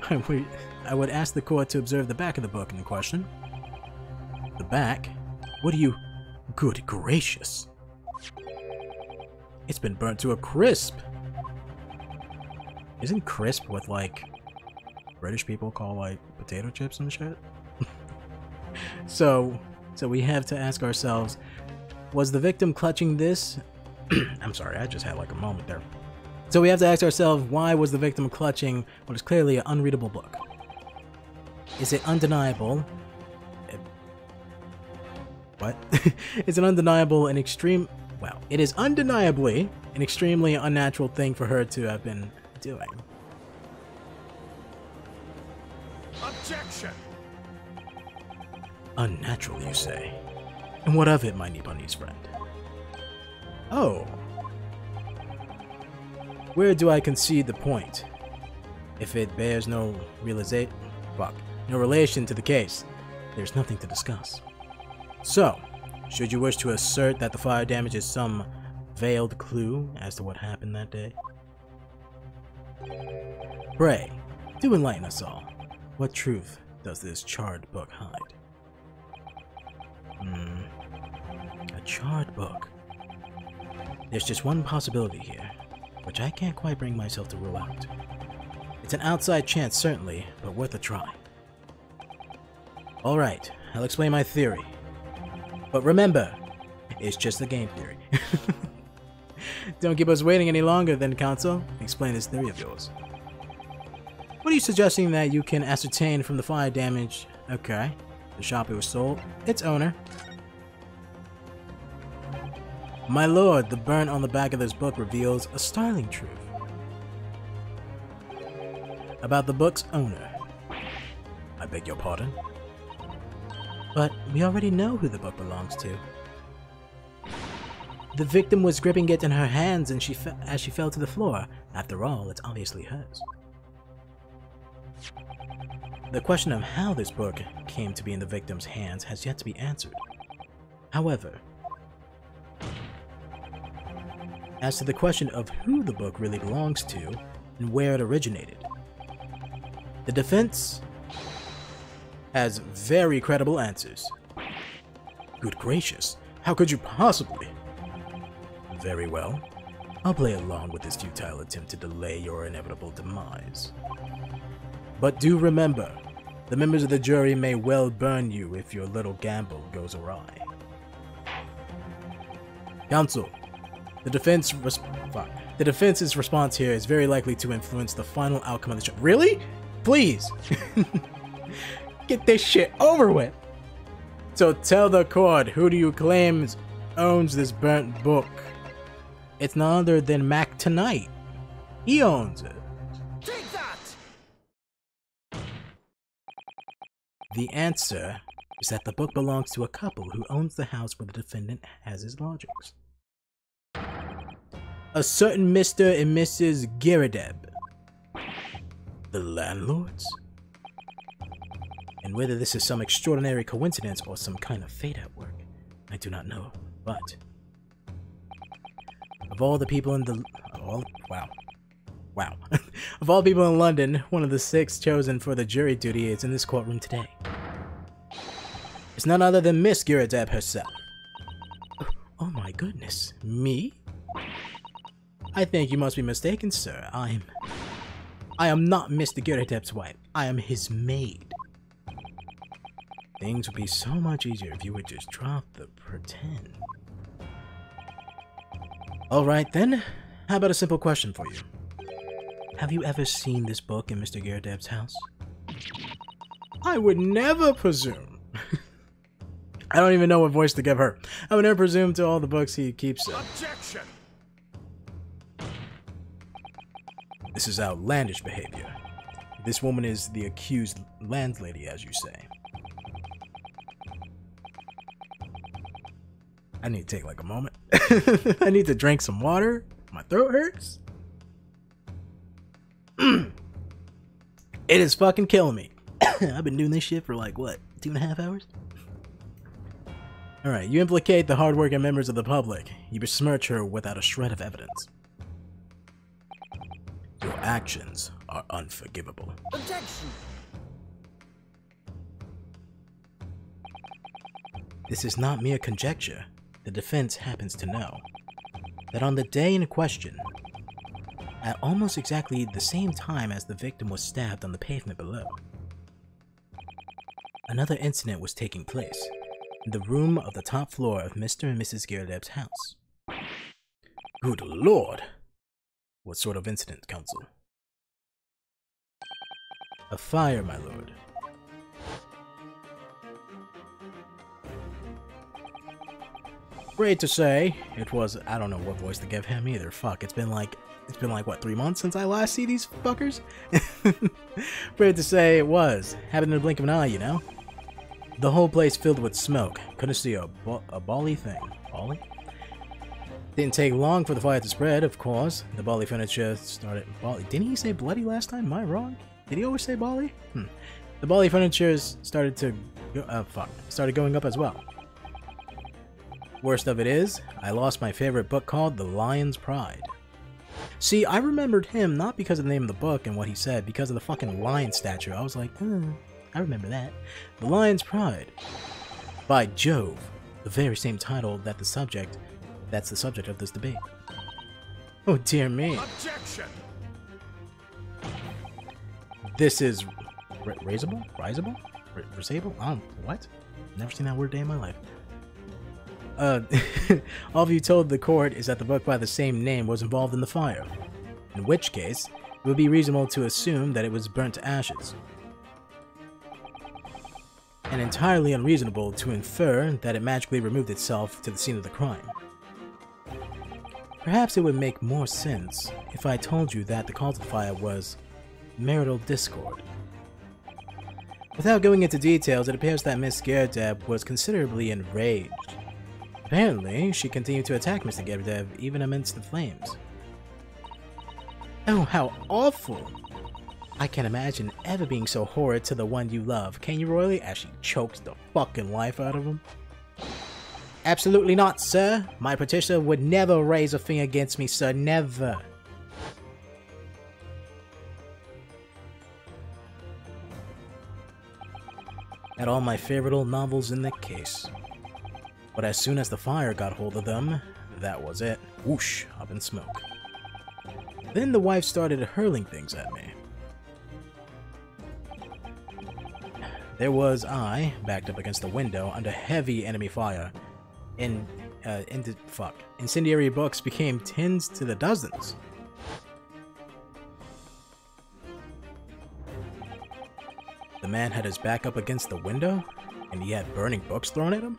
<laughs> I, would, I would ask the court to observe the back of the book in the question. The back? What do you... Good gracious. It's been burnt to a crisp. Isn't crisp what, like, British people call, like, potato chips and shit? <laughs> so, so we have to ask ourselves, was the victim clutching this? <clears throat> I'm sorry, I just had, like, a moment there. So we have to ask ourselves, why was the victim clutching what is clearly an unreadable book? Is it undeniable? eh, What? <laughs> it's an undeniable and extreme... Well, it is undeniably an extremely unnatural thing for her to have been doing. Objection! Unnatural, you say? And what of it, my Nipponese friend? Oh. Where do I concede the point? If it bears no realization, fuck, no relation to the case, there's nothing to discuss. So, should you wish to assert that the fire damage is some veiled clue as to what happened that day? Pray, do enlighten us all. What truth does this charred book hide? Hmm. A charred book. There's just one possibility here, which I can't quite bring myself to rule out. It's an outside chance, certainly, but worth a try. Alright, I'll explain my theory. But remember, it's just a game theory. <laughs> Don't keep us waiting any longer then, Counsel. Explain this theory of yours. What are you suggesting that you can ascertain from the fire damage? Okay. The shop it was sold, its owner. My lord, the burn on the back of this book reveals a startling truth. About the book's owner. I beg your pardon? But we already know who the book belongs to. The victim was gripping it in her hands and she as she fell to the floor. After all, it's obviously hers. The question of how this book came to be in the victim's hands has yet to be answered. However, as to the question of who the book really belongs to and where it originated, the defense has very credible answers. Good gracious, how could you possibly? Very well. I'll play along with this futile attempt to delay your inevitable demise. But do remember, the members of the jury may well burn you if your little gamble goes awry. Counsel, the defense res- fuck. the defense's response here is very likely to influence the final outcome of the trial. Really? Please, <laughs> get this shit over with. So tell the court, who do you claim owns this burnt book? It's none other than Mac Tonight. He owns it. Take that! The answer is that the book belongs to a couple who owns the house where the defendant has his lodgings. A certain Mr. and Mrs. Garrideb. The landlords? And whether this is some extraordinary coincidence or some kind of fate at work, I do not know. But of all the people in the all wow. Wow. <laughs> of all people in London, one of the six chosen for the jury duty is in this courtroom today. It's none other than Miss Garrideb herself. Oh, oh my goodness, me? I think you must be mistaken, sir. I'm... I am not Mr. Garrideb's wife. I am his maid. Things would be so much easier if you would just drop the pretend. Alright then, how about a simple question for you? Have you ever seen this book in Mr. Garrideb's house? I would never presume. <laughs> I don't even know what voice to give her. I would never presume to all the books he keeps. Objection! This is outlandish behavior. This woman is the accused landlady, as you say. I need to take like a moment. <laughs> I need to drink some water. My throat hurts. <clears throat> It is fucking killing me. <coughs> I've been doing this shit for like, what, two and a half hours? Alright, you implicate the hardworking members of the public. You besmirch her without a shred of evidence. Your actions are unforgivable. Objection! This is not mere conjecture. The defense happens to know that on the day in question, at almost exactly the same time as the victim was stabbed on the pavement below, another incident was taking place in the room of the top floor of Mr. and Mrs. Garrideb's house. Good lord! What sort of incident, Counsel? A fire, my lord. Great to say, it was, I don't know what voice to give him either. Fuck, it's been like, it's been like, what, three months since I last see these fuckers? <laughs> Great to say it was. Happened in the blink of an eye, you know? The whole place filled with smoke. Couldn't see a, a bally thing. Bally? Didn't take long for the fire to spread, of course. The Bali furniture started. Bali. Didn't he say bloody last time? Am I wrong? Did he always say Bali? Hmm. The Bali furniture started to. Go, uh, fuck. Started going up as well. Worst of it is, I lost my favorite book called The Lion's Pride. See, I remembered him not because of the name of the book and what he said, because of the fucking lion statue. I was like, hmm, I remember that. The Lion's Pride. By Jove. The very same title that the subject that's the subject of this debate. Oh dear me. Objection! This is ra raisable? Risable? Ra raisable? Um, what? Never seen that word day in my life. Uh, <laughs> all of you told the court is that the book by the same name was involved in the fire. In which case, it would be reasonable to assume that it was burnt to ashes. And entirely unreasonable to infer that it magically removed itself to the scene of the crime. Perhaps it would make more sense if I told you that the fire was marital discord. Without going into details, it appears that Miss Garrideb was considerably enraged. Apparently, she continued to attack Mr. Garrideb even amidst the flames. Oh, how awful! I can't imagine ever being so horrid to the one you love. Can you, Roly? As she chokes the fucking life out of him. Absolutely not, sir. My petitioner would never raise a finger against me, sir. Never. Had all my favorite old novels in the case. But as soon as the fire got hold of them, that was it. Whoosh, up in smoke. Then the wife started hurling things at me. There was I, backed up against the window under heavy enemy fire. In, uh, into, fuck. Incendiary books became tens to the dozens. The man had his back up against the window, and he had burning books thrown at him?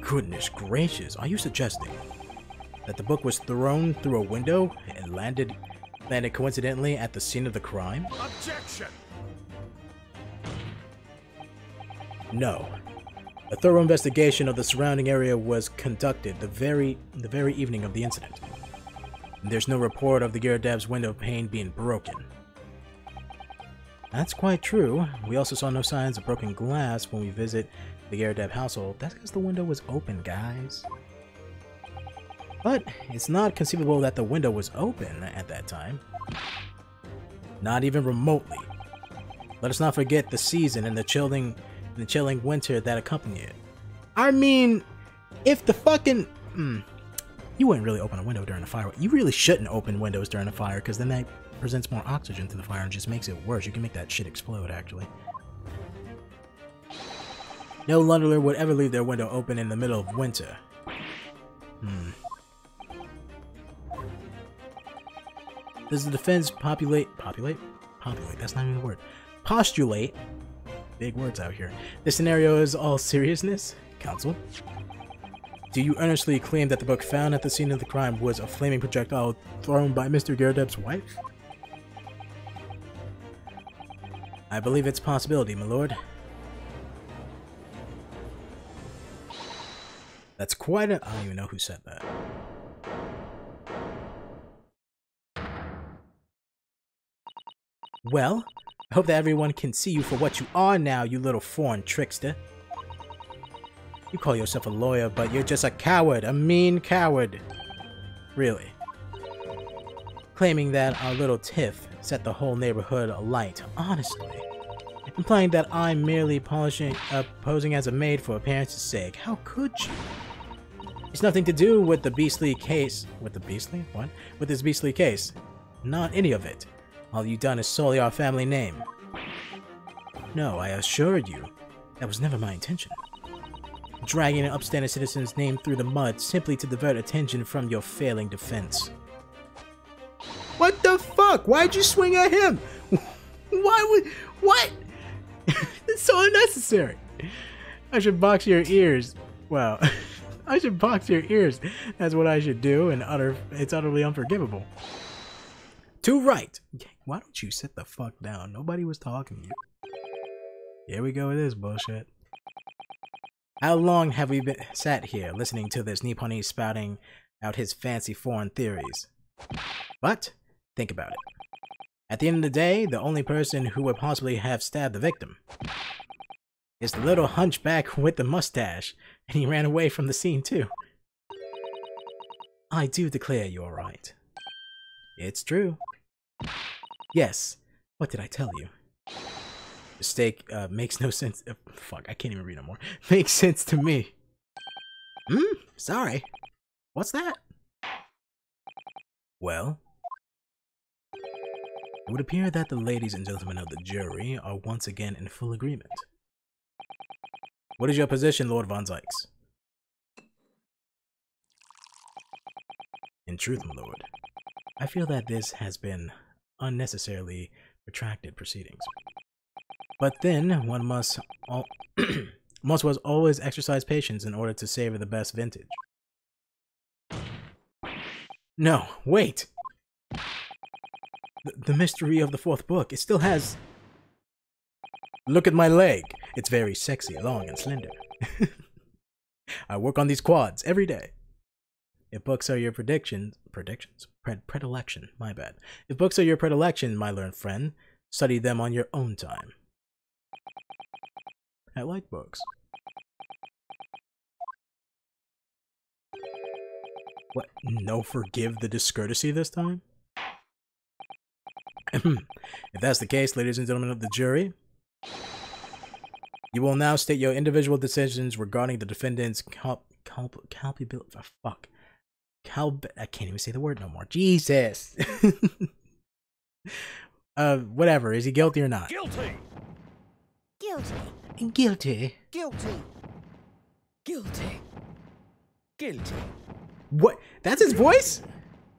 Goodness gracious, are you suggesting that the book was thrown through a window and landed landed coincidentally at the scene of the crime? Objection! No. A thorough investigation of the surrounding area was conducted the very the very evening of the incident. There's no report of the Garrideb's window pane being broken. That's quite true. We also saw no signs of broken glass when we visit the Garrideb household. That's because the window was open, guys. But it's not conceivable that the window was open at that time. Not even remotely. Let us not forget the season and the chilling the chilling winter that accompanied it. I mean, if the fucking mm, you wouldn't really open a window during a fire. You really shouldn't open windows during a fire because then that presents more oxygen to the fire and just makes it worse. You can make that shit explode actually. No Londoner would ever leave their window open in the middle of winter. Hmm. Does the defense populate populate? Populate, that's not even a word. Postulate big words out here. This scenario is all seriousness, counsel. Do you earnestly claim that the book found at the scene of the crime was a flaming projectile thrown by Mr. Garrideb's wife? I believe it's a possibility, my lord. That's quite a- I don't even know who said that. Well, I hope that everyone can see you for what you are now, you little foreign trickster. You call yourself a lawyer, but you're just a coward, a mean coward. Really. Claiming that our little tiff set the whole neighborhood alight, honestly. Implying that I'm merely polishing, uh, posing as a maid for appearance's sake. How could you? It's nothing to do with the beastly case. With the beastly? What? With this beastly case. Not any of it. All you've done is solely our family name. No, I assured you, that was never my intention. Dragging an upstanding citizen's name through the mud simply to divert attention from your failing defense. What the fuck? Why'd you swing at him? <laughs> Why would... What? <laughs> it's so unnecessary. I should box your ears. Well, <laughs> I should box your ears. That's what I should do, and utter it's utterly unforgivable. To right. Why don't you sit the fuck down? Nobody was talking to you. Here we go with this bullshit. How long have we been sat here listening to this Nipponese spouting out his fancy foreign theories? But think about it. At the end of the day, the only person who would possibly have stabbed the victim is the little hunchback with the mustache, and he ran away from the scene too. I do declare you're right. It's true. Yes. What did I tell you? Mistake uh, makes no sense. Uh, fuck, I can't even read no more. <laughs> Makes sense to me. Hmm? Sorry. What's that? Well, it would appear that the ladies and gentlemen of the jury are once again in full agreement. What is your position, Lord Von Zieks? In truth, my lord, I feel that this has been unnecessarily protracted proceedings. But then, one must, <clears throat> must was always exercise patience in order to savor the best vintage. No, wait! The mystery of the fourth book, it still has... Look at my leg! It's very sexy, long and slender. <laughs> I work on these quads every day. If books are your predictions, predictions, Pred predilection, my bad. If books are your predilection, my learned friend, study them on your own time. I like books. What? No forgive the discourtesy this time? <clears throat> if that's the case, ladies and gentlemen of the jury, you will now state your individual decisions regarding the defendant's culp culpability. Oh, fuck. Cal I can't even say the word no more. Jesus. <laughs> uh, whatever. Is he guilty or not? Guilty. Guilty. Guilty. Guilty. Guilty. Guilty. What? That's his voice?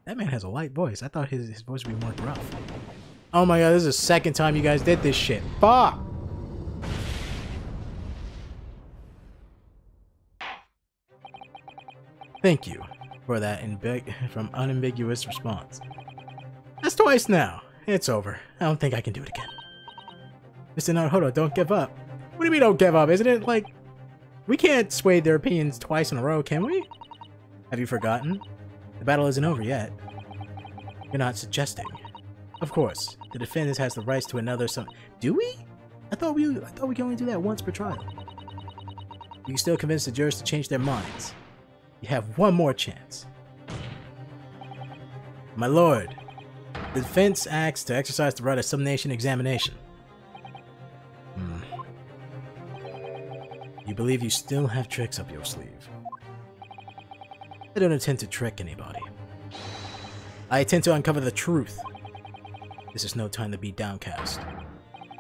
That man has a light voice. I thought his, his voice would be more gruff. Oh my god, this is the second time you guys did this shit. Fuck! Thank you for that <laughs> from unambiguous response. That's twice now. It's over. I don't think I can do it again. Mr. Naruhodo, don't give up. What do you mean don't give up? Isn't it like... We can't sway their opinions twice in a row, can we? Have you forgotten? The battle isn't over yet. You're not suggesting. Of course, the defendant has the rights to another some... Do we? I thought we I thought we can only do that once per trial. You can still convince the jurors to change their minds. You have one more chance. My lord, the defense acts to exercise the right of subnation examination. Hmm. You believe you still have tricks up your sleeve. I don't intend to trick anybody. I intend to uncover the truth. This is no time to be downcast.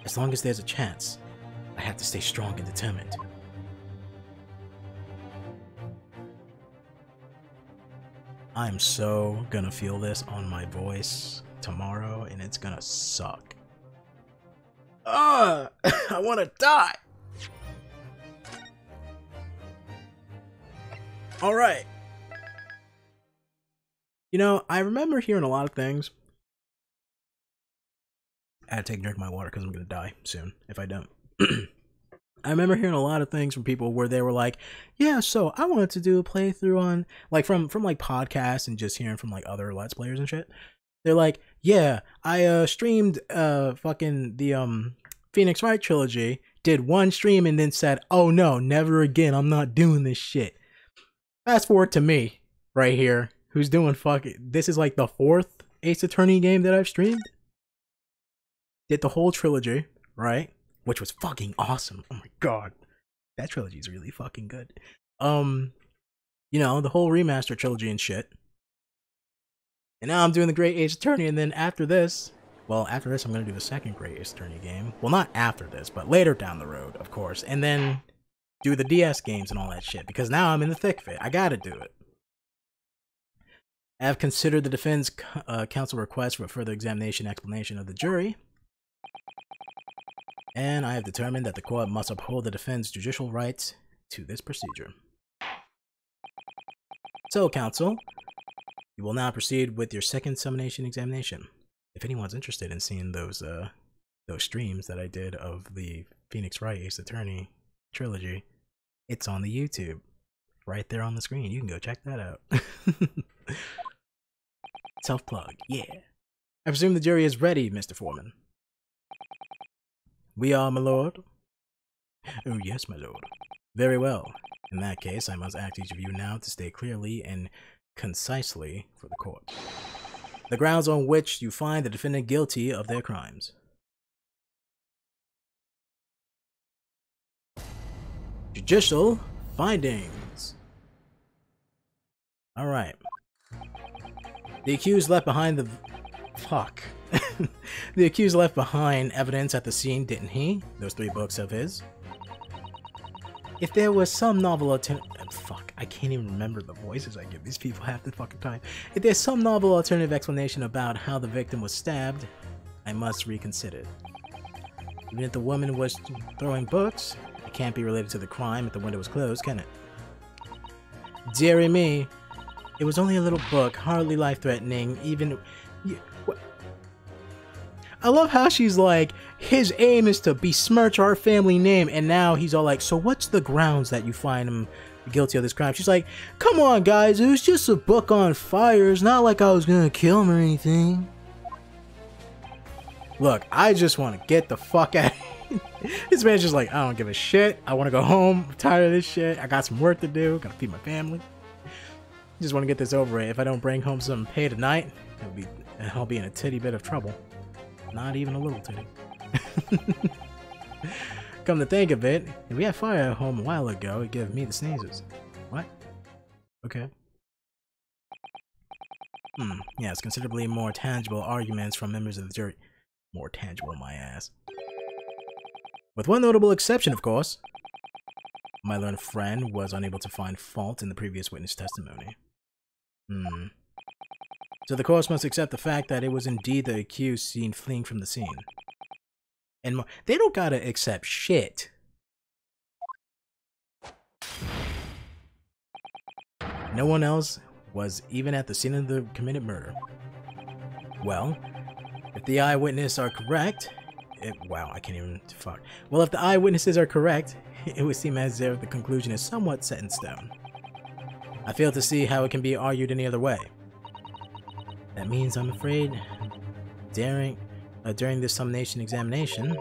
As long as there's a chance, I have to stay strong and determined. I'm so gonna feel this on my voice tomorrow and it's gonna suck. Ah, Ugh! <laughs> I wanna die! Alright. You know, I remember hearing a lot of things. I had to take a drink of my water because I'm gonna die soon if I don't. <clears throat> I remember hearing a lot of things from people where they were like, "Yeah, so I wanted to do a playthrough on like from from like podcasts and just hearing from like other let's players and shit." They're like, yeah, I uh streamed uh fucking the um Phoenix Wright trilogy, did one stream and then said, "Oh no, never again. I'm not doing this shit." Fast forward to me right here, who's doing fucking this is like the fourth Ace Attorney game that I've streamed. Did the whole trilogy, right? Which was fucking awesome. Oh my god. That trilogy is really fucking good. Um, you know, the whole remaster trilogy and shit. And now I'm doing the Great Ace Attorney, and then after this, well, after this, I'm gonna do the second Great Ace Attorney game. Well, not after this, but later down the road, of course. And then do the DS games and all that shit, because now I'm in the thick of it. I gotta do it. I have considered the defense uh, counsel request for a further examination explanation of the jury, and I have determined that the court must uphold the defense judicial rights to this procedure. So, counsel, you will now proceed with your second summonation examination. If anyone's interested in seeing those uh those streams that I did of the Phoenix Wright Ace Attorney trilogy, it's on the YouTube. Right there on the screen. You can go check that out. <laughs> Self plug, yeah. I presume the jury is ready, Mr. Foreman. We are, my lord. Oh, yes, my lord. Very well. In that case, I must ask each of you now to state clearly and concisely for the court the grounds on which you find the defendant guilty of their crimes. Judicial findings. All right. The accused left behind the fuck. <laughs> the accused left behind evidence at the scene, didn't he? Those three books of his. If there was some novel alternative, fuck, I can't even remember the voices I give these people half the fucking time. If there's some novel alternative explanation about how the victim was stabbed, I must reconsider. Even if the woman was throwing books, it can't be related to the crime if the window was closed, can it? Deary me, it was only a little book, hardly life-threatening, even... I love how she's like, his aim is to besmirch our family name, and now he's all like, so what's the grounds that you find him guilty of this crime? She's like, come on, guys, it was just a book on fire. It's not like I was gonna kill him or anything. Look, I just want to get the fuck out. Of <laughs> This man's just like, I don't give a shit. I want to go home. I'm tired of this shit. I got some work to do. Gotta feed my family. Just want to get this over with. If I don't bring home some pay tonight, I'll be, I'll be in a titty bit of trouble. Not even a little titty. <laughs> Come to think of it, if we had fire at home a while ago, it gave me the sneezes. What? Okay. Hmm, yes, considerably more tangible arguments from members of the jury. More tangible, my ass. With one notable exception, of course. My learned friend was unable to find fault in the previous witness testimony. Hmm. So the court must accept the fact that it was indeed the accused seen fleeing from the scene. And more. They don't gotta accept shit. No one else was even at the scene of the committed murder. Well, if the eyewitnesses are correct, it, wow, I can't even fuck. Well, if the eyewitnesses are correct, <laughs> it would seem as if the conclusion is somewhat set in stone. I fail to see how it can be argued any other way. That means, I'm afraid, daring, uh, during this summation examination,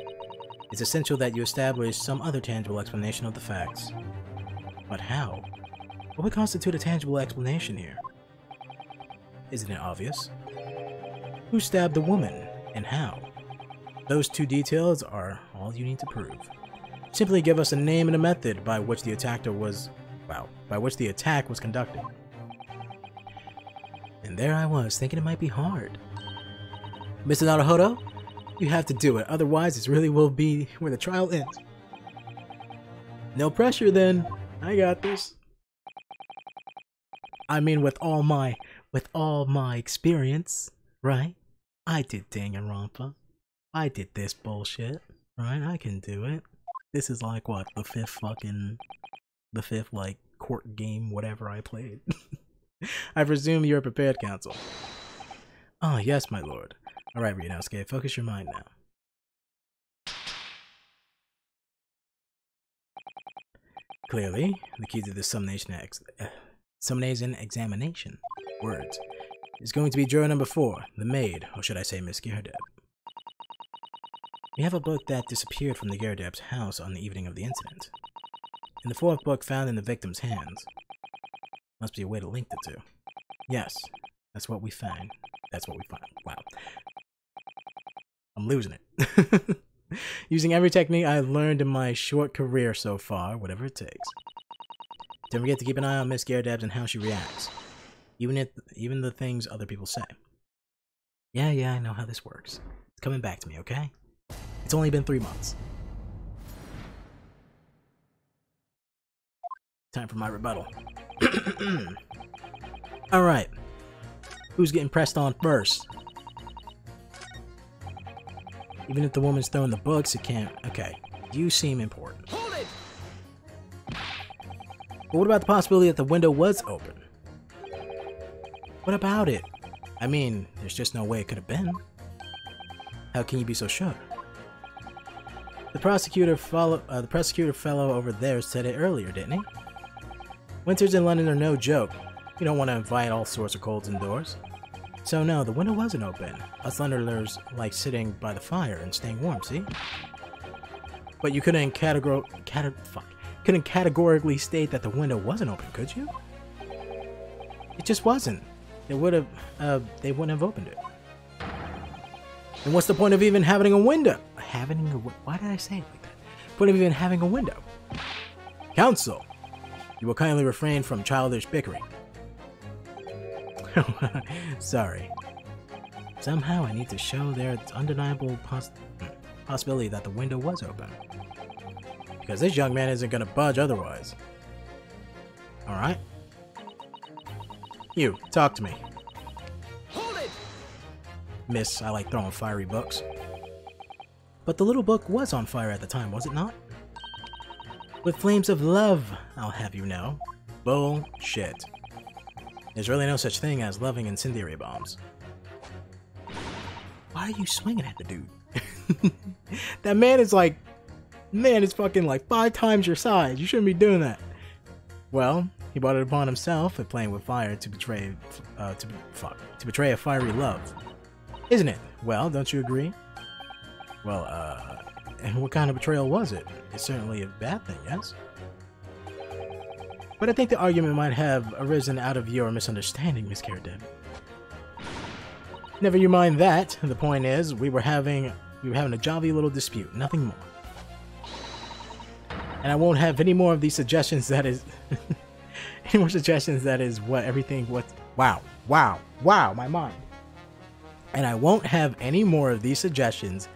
it's essential that you establish some other tangible explanation of the facts. But how? What would constitute a tangible explanation here? Isn't it obvious? Who stabbed the woman, and how? Those two details are all you need to prove. Simply give us a name and a method by which the attacker was, well, by which the attack was conducted. And there I was, thinking it might be hard. Mr. Naruhodo, you have to do it, otherwise it really will be where the trial ends. No pressure then. I got this. I mean with all my with all my experience, right? I did Danganronpa. I did this bullshit, right? I can do it. This is like what, the fifth fucking the fifth like court game whatever I played. <laughs> I presume you're prepared, counsel. Ah, oh, yes, my lord. Alright, Ryunosuke, focus your mind now. Clearly, the key to the summation, ex uh, summation examination words is going to be juror number four, the maid, or should I say Miss Garrideb. We have a book that disappeared from the Garrideb's house on the evening of the incident. In the fourth book found in the victim's hands. Must be a way to link the two. Yes, that's what we find. That's what we find. Wow. I'm losing it. <laughs> Using every technique I've learned in my short career so far, whatever it takes. Don't forget to keep an eye on Miss Gyarados and how she reacts. Even if even the things other people say. Yeah, yeah, I know how this works. It's coming back to me, okay? It's only been three months. Time for my rebuttal. <clears throat> Alright. Who's getting pressed on first? Even if the woman's throwing the books, it can't. Okay. You seem important. Hold it! But what about the possibility that the window was open? What about it? I mean, there's just no way it could have been. How can you be so sure? The prosecutor follow, uh, the prosecutor fellow over there said it earlier, didn't he? Winters in London are no joke. You don't want to invite all sorts of colds indoors. So no, the window wasn't open. Us Londoners like sitting by the fire and staying warm, see? But you couldn't categor cate fuck, couldn't categorically state that the window wasn't open, could you? It just wasn't. They would have, uh, they wouldn't have opened it. And what's the point of even having a window? Having a, why did I say it like that? Point of even having a window? Counsel, you will kindly refrain from childish bickering. <laughs> Sorry. Somehow I need to show there's undeniable poss possibility that the window was open. Because this young man isn't gonna budge otherwise. Alright? You, talk to me. Hold it! Miss, I like throwing fiery books. But the little book was on fire at the time, was it not? With flames of love, I'll have you know. Bullshit. There's really no such thing as loving incendiary bombs. Why are you swinging at the dude? <laughs> that man is like, man is fucking like five times your size. You shouldn't be doing that. Well, he brought it upon himself at playing with fire to betray, uh, to fuck, to betray a fiery love, isn't it? Well, don't you agree? Well, uh, and what kind of betrayal was it? It's certainly a bad thing, yes? But I think the argument might have arisen out of your misunderstanding, Miss Garrideb. Never you mind that. The point is, we were having we were having a jolly little dispute, nothing more. And I won't have any more of these suggestions that is <laughs> any more suggestions that is what everything what wow, wow, wow, my mind. And I won't have any more of these suggestions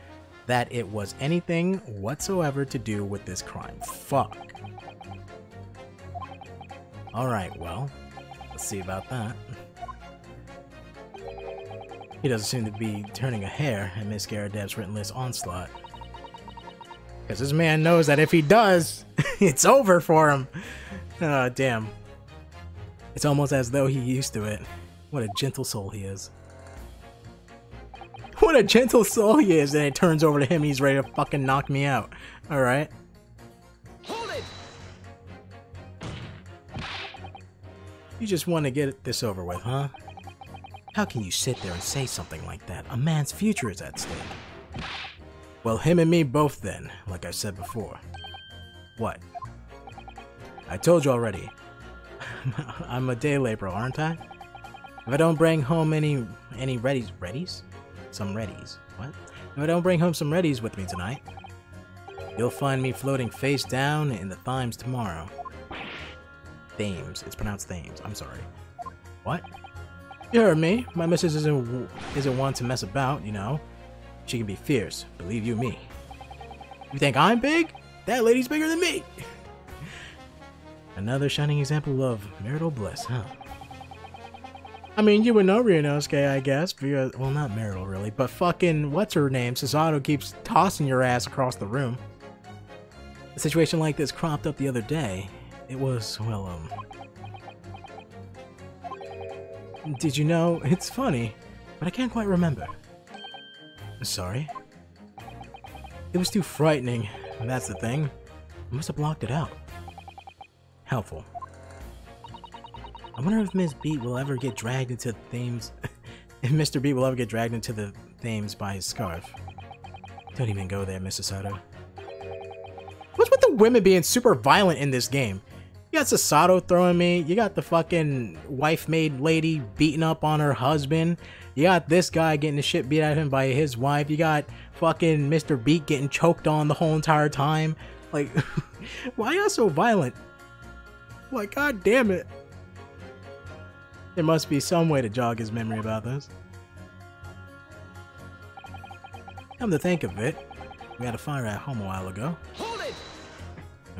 that it was anything whatsoever to do with this crime. Fuck. Alright, well, let's see about that. He doesn't seem to be turning a hair at Miss Garrideb's relentless onslaught. Because this man knows that if he does, <laughs> it's over for him. Oh, damn. It's almost as though he used to it. What a gentle soul he is. What a gentle soul he is, and it turns over to him, he's ready to fucking knock me out. Alright. Hold it! You just want to get this over with, huh? How can you sit there and say something like that? A man's future is at stake. Well, him and me both then, like I said before. What? I told you already. <laughs> I'm a day laborer, aren't I? If I don't bring home any any readies, readies? Some readies. What? If I don't bring home some readies with me tonight, you'll find me floating face down in the Thames tomorrow. Thames. It's pronounced Thames. I'm sorry. What? You heard me. My missus isn't isn't one to mess about, you know. She can be fierce, believe you me. You think I'm big? That lady's bigger than me. <laughs> Another shining example of marital bliss, huh? I mean, you would know Ryunosuke, I guess, because, well, not marital really, but fucking, what's her name? Susato keeps tossing your ass across the room. A situation like this cropped up the other day. It was, well, um... Did you know? It's funny, but I can't quite remember. Sorry? It was too frightening, that's the thing. I must have blocked it out. Helpful. I wonder if Miss Beat will ever get dragged into themes <laughs> if Mr. B will ever get dragged into the Thames by his scarf. Don't even go there, Mrs. Sato. What's with the women being super violent in this game? You got Susato throwing me. You got the fucking wife-made lady beating up on her husband. You got this guy getting the shit beat out of him by his wife. You got fucking Mr. Beat getting choked on the whole entire time. Like, <laughs> why y'all so violent? Like, god damn it. There must be some way to jog his memory about this. Come to think of it, we had a fire at home a while ago. Hold it!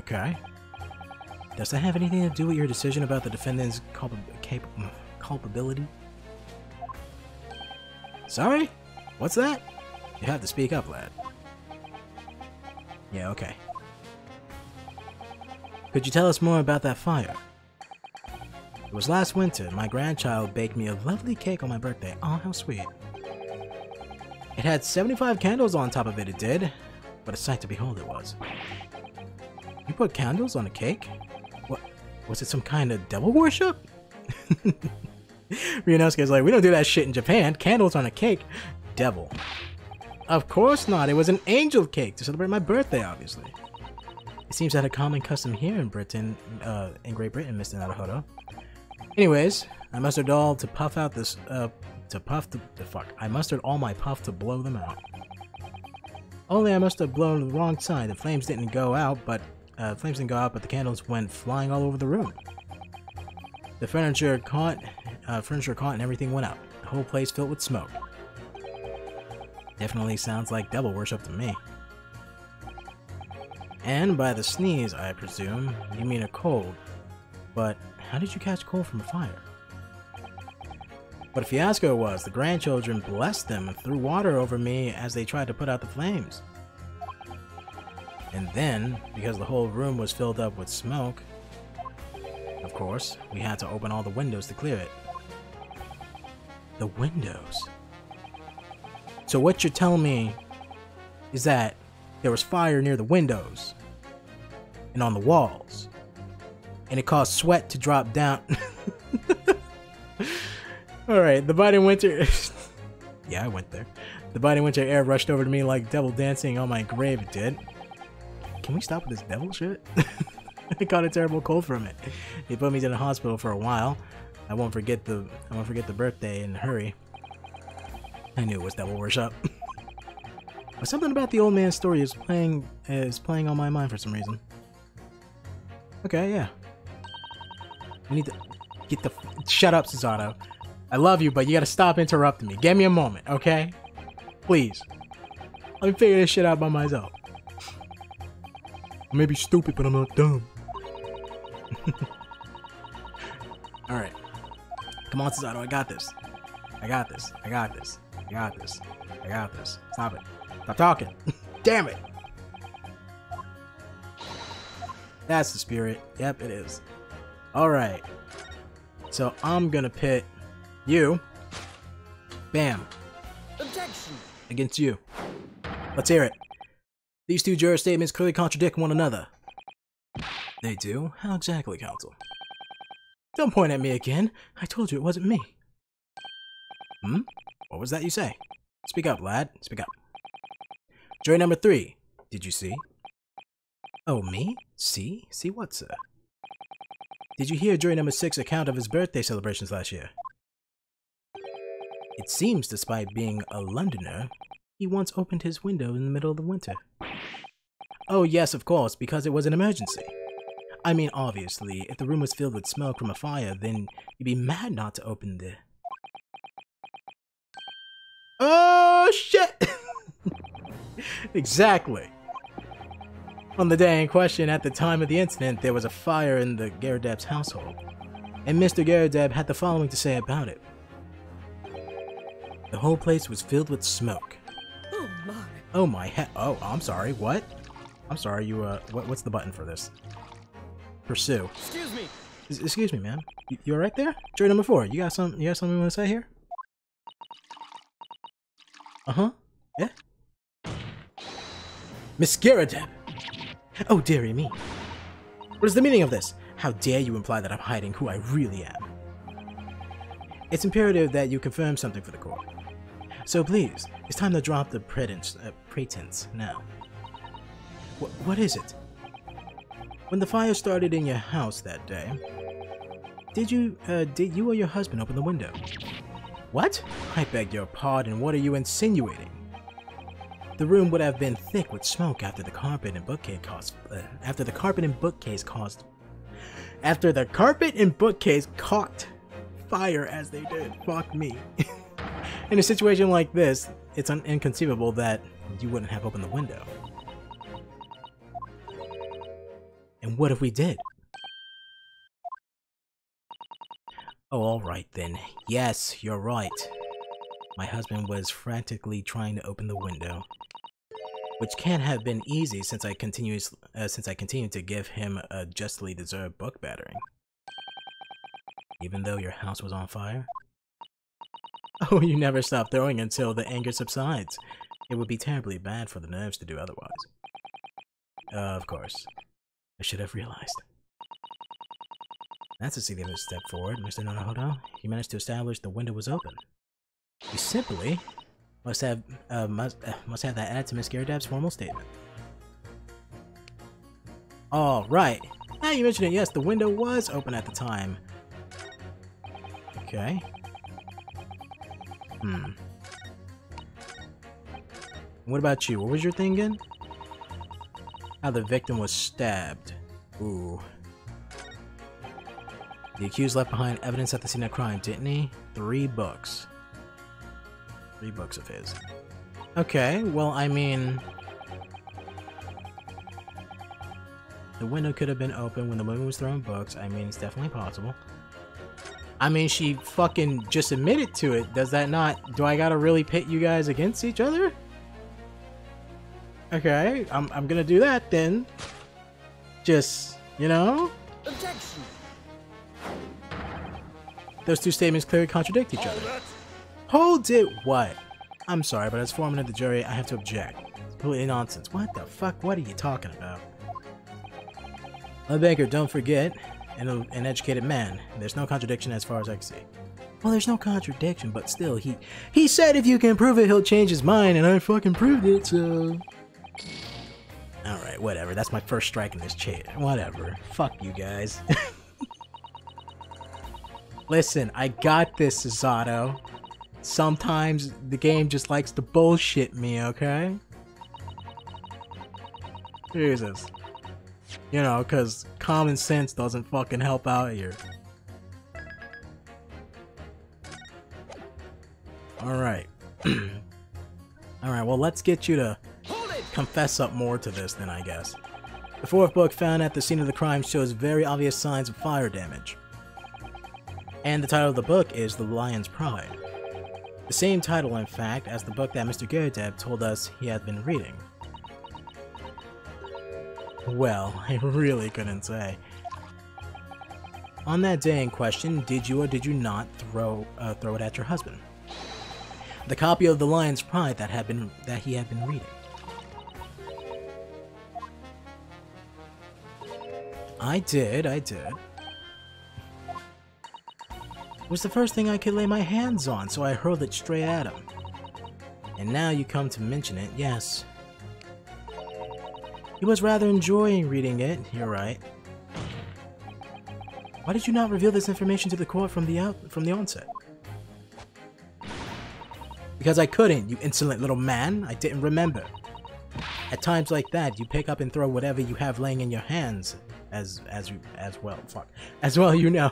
Okay. Does that have anything to do with your decision about the defendant's culp cap culpability? Sorry? What's that? You have to speak up, lad. Yeah, okay. Could you tell us more about that fire? It was last winter. My grandchild baked me a lovely cake on my birthday. Oh, how sweet. It had 75 candles on top of it, it did. What a sight to behold it was. You put candles on a cake? What? Was it some kind of devil worship? <laughs> Ryunosuke's like, we don't do that shit in Japan. Candles on a cake? Devil. Of course not. It was an angel cake to celebrate my birthday, obviously. It seems that a common custom here in Britain, uh, in Great Britain, Mr. Naruhodo. Anyways, I mustered all to puff out this, uh, to puff the, the fuck. I mustered all my puff to blow them out. Only I must have blown the wrong side. The flames didn't go out, but uh, flames didn't go out, but the candles went flying all over the room. The furniture caught, uh, furniture caught, and everything went out. The whole place filled with smoke. Definitely sounds like devil worship to me. And by the sneeze, I presume, you mean a cold. But how did you catch coal from a fire? What a fiasco it was. The grandchildren blessed them and threw water over me as they tried to put out the flames. And then, because the whole room was filled up with smoke, of course, we had to open all the windows to clear it. The windows? So what you're telling me is that there was fire near the windows and on the walls, and it caused sweat to drop down. <laughs> Alright, the Biden Winter. <laughs> yeah, I went there. The Biden Winter air rushed over to me like devil dancing on my grave, it did. Can we stop with this devil shit? <laughs> I caught a terrible cold from it. They put me to the hospital for a while. I won't forget the I won't forget the birthday in a hurry. I knew it was devil worship. but something about the old man's story is playing is playing on my mind for some reason. Okay, yeah. We need to get the shut up, Susato. I love you, but you gotta stop interrupting me. Give me a moment, okay? Please. Let me figure this shit out by myself. I may be stupid, but I'm not dumb. <laughs> Alright. Come on, Susato, I got this. I got this. I got this. I got this. I got this. Stop it. Stop talking. <laughs> Damn it. That's the spirit. Yep, it is. Alright. So I'm gonna pit you. Bam. Objection! Against you. Let's hear it. These two juror statements clearly contradict one another. They do? How exactly, counsel? Don't point at me again. I told you it wasn't me. Hmm? What was that you say? Speak up, lad. Speak up. Jury number three. Did you see? Oh, me? See? See what, sir? Did you hear jury number six account of his birthday celebrations last year? It seems, despite being a Londoner, he once opened his window in the middle of the winter. Oh yes, of course, because it was an emergency. I mean, obviously, if the room was filled with smoke from a fire, then you'd be mad not to open the... Oh, shit! <laughs> exactly. On the day in question, at the time of the incident, there was a fire in the Garrideb's household, and Mr. Garrideb had the following to say about it. The whole place was filled with smoke. Oh my. Oh my he- oh, I'm sorry, what? I'm sorry, you, uh, what, what's the button for this? Pursue. Excuse me! S- excuse me, ma'am. You, you alright there? Jury number four, you got some, you got something you want to say here? Uh-huh, yeah? Miss Garrideb! Oh, dearie me. What is the meaning of this? How dare you imply that I'm hiding who I really am? It's imperative that you confirm something for the court. So please, it's time to drop the pretense, uh, pretense now. Wh what is it? When the fire started in your house that day, did you, uh, did you or your husband open the window? What? I beg your pardon, what are you insinuating? The room would have been thick with smoke after the carpet and bookcase caused, uh, after the carpet and bookcase caused, after the carpet and bookcase caught fire as they did. Fuck me. <laughs> In a situation like this, it's inconceivable that you wouldn't have opened the window. And what if we did? Oh, alright then. Yes, you're right. My husband was frantically trying to open the window. Which can't have been easy since I continues uh, since I continued to give him a justly deserved book battering. Even though your house was on fire? <laughs> Oh, you never stop throwing until the anger subsides. It would be terribly bad for the nerves to do otherwise. Uh, of course. I should have realized. That's a significant step forward, Mr. Naruhodo. You managed to establish the window was open. You simply must have uh, must uh, must have that added to Miss Garrideb's formal statement. All right. Now you mention it, yes, the window was open at the time. Okay. Hmm. What about you? What was your thing again? How the victim was stabbed. Ooh. The accused left behind evidence at the scene of crime, didn't he? Three books. Three books of his. Okay, well, I mean... The window could have been open when the woman was throwing books. I mean, it's definitely possible. I mean, she fucking just admitted to it. Does that not... Do I gotta really pit you guys against each other? Okay, I'm, I'm gonna do that then. Just, you know? Objection! Those two statements clearly contradict each other. Hold it what? I'm sorry, but as foreman of the jury, I have to object. It's completely nonsense. What the fuck? What are you talking about? A banker, don't forget, an, an educated man. There's no contradiction as far as I can see. Well, there's no contradiction, but still, he he said if you can prove it, he'll change his mind, and I fucking proved it, so... Alright, whatever. That's my first strike in this chair. Whatever. Fuck you guys. <laughs> Listen, I got this, Zato. Sometimes the game just likes to bullshit me, okay? Jesus. You know, because common sense doesn't fucking help out here. Alright. <clears throat> Alright, well, let's get you to confess up more to this then, I guess. The fourth book found at the scene of the crime shows very obvious signs of fire damage. And the title of the book is The Lion's Pride. The same title, in fact, as the book that Mr. Garrideb told us he had been reading. Well, <laughs> I really couldn't say. On that day in question, did you or did you not throw uh, throw it at your husband? The copy of The Lion's Pride that had been that he had been reading. I did, I did. Was the first thing I could lay my hands on, so I hurled it straight at him. And now you come to mention it, yes. He was rather enjoying reading it, you're right. Why did you not reveal this information to the court from the out from the onset? Because I couldn't, you insolent little man. I didn't remember. At times like that, you pick up and throw whatever you have laying in your hands, as as you as well. Fuck, as well you know.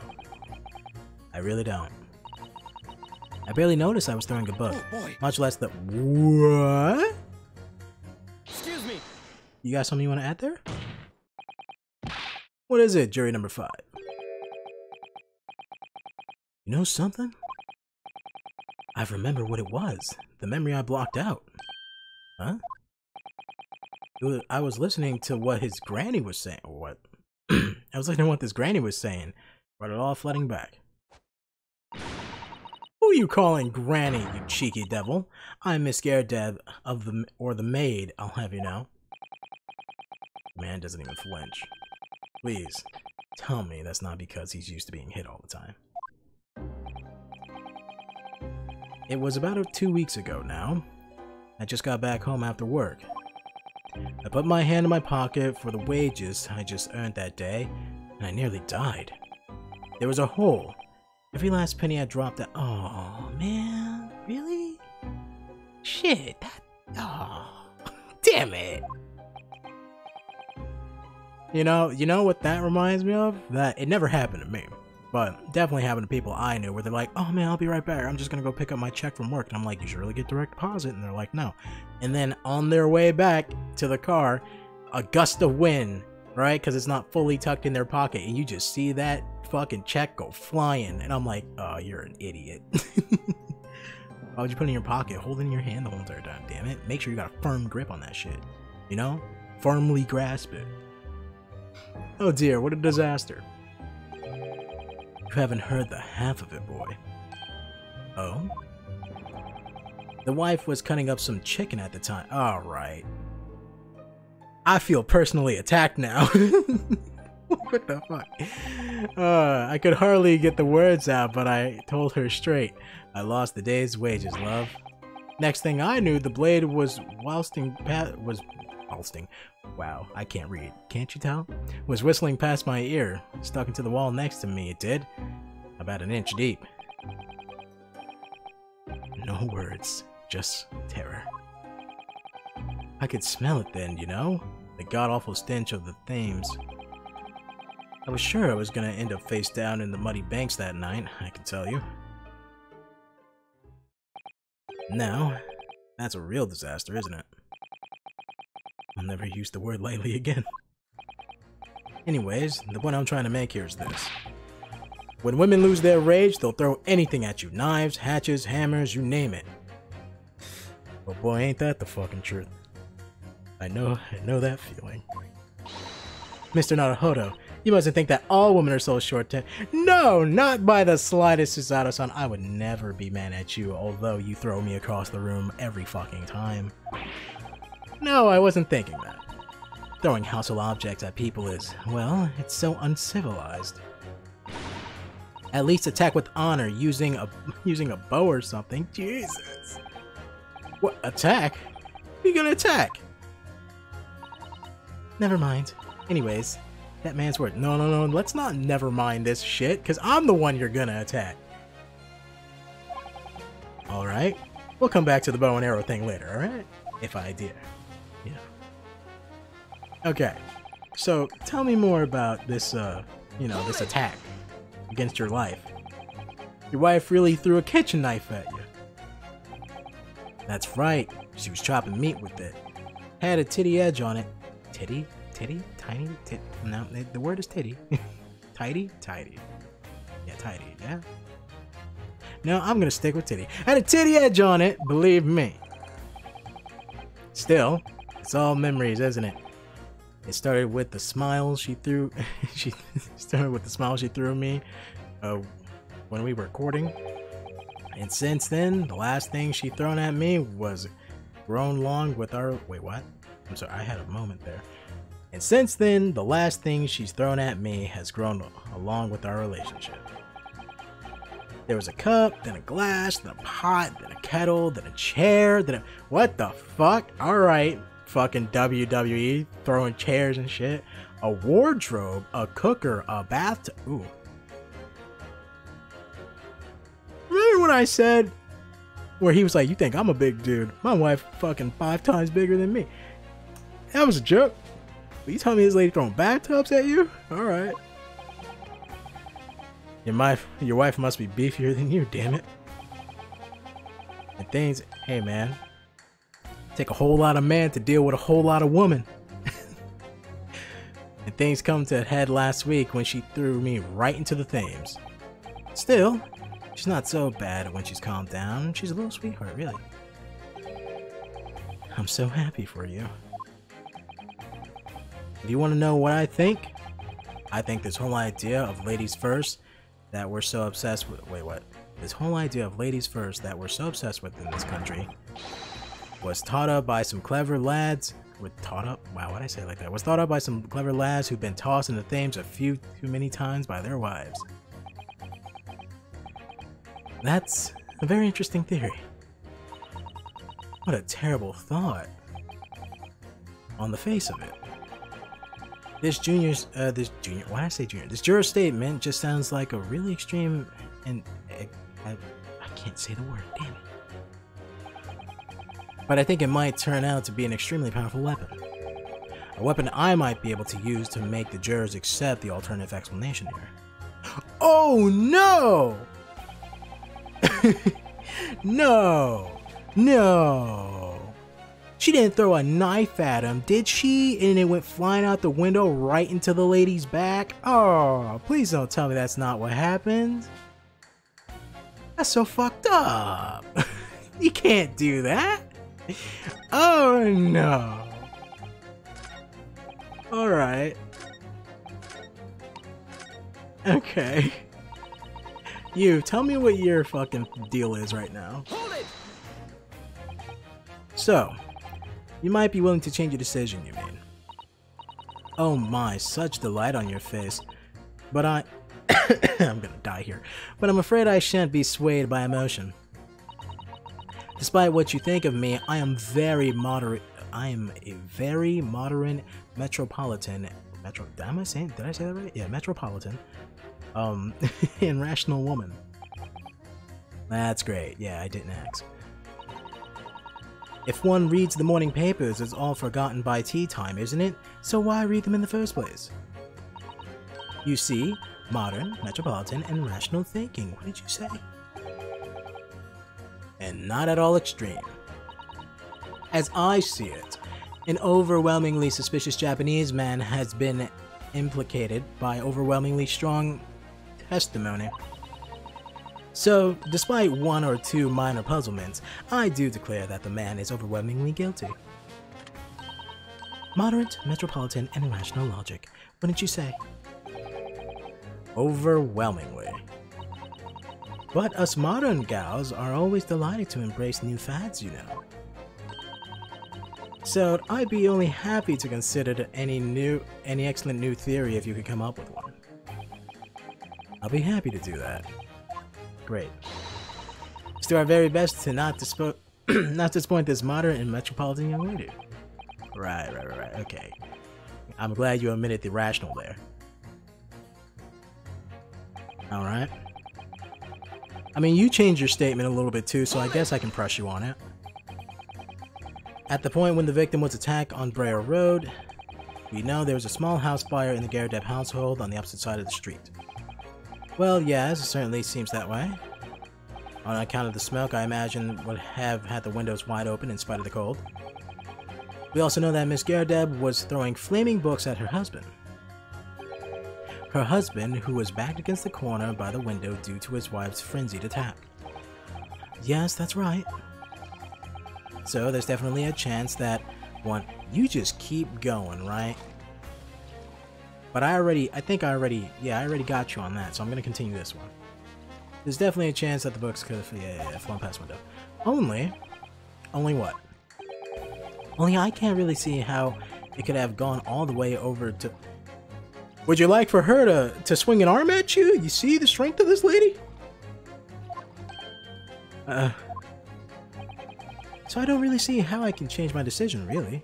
I really don't. I barely noticed I was throwing a book, Oh much less the what? Excuse me. You got something you want to add there? What is it, jury number five? You know something? I remember what it was. The memory I blocked out. Huh? Was- I was listening to what his granny was saying, what? <clears throat> I was listening to what this granny was saying. Brought it all flooding back. Who are you calling granny, you cheeky devil? I'm Miss Garrideb of the, or the maid, I'll have you know. Man doesn't even flinch. Please, tell me that's not because he's used to being hit all the time. It was about two weeks ago now. I just got back home after work. I put my hand in my pocket for the wages I just earned that day, and I nearly died. There was a hole. Every last penny I dropped. Oh, man. Really? Shit. That. Oh. <laughs> Damn it. You know, you know what that reminds me of? That it never happened to me. But definitely happened to people I knew where they're like, oh man, I'll be right back. I'm just gonna go pick up my check from work. And I'm like, you should really get direct deposit. And they're like, no. And then on their way back to the car, a gust of wind, right? Because it's not fully tucked in their pocket. And you just see that fucking check go flying. And I'm like, oh, you're an idiot. <laughs> Why would you put it in your pocket? Hold it in your hand the whole entire time, damn it. Make sure you got a firm grip on that shit. You know? Firmly grasp it. Oh dear, what a disaster. You haven't heard the half of it, boy. Oh? The wife was cutting up some chicken at the time. Alright. I feel personally attacked now. <laughs> <laughs> what the fuck? Uh, I could hardly get the words out, but I told her straight. I lost the day's wages, love. Next thing I knew, the blade was whilsting was whilsting. Wow, I can't read. Can't you tell? Was whistling past my ear, stuck into the wall next to me. It did, about an inch deep. No words, just terror. I could smell it then, you know? The god-awful stench of the Thames. I was sure I was gonna end up face down in the muddy banks that night, I can tell you. Now, that's a real disaster, isn't it? I'll never use the word lightly again. Anyways, the point I'm trying to make here is this. When women lose their rage, they'll throw anything at you. Knives, hatchets, hammers, you name it. But boy, ain't that the fucking truth. I know, I know that feeling. Mr. Naruhodo, you mustn't think that all women are so short to. No, not by the slightest, Susato-san. I would never be mad at you, although you throw me across the room every fucking time. No, I wasn't thinking that. Throwing household objects at people is, well, it's so uncivilized. At least attack with honor using a using a bow or something. Jesus. What attack? You gonna attack? Never mind. Anyways, that man's word. No, no, no. Let's not never mind this shit, because I'm the one you're gonna attack. Alright. We'll come back to the bow and arrow thing later, alright? If I dare. Yeah. Okay. So, tell me more about this, uh, you know, this attack against your life. Your wife really threw a kitchen knife at you. That's right, she was chopping meat with it. Had a titty edge on it. Titty? Titty? Tiny? Tit? No, the word is titty. <laughs> tidy? Tidy. Yeah, tidy, yeah? No, I'm gonna stick with titty. Had a titty edge on it, believe me. Still, it's all memories, isn't it? It started with the smile she threw. <laughs> she <laughs> started with the smile she threw me uh, when we were recording. And since then, the last thing she thrown at me was grown long with our. Wait, what? I'm sorry, I had a moment there. And since then, the last thing she's thrown at me has grown along with our relationship. There was a cup, then a glass, then a pot, then a kettle, then a chair, then a. What the fuck? Alright, fucking WWE throwing chairs and shit. A wardrobe, a cooker, a bathtub. Ooh. Remember when I said where he was like, "You think I'm a big dude? My wife fucking five times bigger than me." That was a joke. You telling me this lady throwing bathtubs at you? All right. Your wife, your wife must be beefier than you. Damn it. And things, hey man, Take a whole lot of man to deal with a whole lot of woman. <laughs> and things come to a head last week when she threw me right into the Thames. Still, she's not so bad when she's calmed down. She's a little sweetheart, really. I'm so happy for you. If you want to know what I think, I think this whole idea of ladies first that we're so obsessed with. Wait, what? This whole idea of ladies first that we're so obsessed with in this country was taught up by some clever lads. With taught up? Wow, why'd I say like that? Was taught up by some clever lads who've been tossed in the Thames a few too many times by their wives. That's A very interesting theory. What a terrible thought. On the face of it. This junior's, uh, this junior, why I say junior? This juror statement just sounds like a really extreme and, uh, I, I can't say the word, damn it. But I think it might turn out to be an extremely powerful weapon. A weapon I might be able to use to make the jurors accept the alternative explanation here. <gasps> Oh no! <laughs> no! No! She didn't throw a knife at him, did she? And it went flying out the window right into the lady's back? Oh, please don't tell me that's not what happened. That's so fucked up. <laughs> you can't do that. Oh no. Alright. Okay. You, tell me what your fucking deal is right now. Hold it! So, you might be willing to change your decision, you mean? Oh my, such delight on your face. But I... <coughs> I'm gonna die here. But I'm afraid I shan't be swayed by emotion. Despite what you think of me, I am very moderate. I am a very modern metropolitan. Metro. Am I saying? Did I say that right? Yeah, metropolitan. Um, <laughs> and rational woman. That's great. Yeah, I didn't ask. If one reads the morning papers, it's all forgotten by tea time, isn't it? So why read them in the first place? You see, modern, metropolitan, and rational thinking. What did you say? And not at all extreme. As I see it, an overwhelmingly suspicious Japanese man has been implicated by overwhelmingly strong testimony. So, despite one or two minor puzzlements, I do declare that the man is overwhelmingly guilty. Moderate, metropolitan, and rational logic, wouldn't you say? Overwhelmingly. But us modern gals are always delighted to embrace new fads, you know. So I'd be only happy to consider any new, any excellent new theory if you could come up with one. I'll be happy to do that. Great. Let's do our very best to not dispo <clears throat> not disappoint this modern and metropolitan young lady. Right, right, right, right. Okay. I'm glad you omitted the rational there. Alright. I mean, you changed your statement a little bit too, so I guess I can press you on it. At the point when the victim was attacked on Briar Road, we know there was a small house fire in the Garrideb household on the opposite side of the street. Well, yes, it certainly seems that way. On account of the smoke, I imagine would have had the windows wide open in spite of the cold. We also know that Miss Garrideb was throwing flaming books at her husband. Her husband, who was backed against the corner by the window due to his wife's frenzied attack. Yes, that's right. So there's definitely a chance that one, you just keep going, right? But I already, I think I already, yeah, I already got you on that, so I'm gonna continue this one. There's definitely a chance that the books could have, yeah, yeah, yeah, flown past window. Only, only what? Only I can't really see how it could have gone all the way over to... Would you like for her to, to swing an arm at you? You see the strength of this lady? Uh... So I don't really see how I can change my decision, really.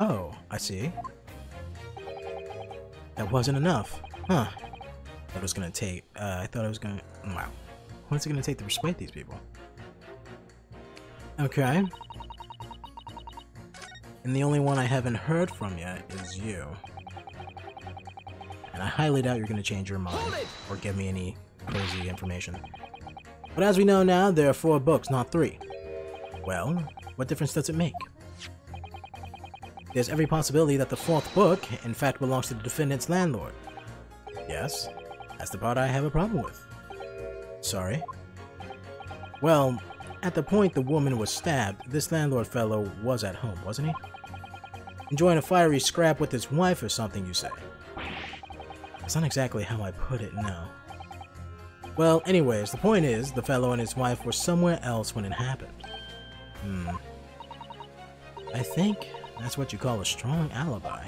Oh, I see. That wasn't enough. Huh. That was gonna take, uh, I thought I was gonna, wow. What's it gonna take to persuade these people? Okay. And the only one I haven't heard from yet is you. And I highly doubt you're gonna change your mind or give me any crazy information. But as we know now, there are four books, not three. Well, what difference does it make? There's every possibility that the fourth book, in fact, belongs to the defendant's landlord. Yes, that's the part I have a problem with. Sorry. Well, at the point the woman was stabbed, this landlord fellow was at home, wasn't he? Enjoying a fiery scrap with his wife or something, you say? That's not exactly how I put it, no. Well, anyways, the point is, the fellow and his wife were somewhere else when it happened. Hmm. I think that's what you call a strong alibi.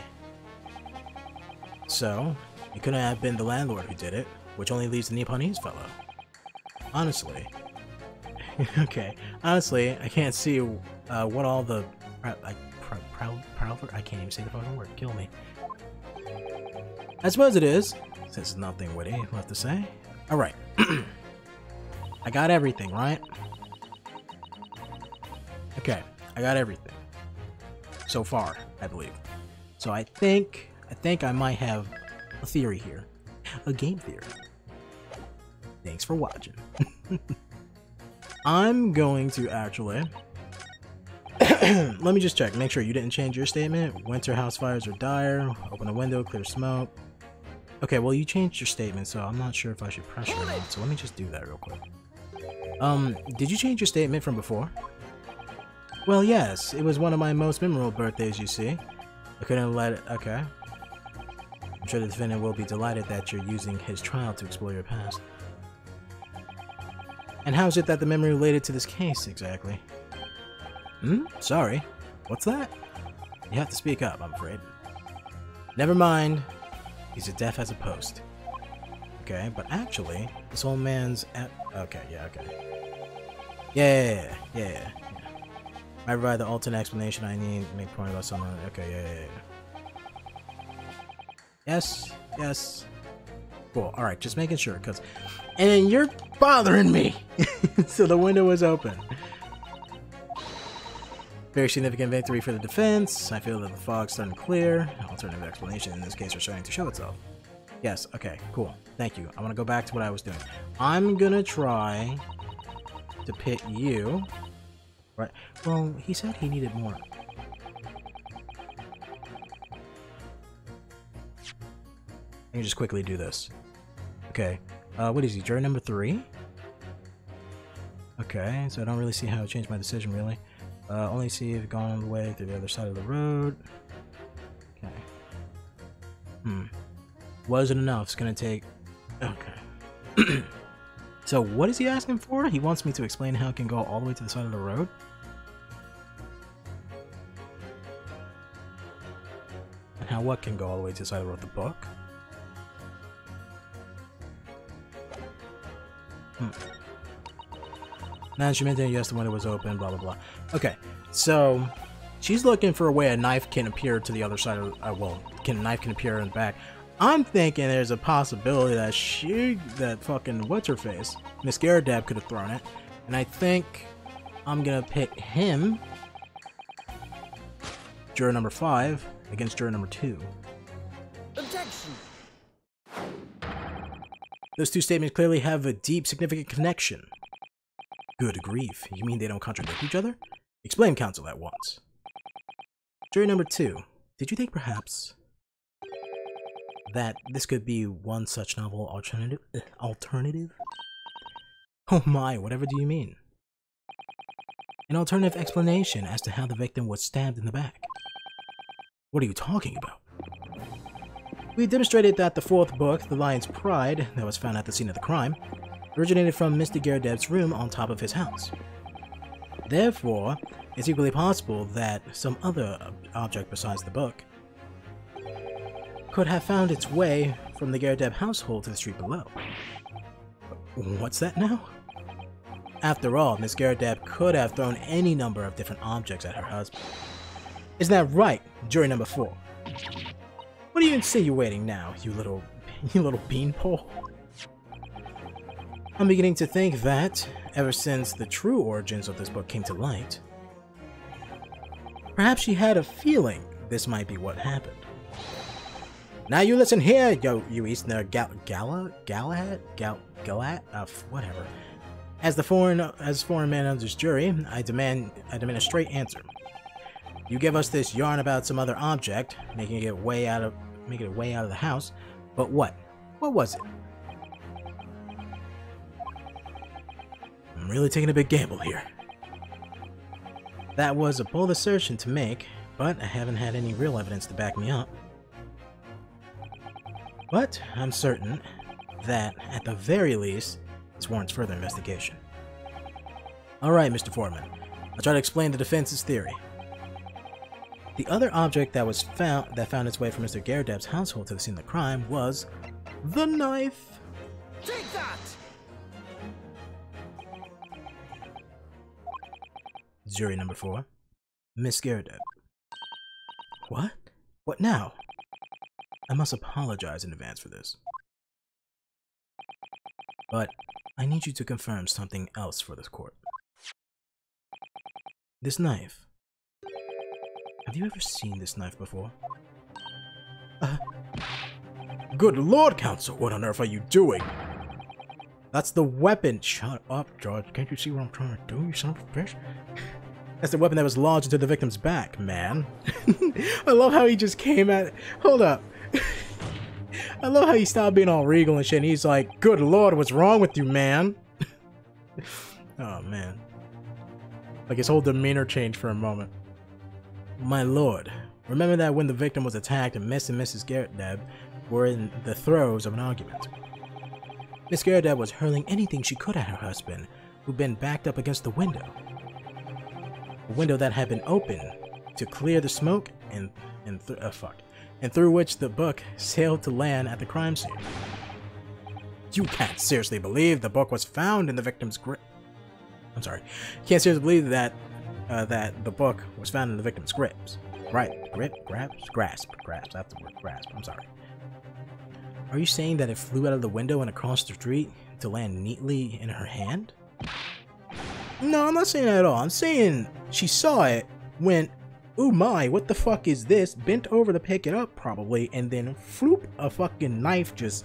So, it couldn't have been the landlord who did it, which only leaves the Nipponese fellow. Honestly, <laughs> okay. Honestly, I can't see uh, what all the proud I can't even say the fucking word. Kill me. I suppose it is. Since nothing witty left to say. All right. <clears throat> I got everything, right? Okay, I got everything so far, I believe. So I think I think I might have a theory here, a game theory. Thanks for watching. <laughs> I'm going to actually. <clears throat> Let me just check. Make sure you didn't change your statement. Winter house fires are dire. Open a window, clear smoke. Okay, well you changed your statement, so I'm not sure if I should pressure not. So let me just do that real quick. Um, did you change your statement from before? Well, yes. It was one of my most memorable birthdays, you see. I couldn't let it... Okay. I'm sure the defendant will be delighted that you're using his trial to explore your past. And how is it that the memory related to this case, exactly? Hmm? Sorry. What's that? You have to speak up, I'm afraid. Never mind. He's as deaf as a post. Okay, but actually, this old man's at... Okay, yeah, okay. Yeah, yeah, yeah, yeah, yeah, yeah. I provide the alternate explanation I need to make point about something. Okay, yeah, yeah, yeah. Yes, yes. Cool, alright, just making sure, because... And you're bothering me! <laughs> so the window was open. Very significant victory for the defense. I feel that the fog's starting to clear. Alternative explanation in this case are starting to show itself. Yes, okay, cool. Thank you. I want to go back to what I was doing. I'm gonna try to pit you. Right. Well, he said he needed more. Let me just quickly do this. Okay. Uh, what is he? Jury number three? Okay, so I don't really see how it changed my decision, really. Uh, only see if gone all the way to the other side of the road. Okay. Hmm. Wasn't enough. It's gonna take. Okay. <clears throat> so what is he asking for? He wants me to explain how it can go all the way to the side of the road. And how what can go all the way to the side of the? Book. Hmm. Now she mentioned yes, the window was open. Blah blah blah. Okay, so she's looking for a way a knife can appear to the other side of. Uh, well, can a knife can appear in the back. I'm thinking there's a possibility that she, that fucking what's her face, Miss Garrideb could have thrown it, and I think I'm gonna pick him, juror number five, against juror number two. Objection! Those two statements clearly have a deep, significant connection. Good grief, you mean they don't contradict each other? Explain counsel at once. Jury number two, did you think perhaps that this could be one such novel alternative? uh, alternative? Oh my, whatever do you mean? An alternative explanation as to how the victim was stabbed in the back. What are you talking about? We demonstrated that the fourth book, The Lion's Pride, that was found at the scene of the crime, originated from Mr. Garrideb's room on top of his house. Therefore, it's equally possible that some other object besides the book could have found its way from the Garrideb household to the street below. What's that now? After all, Miss Garrideb could have thrown any number of different objects at her husband. Isn't that right, jury number four? What are you insinuating now, you little, <laughs> you little beanpole? I'm beginning to think that, ever since the true origins of this book came to light, perhaps she had a feeling this might be what happened. Now you listen here, yo, you Easterner Gal Gala Galahad Gal Galat uh, whatever. As the foreign as foreign man of this jury, I demand I demand a straight answer. You give us this yarn about some other object, making it way out of making it way out of the house, but what? What was it? I'm really taking a big gamble here. That was a bold assertion to make, but I haven't had any real evidence to back me up. But I'm certain that, at the very least, this warrants further investigation. Alright, Mr. Foreman. I'll try to explain the defense's theory. The other object that was found that found its way from Mr. Garrideb's household to the scene of the crime was the knife. Take that! Jury number four, Miss Garrett. What? What now? I must apologize in advance for this. But I need you to confirm something else for this court. This knife. Have you ever seen this knife before? Uh, good lord, Counsel, what on earth are you doing? That's the weapon. Shut up, George. Can't you see what I'm trying to do, you son of a bitch? That's the weapon that was lodged into the victim's back, man. <laughs> I love how he just came at Hold up. <laughs> I love how he stopped being all regal and shit, and he's like, Good lord, what's wrong with you, man? <laughs> oh, man. Like his whole demeanor changed for a moment. My lord, remember that when the victim was attacked, Miss and Mrs. Garrideb were in the throes of an argument. Miss Garrett was hurling anything she could at her husband, who'd been backed up against the window. A window that had been open to clear the smoke and and th uh, fuck, and through which the book sailed to land at the crime scene. You can't seriously believe the book was found in the victim's grip. I'm sorry, you can't seriously believe that uh, that the book was found in the victim's grips. Right, grip, grasp, grasp, grasp. That's the word, grasp. I'm sorry. Are you saying that it flew out of the window and across the street to land neatly in her hand? No, I'm not saying that at all. I'm saying she saw it, went, oh my, what the fuck is this? Bent over to pick it up, probably, and then floop, a fucking knife just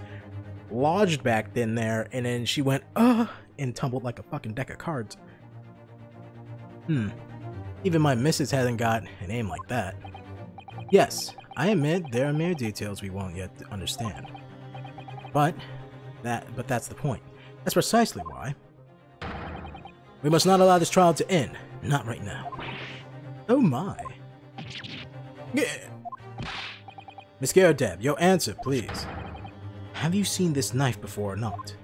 lodged back in there, and then she went, ugh, and tumbled like a fucking deck of cards. Hmm. Even my missus hasn't got an aim like that. Yes, I admit there are mere details we won't yet understand. But that but that's the point. That's precisely why we must not allow this trial to end. Not right now. Oh my. Yeah. Miss Deb, your answer, please. Have you seen this knife before or not?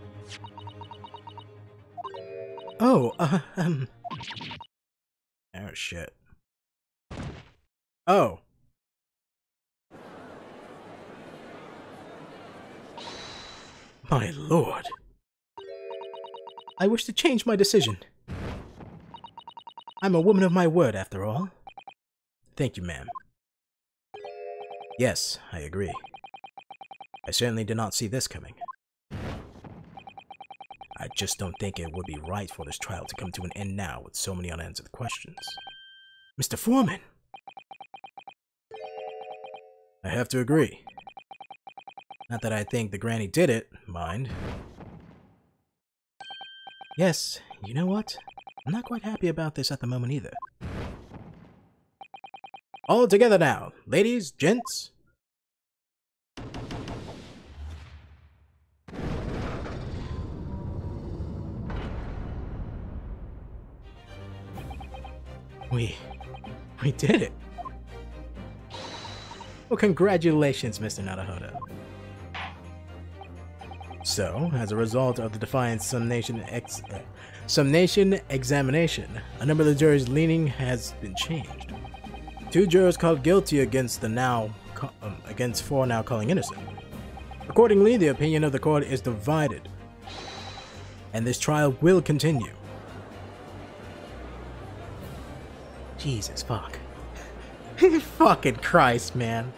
Oh, uh, <laughs> um... Oh, shit. Oh. My lord. I wish to change my decision. I'm a woman of my word, after all. Thank you, ma'am. Yes, I agree. I certainly did not see this coming. I just don't think it would be right for this trial to come to an end now with so many unanswered questions. Mr. Foreman! I have to agree. Not that I think the granny did it, mind. Yes, you know what? I'm not quite happy about this at the moment either. All together now, ladies, gents. We... we did it! Well, congratulations, Mr. Naruhodo. So, as a result of the Defiance Summation, ex uh, Summation examination, a number of the jurors' leaning has been changed. Two jurors called guilty against the now um, against four now calling innocent. Accordingly, the opinion of the court is divided, and this trial will continue. Jesus fuck. <laughs> Fucking Christ, man.